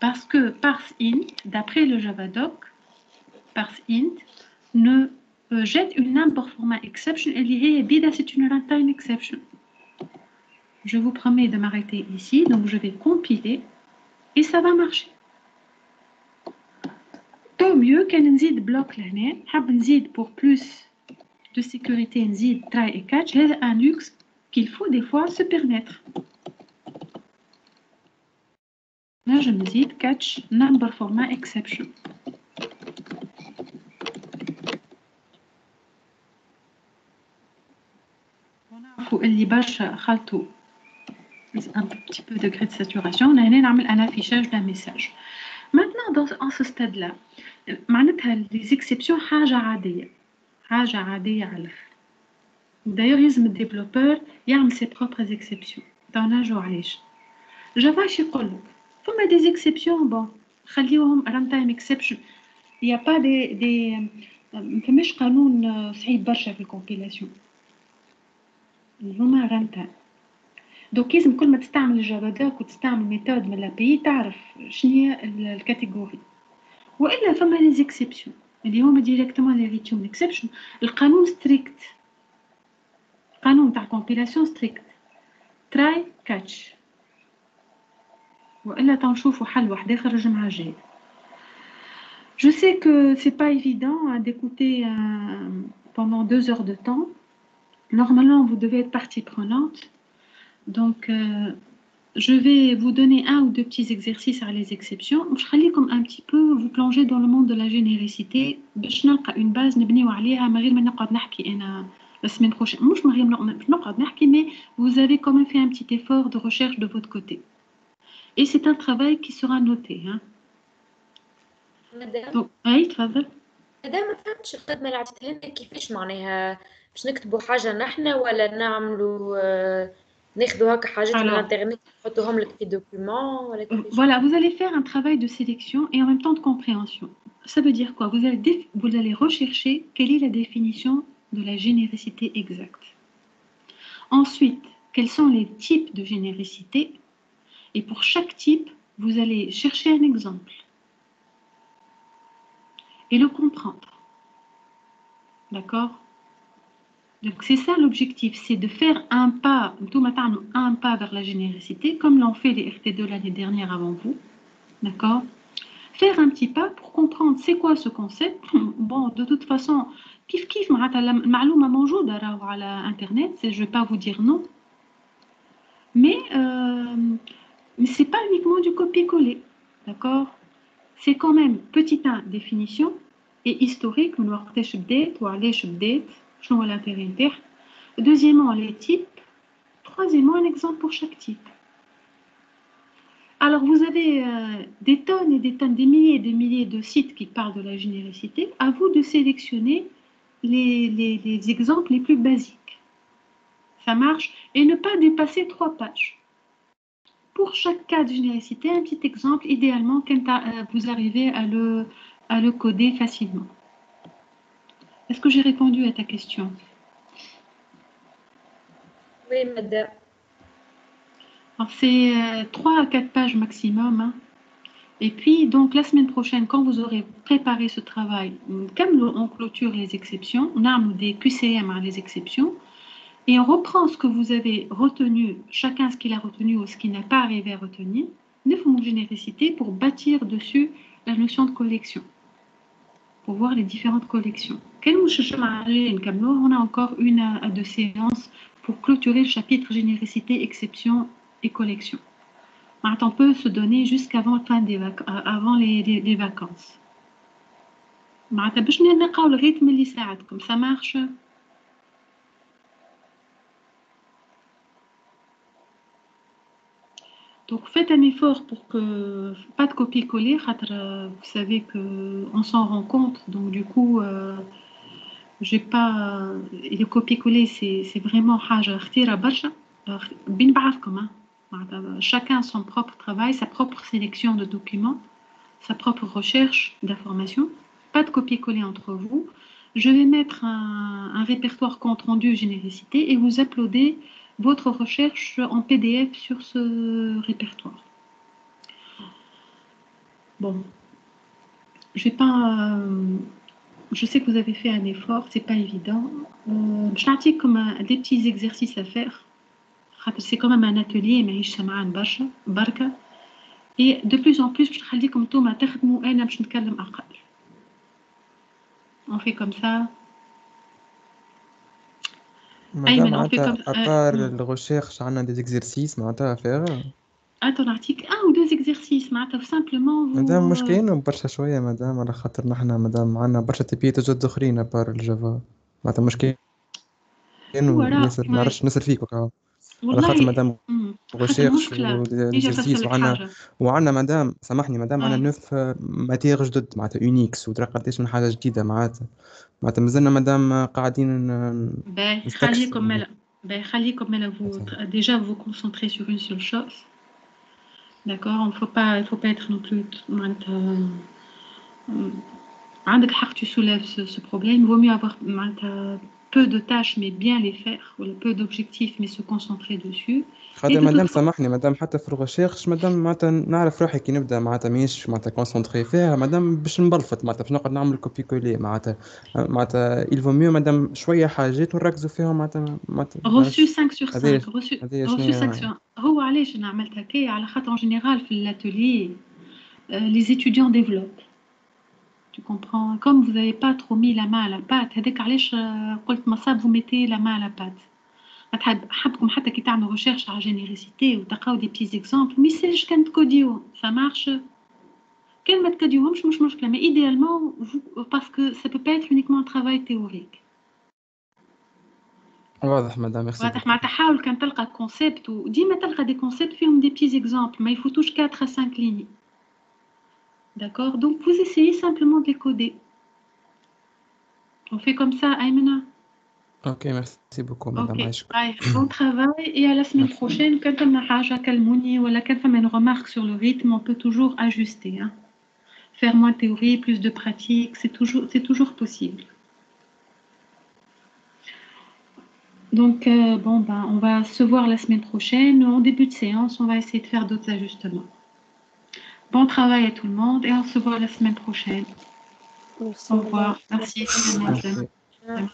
parce que parse int, d'après le javadoc, parse int ne euh, jette une import format exception et liée bida c'est une runtime exception. Je vous promets de m'arrêter ici, donc je vais compiler et ça va marcher. Tant mieux كان نزيد بلوك لهنا حاب نزيد pour plus de sécurité نزيد try et catch هذا un luxe qu'il faut des fois se permettre نجم نزيد catch number format exception ونعرفوا اللي برشا خلطوا un petit peu degré de saturation هنا نعمل un affichage d'un message Maintenant, dans, en ce stade-là, les exceptions حاجة عادية حاجة عادية على الآخر d'ailleurs يلزم الديفلوبور يعمل ses propres exceptions نرجعو علاش جافا اش يقولك فما دي exceptions بون خليوهم runtime exception il y a pas des des ما فماش قانون صعيب برشا في الكومبيلاسيون هما runtime دونك لازم كل ما تستعمل الجافا دوك وتستعمل ميثود من لابي تعرف شنو هي الكاتيجوري والا فما لي زيكسيبسيون اللي هما ديريكتومون لي ريتيوم اكسبشن القانون ستريكت القانون تاع كومبيلاسيون ستريكت تراي كاتش والا تنشوفوا حل واحد اخر الجمعه الجايه Je sais que c'est pas évident d'écouter pendant deux heures de temps. Normalement, vous devez être partie prenante. Donc, euh, je vais vous donner un ou deux petits exercices à les exceptions. Je vais comme un petit peu vous plonger dans le monde de la généricité. باش نلقى une base نبنيو عليها من غير ما نقعد نحكي أنا la semaine prochaine. مش من غير ما نقعد نحكي mais vous avez quand même fait un petit effort de recherche de votre côté. Et c'est un travail qui sera noté. Hein. مدام Donc, أي تفضل. هذا ما فهمتش الخدمة اللي عطيتها لنا كيفاش معناها باش نكتبوا حاجة نحنا ولا نعملوا آه، ناخذوا هكا حاجات من الانترنت نحطوهم لك في دوكيومون ولا كيفاش Voilà, vous allez faire un travail de sélection et en même temps de compréhension. Ça veut dire quoi vous allez, vous allez rechercher quelle est la définition de la généricité exacte. Ensuite, quels sont les types de généricité Et pour chaque type, vous allez chercher un exemple et le comprendre. D'accord Donc c'est ça l'objectif, c'est de faire un pas, tout matin, un pas vers la généricité, comme l'ont fait les RT2 l'année dernière avant vous. D'accord? Faire un petit pas pour comprendre c'est quoi ce concept. Bon, de toute façon, kif kif, ma'alouma à internet, je ne vais pas vous dire non. Mais euh, ce n'est pas uniquement du copier-coller, d'accord? C'est quand même, petit 1, hein, définition, et historique, ou l'intérêt Deuxièmement, les types. Troisièmement, un exemple pour chaque type. Alors, vous avez euh, des tonnes et des tonnes, des milliers et des milliers de sites qui parlent de la générosité. À vous de sélectionner les, les exemples les plus basiques. Ça marche. Et ne pas dépasser trois pages pour chaque cas de généricité, un petit exemple, idéalement, quand euh, vous arrivez à le, à le coder facilement. Est-ce que j'ai répondu à ta question? Oui, madame. c'est euh, trois à quatre pages maximum. Hein. Et puis, donc, la semaine prochaine, quand vous aurez préparé ce travail, comme on clôture les exceptions, on a des QCM, hein, les exceptions, et on reprend ce que vous avez retenu, chacun ce qu'il a retenu ou ce qu'il n'a pas arrivé à retenir, neuf généricité pour bâtir dessus la notion de collection, pour voir les différentes collections. On a encore une à deux séances pour clôturer le chapitre généricité, exception et collection. On peut se donner jusqu'avant des avant les, les, les vacances. le rythme comme ça marche? Donc faites un effort pour que pas de copier-coller, vous savez que on s'en rend compte. Donc du coup, euh, j'ai pas le copier-coller, c'est vraiment Chacun son propre travail, sa propre sélection de documents, sa propre recherche d'informations. Pas de copier-coller entre vous. Je vais mettre un, un répertoire compte rendu généricité et vous uploadez votre recherche en PDF sur ce répertoire. Bon, je pas. Euh, je sais que vous avez fait un effort, c'est pas évident. Euh, je comme un, des petits exercices à faire. C'est quand même un atelier, mais je. Et de plus en plus, je comme tout, on fait comme ça. À part le recherche, on a des exercices à faire. Attends, نعطيك un ou deux exercices معناتها simplement مادام مش كاين برشا شوية مادام على خاطر نحنا مادام عندنا برشا تبيات جد آخرين بار الجافا معناتها مش كاين. نسر ما نعرفش نسر فيك وكا. على خاطر مادام ريشيرش وديزيرسيس وعندنا وعندنا مادام سامحني مادام عندنا نوف ماتيغ جدد معناتها يونيكس ودرا قداش من حاجة جديدة معناتها. معناتها مازلنا مادام قاعدين باهي خليكم مالا باهي خليكم مالا vous déjà vous concentrer sur une seule chose d'accord il faut pas il faut pas être non plus معناتها عندك حق tu soulèves ce, ce problème il vaut mieux avoir معناتها peu de tâches mais bien les faire ou peu d'objectifs mais se concentrer dessus خاطر مادام سامحني مادام حتى في الريشيرش مادام معناتها نعرف روحي كي نبدا معناتها ماهيش معناتها كونسونتري فيها مادام باش نبلفط معناتها باش نقعد نعمل كوبي كولي معناتها معناتها الفو ميو مادام شويه حاجات ونركزوا فيهم معناتها معناتها روسو 5 سور 5 روسو 5 سور هو علاش انا عملت هكايا على خاطر اون جينيرال في الاتولي لي زيتيديون ديفلوب Tu comprends Comme vous n'avez pas trop mis la main à la pâte, هذاك علاش قلت مصاب vous mettez la main à la pâte. حبكم حتى كي تعملوا ريشيرش على جينيريسيتي وتلقاو دي بتي زيكزامبل ما يسالش كان تكوديو سا مارش كان ما تكوديوهمش مش مشكله مي ايديالمون باسكو سا بو با ايتر اونيكمون ترافاي تيوريك واضح مدام واضح معناتها حاول كان تلقى كونسيبت وديما تلقى دي كونسيبت فيهم دي بتي زيكزامبل ما يفوتوش 4 à 5 lignes D'accord Donc, vous essayez simplement de décoder. On fait comme ça, Aïmena Ok, merci beaucoup, madame. Bon travail et à la semaine prochaine. Quand on a une remarque sur le rythme, on peut toujours ajuster. Hein. Faire moins de théorie, plus de pratique, c'est toujours, possible. Donc, euh, bon, ben, on va se voir la semaine prochaine. En début de séance, on va essayer de faire d'autres ajustements. Bon travail à tout le monde et on se voit la semaine prochaine. Merci. Au revoir. Merci. Merci. Merci.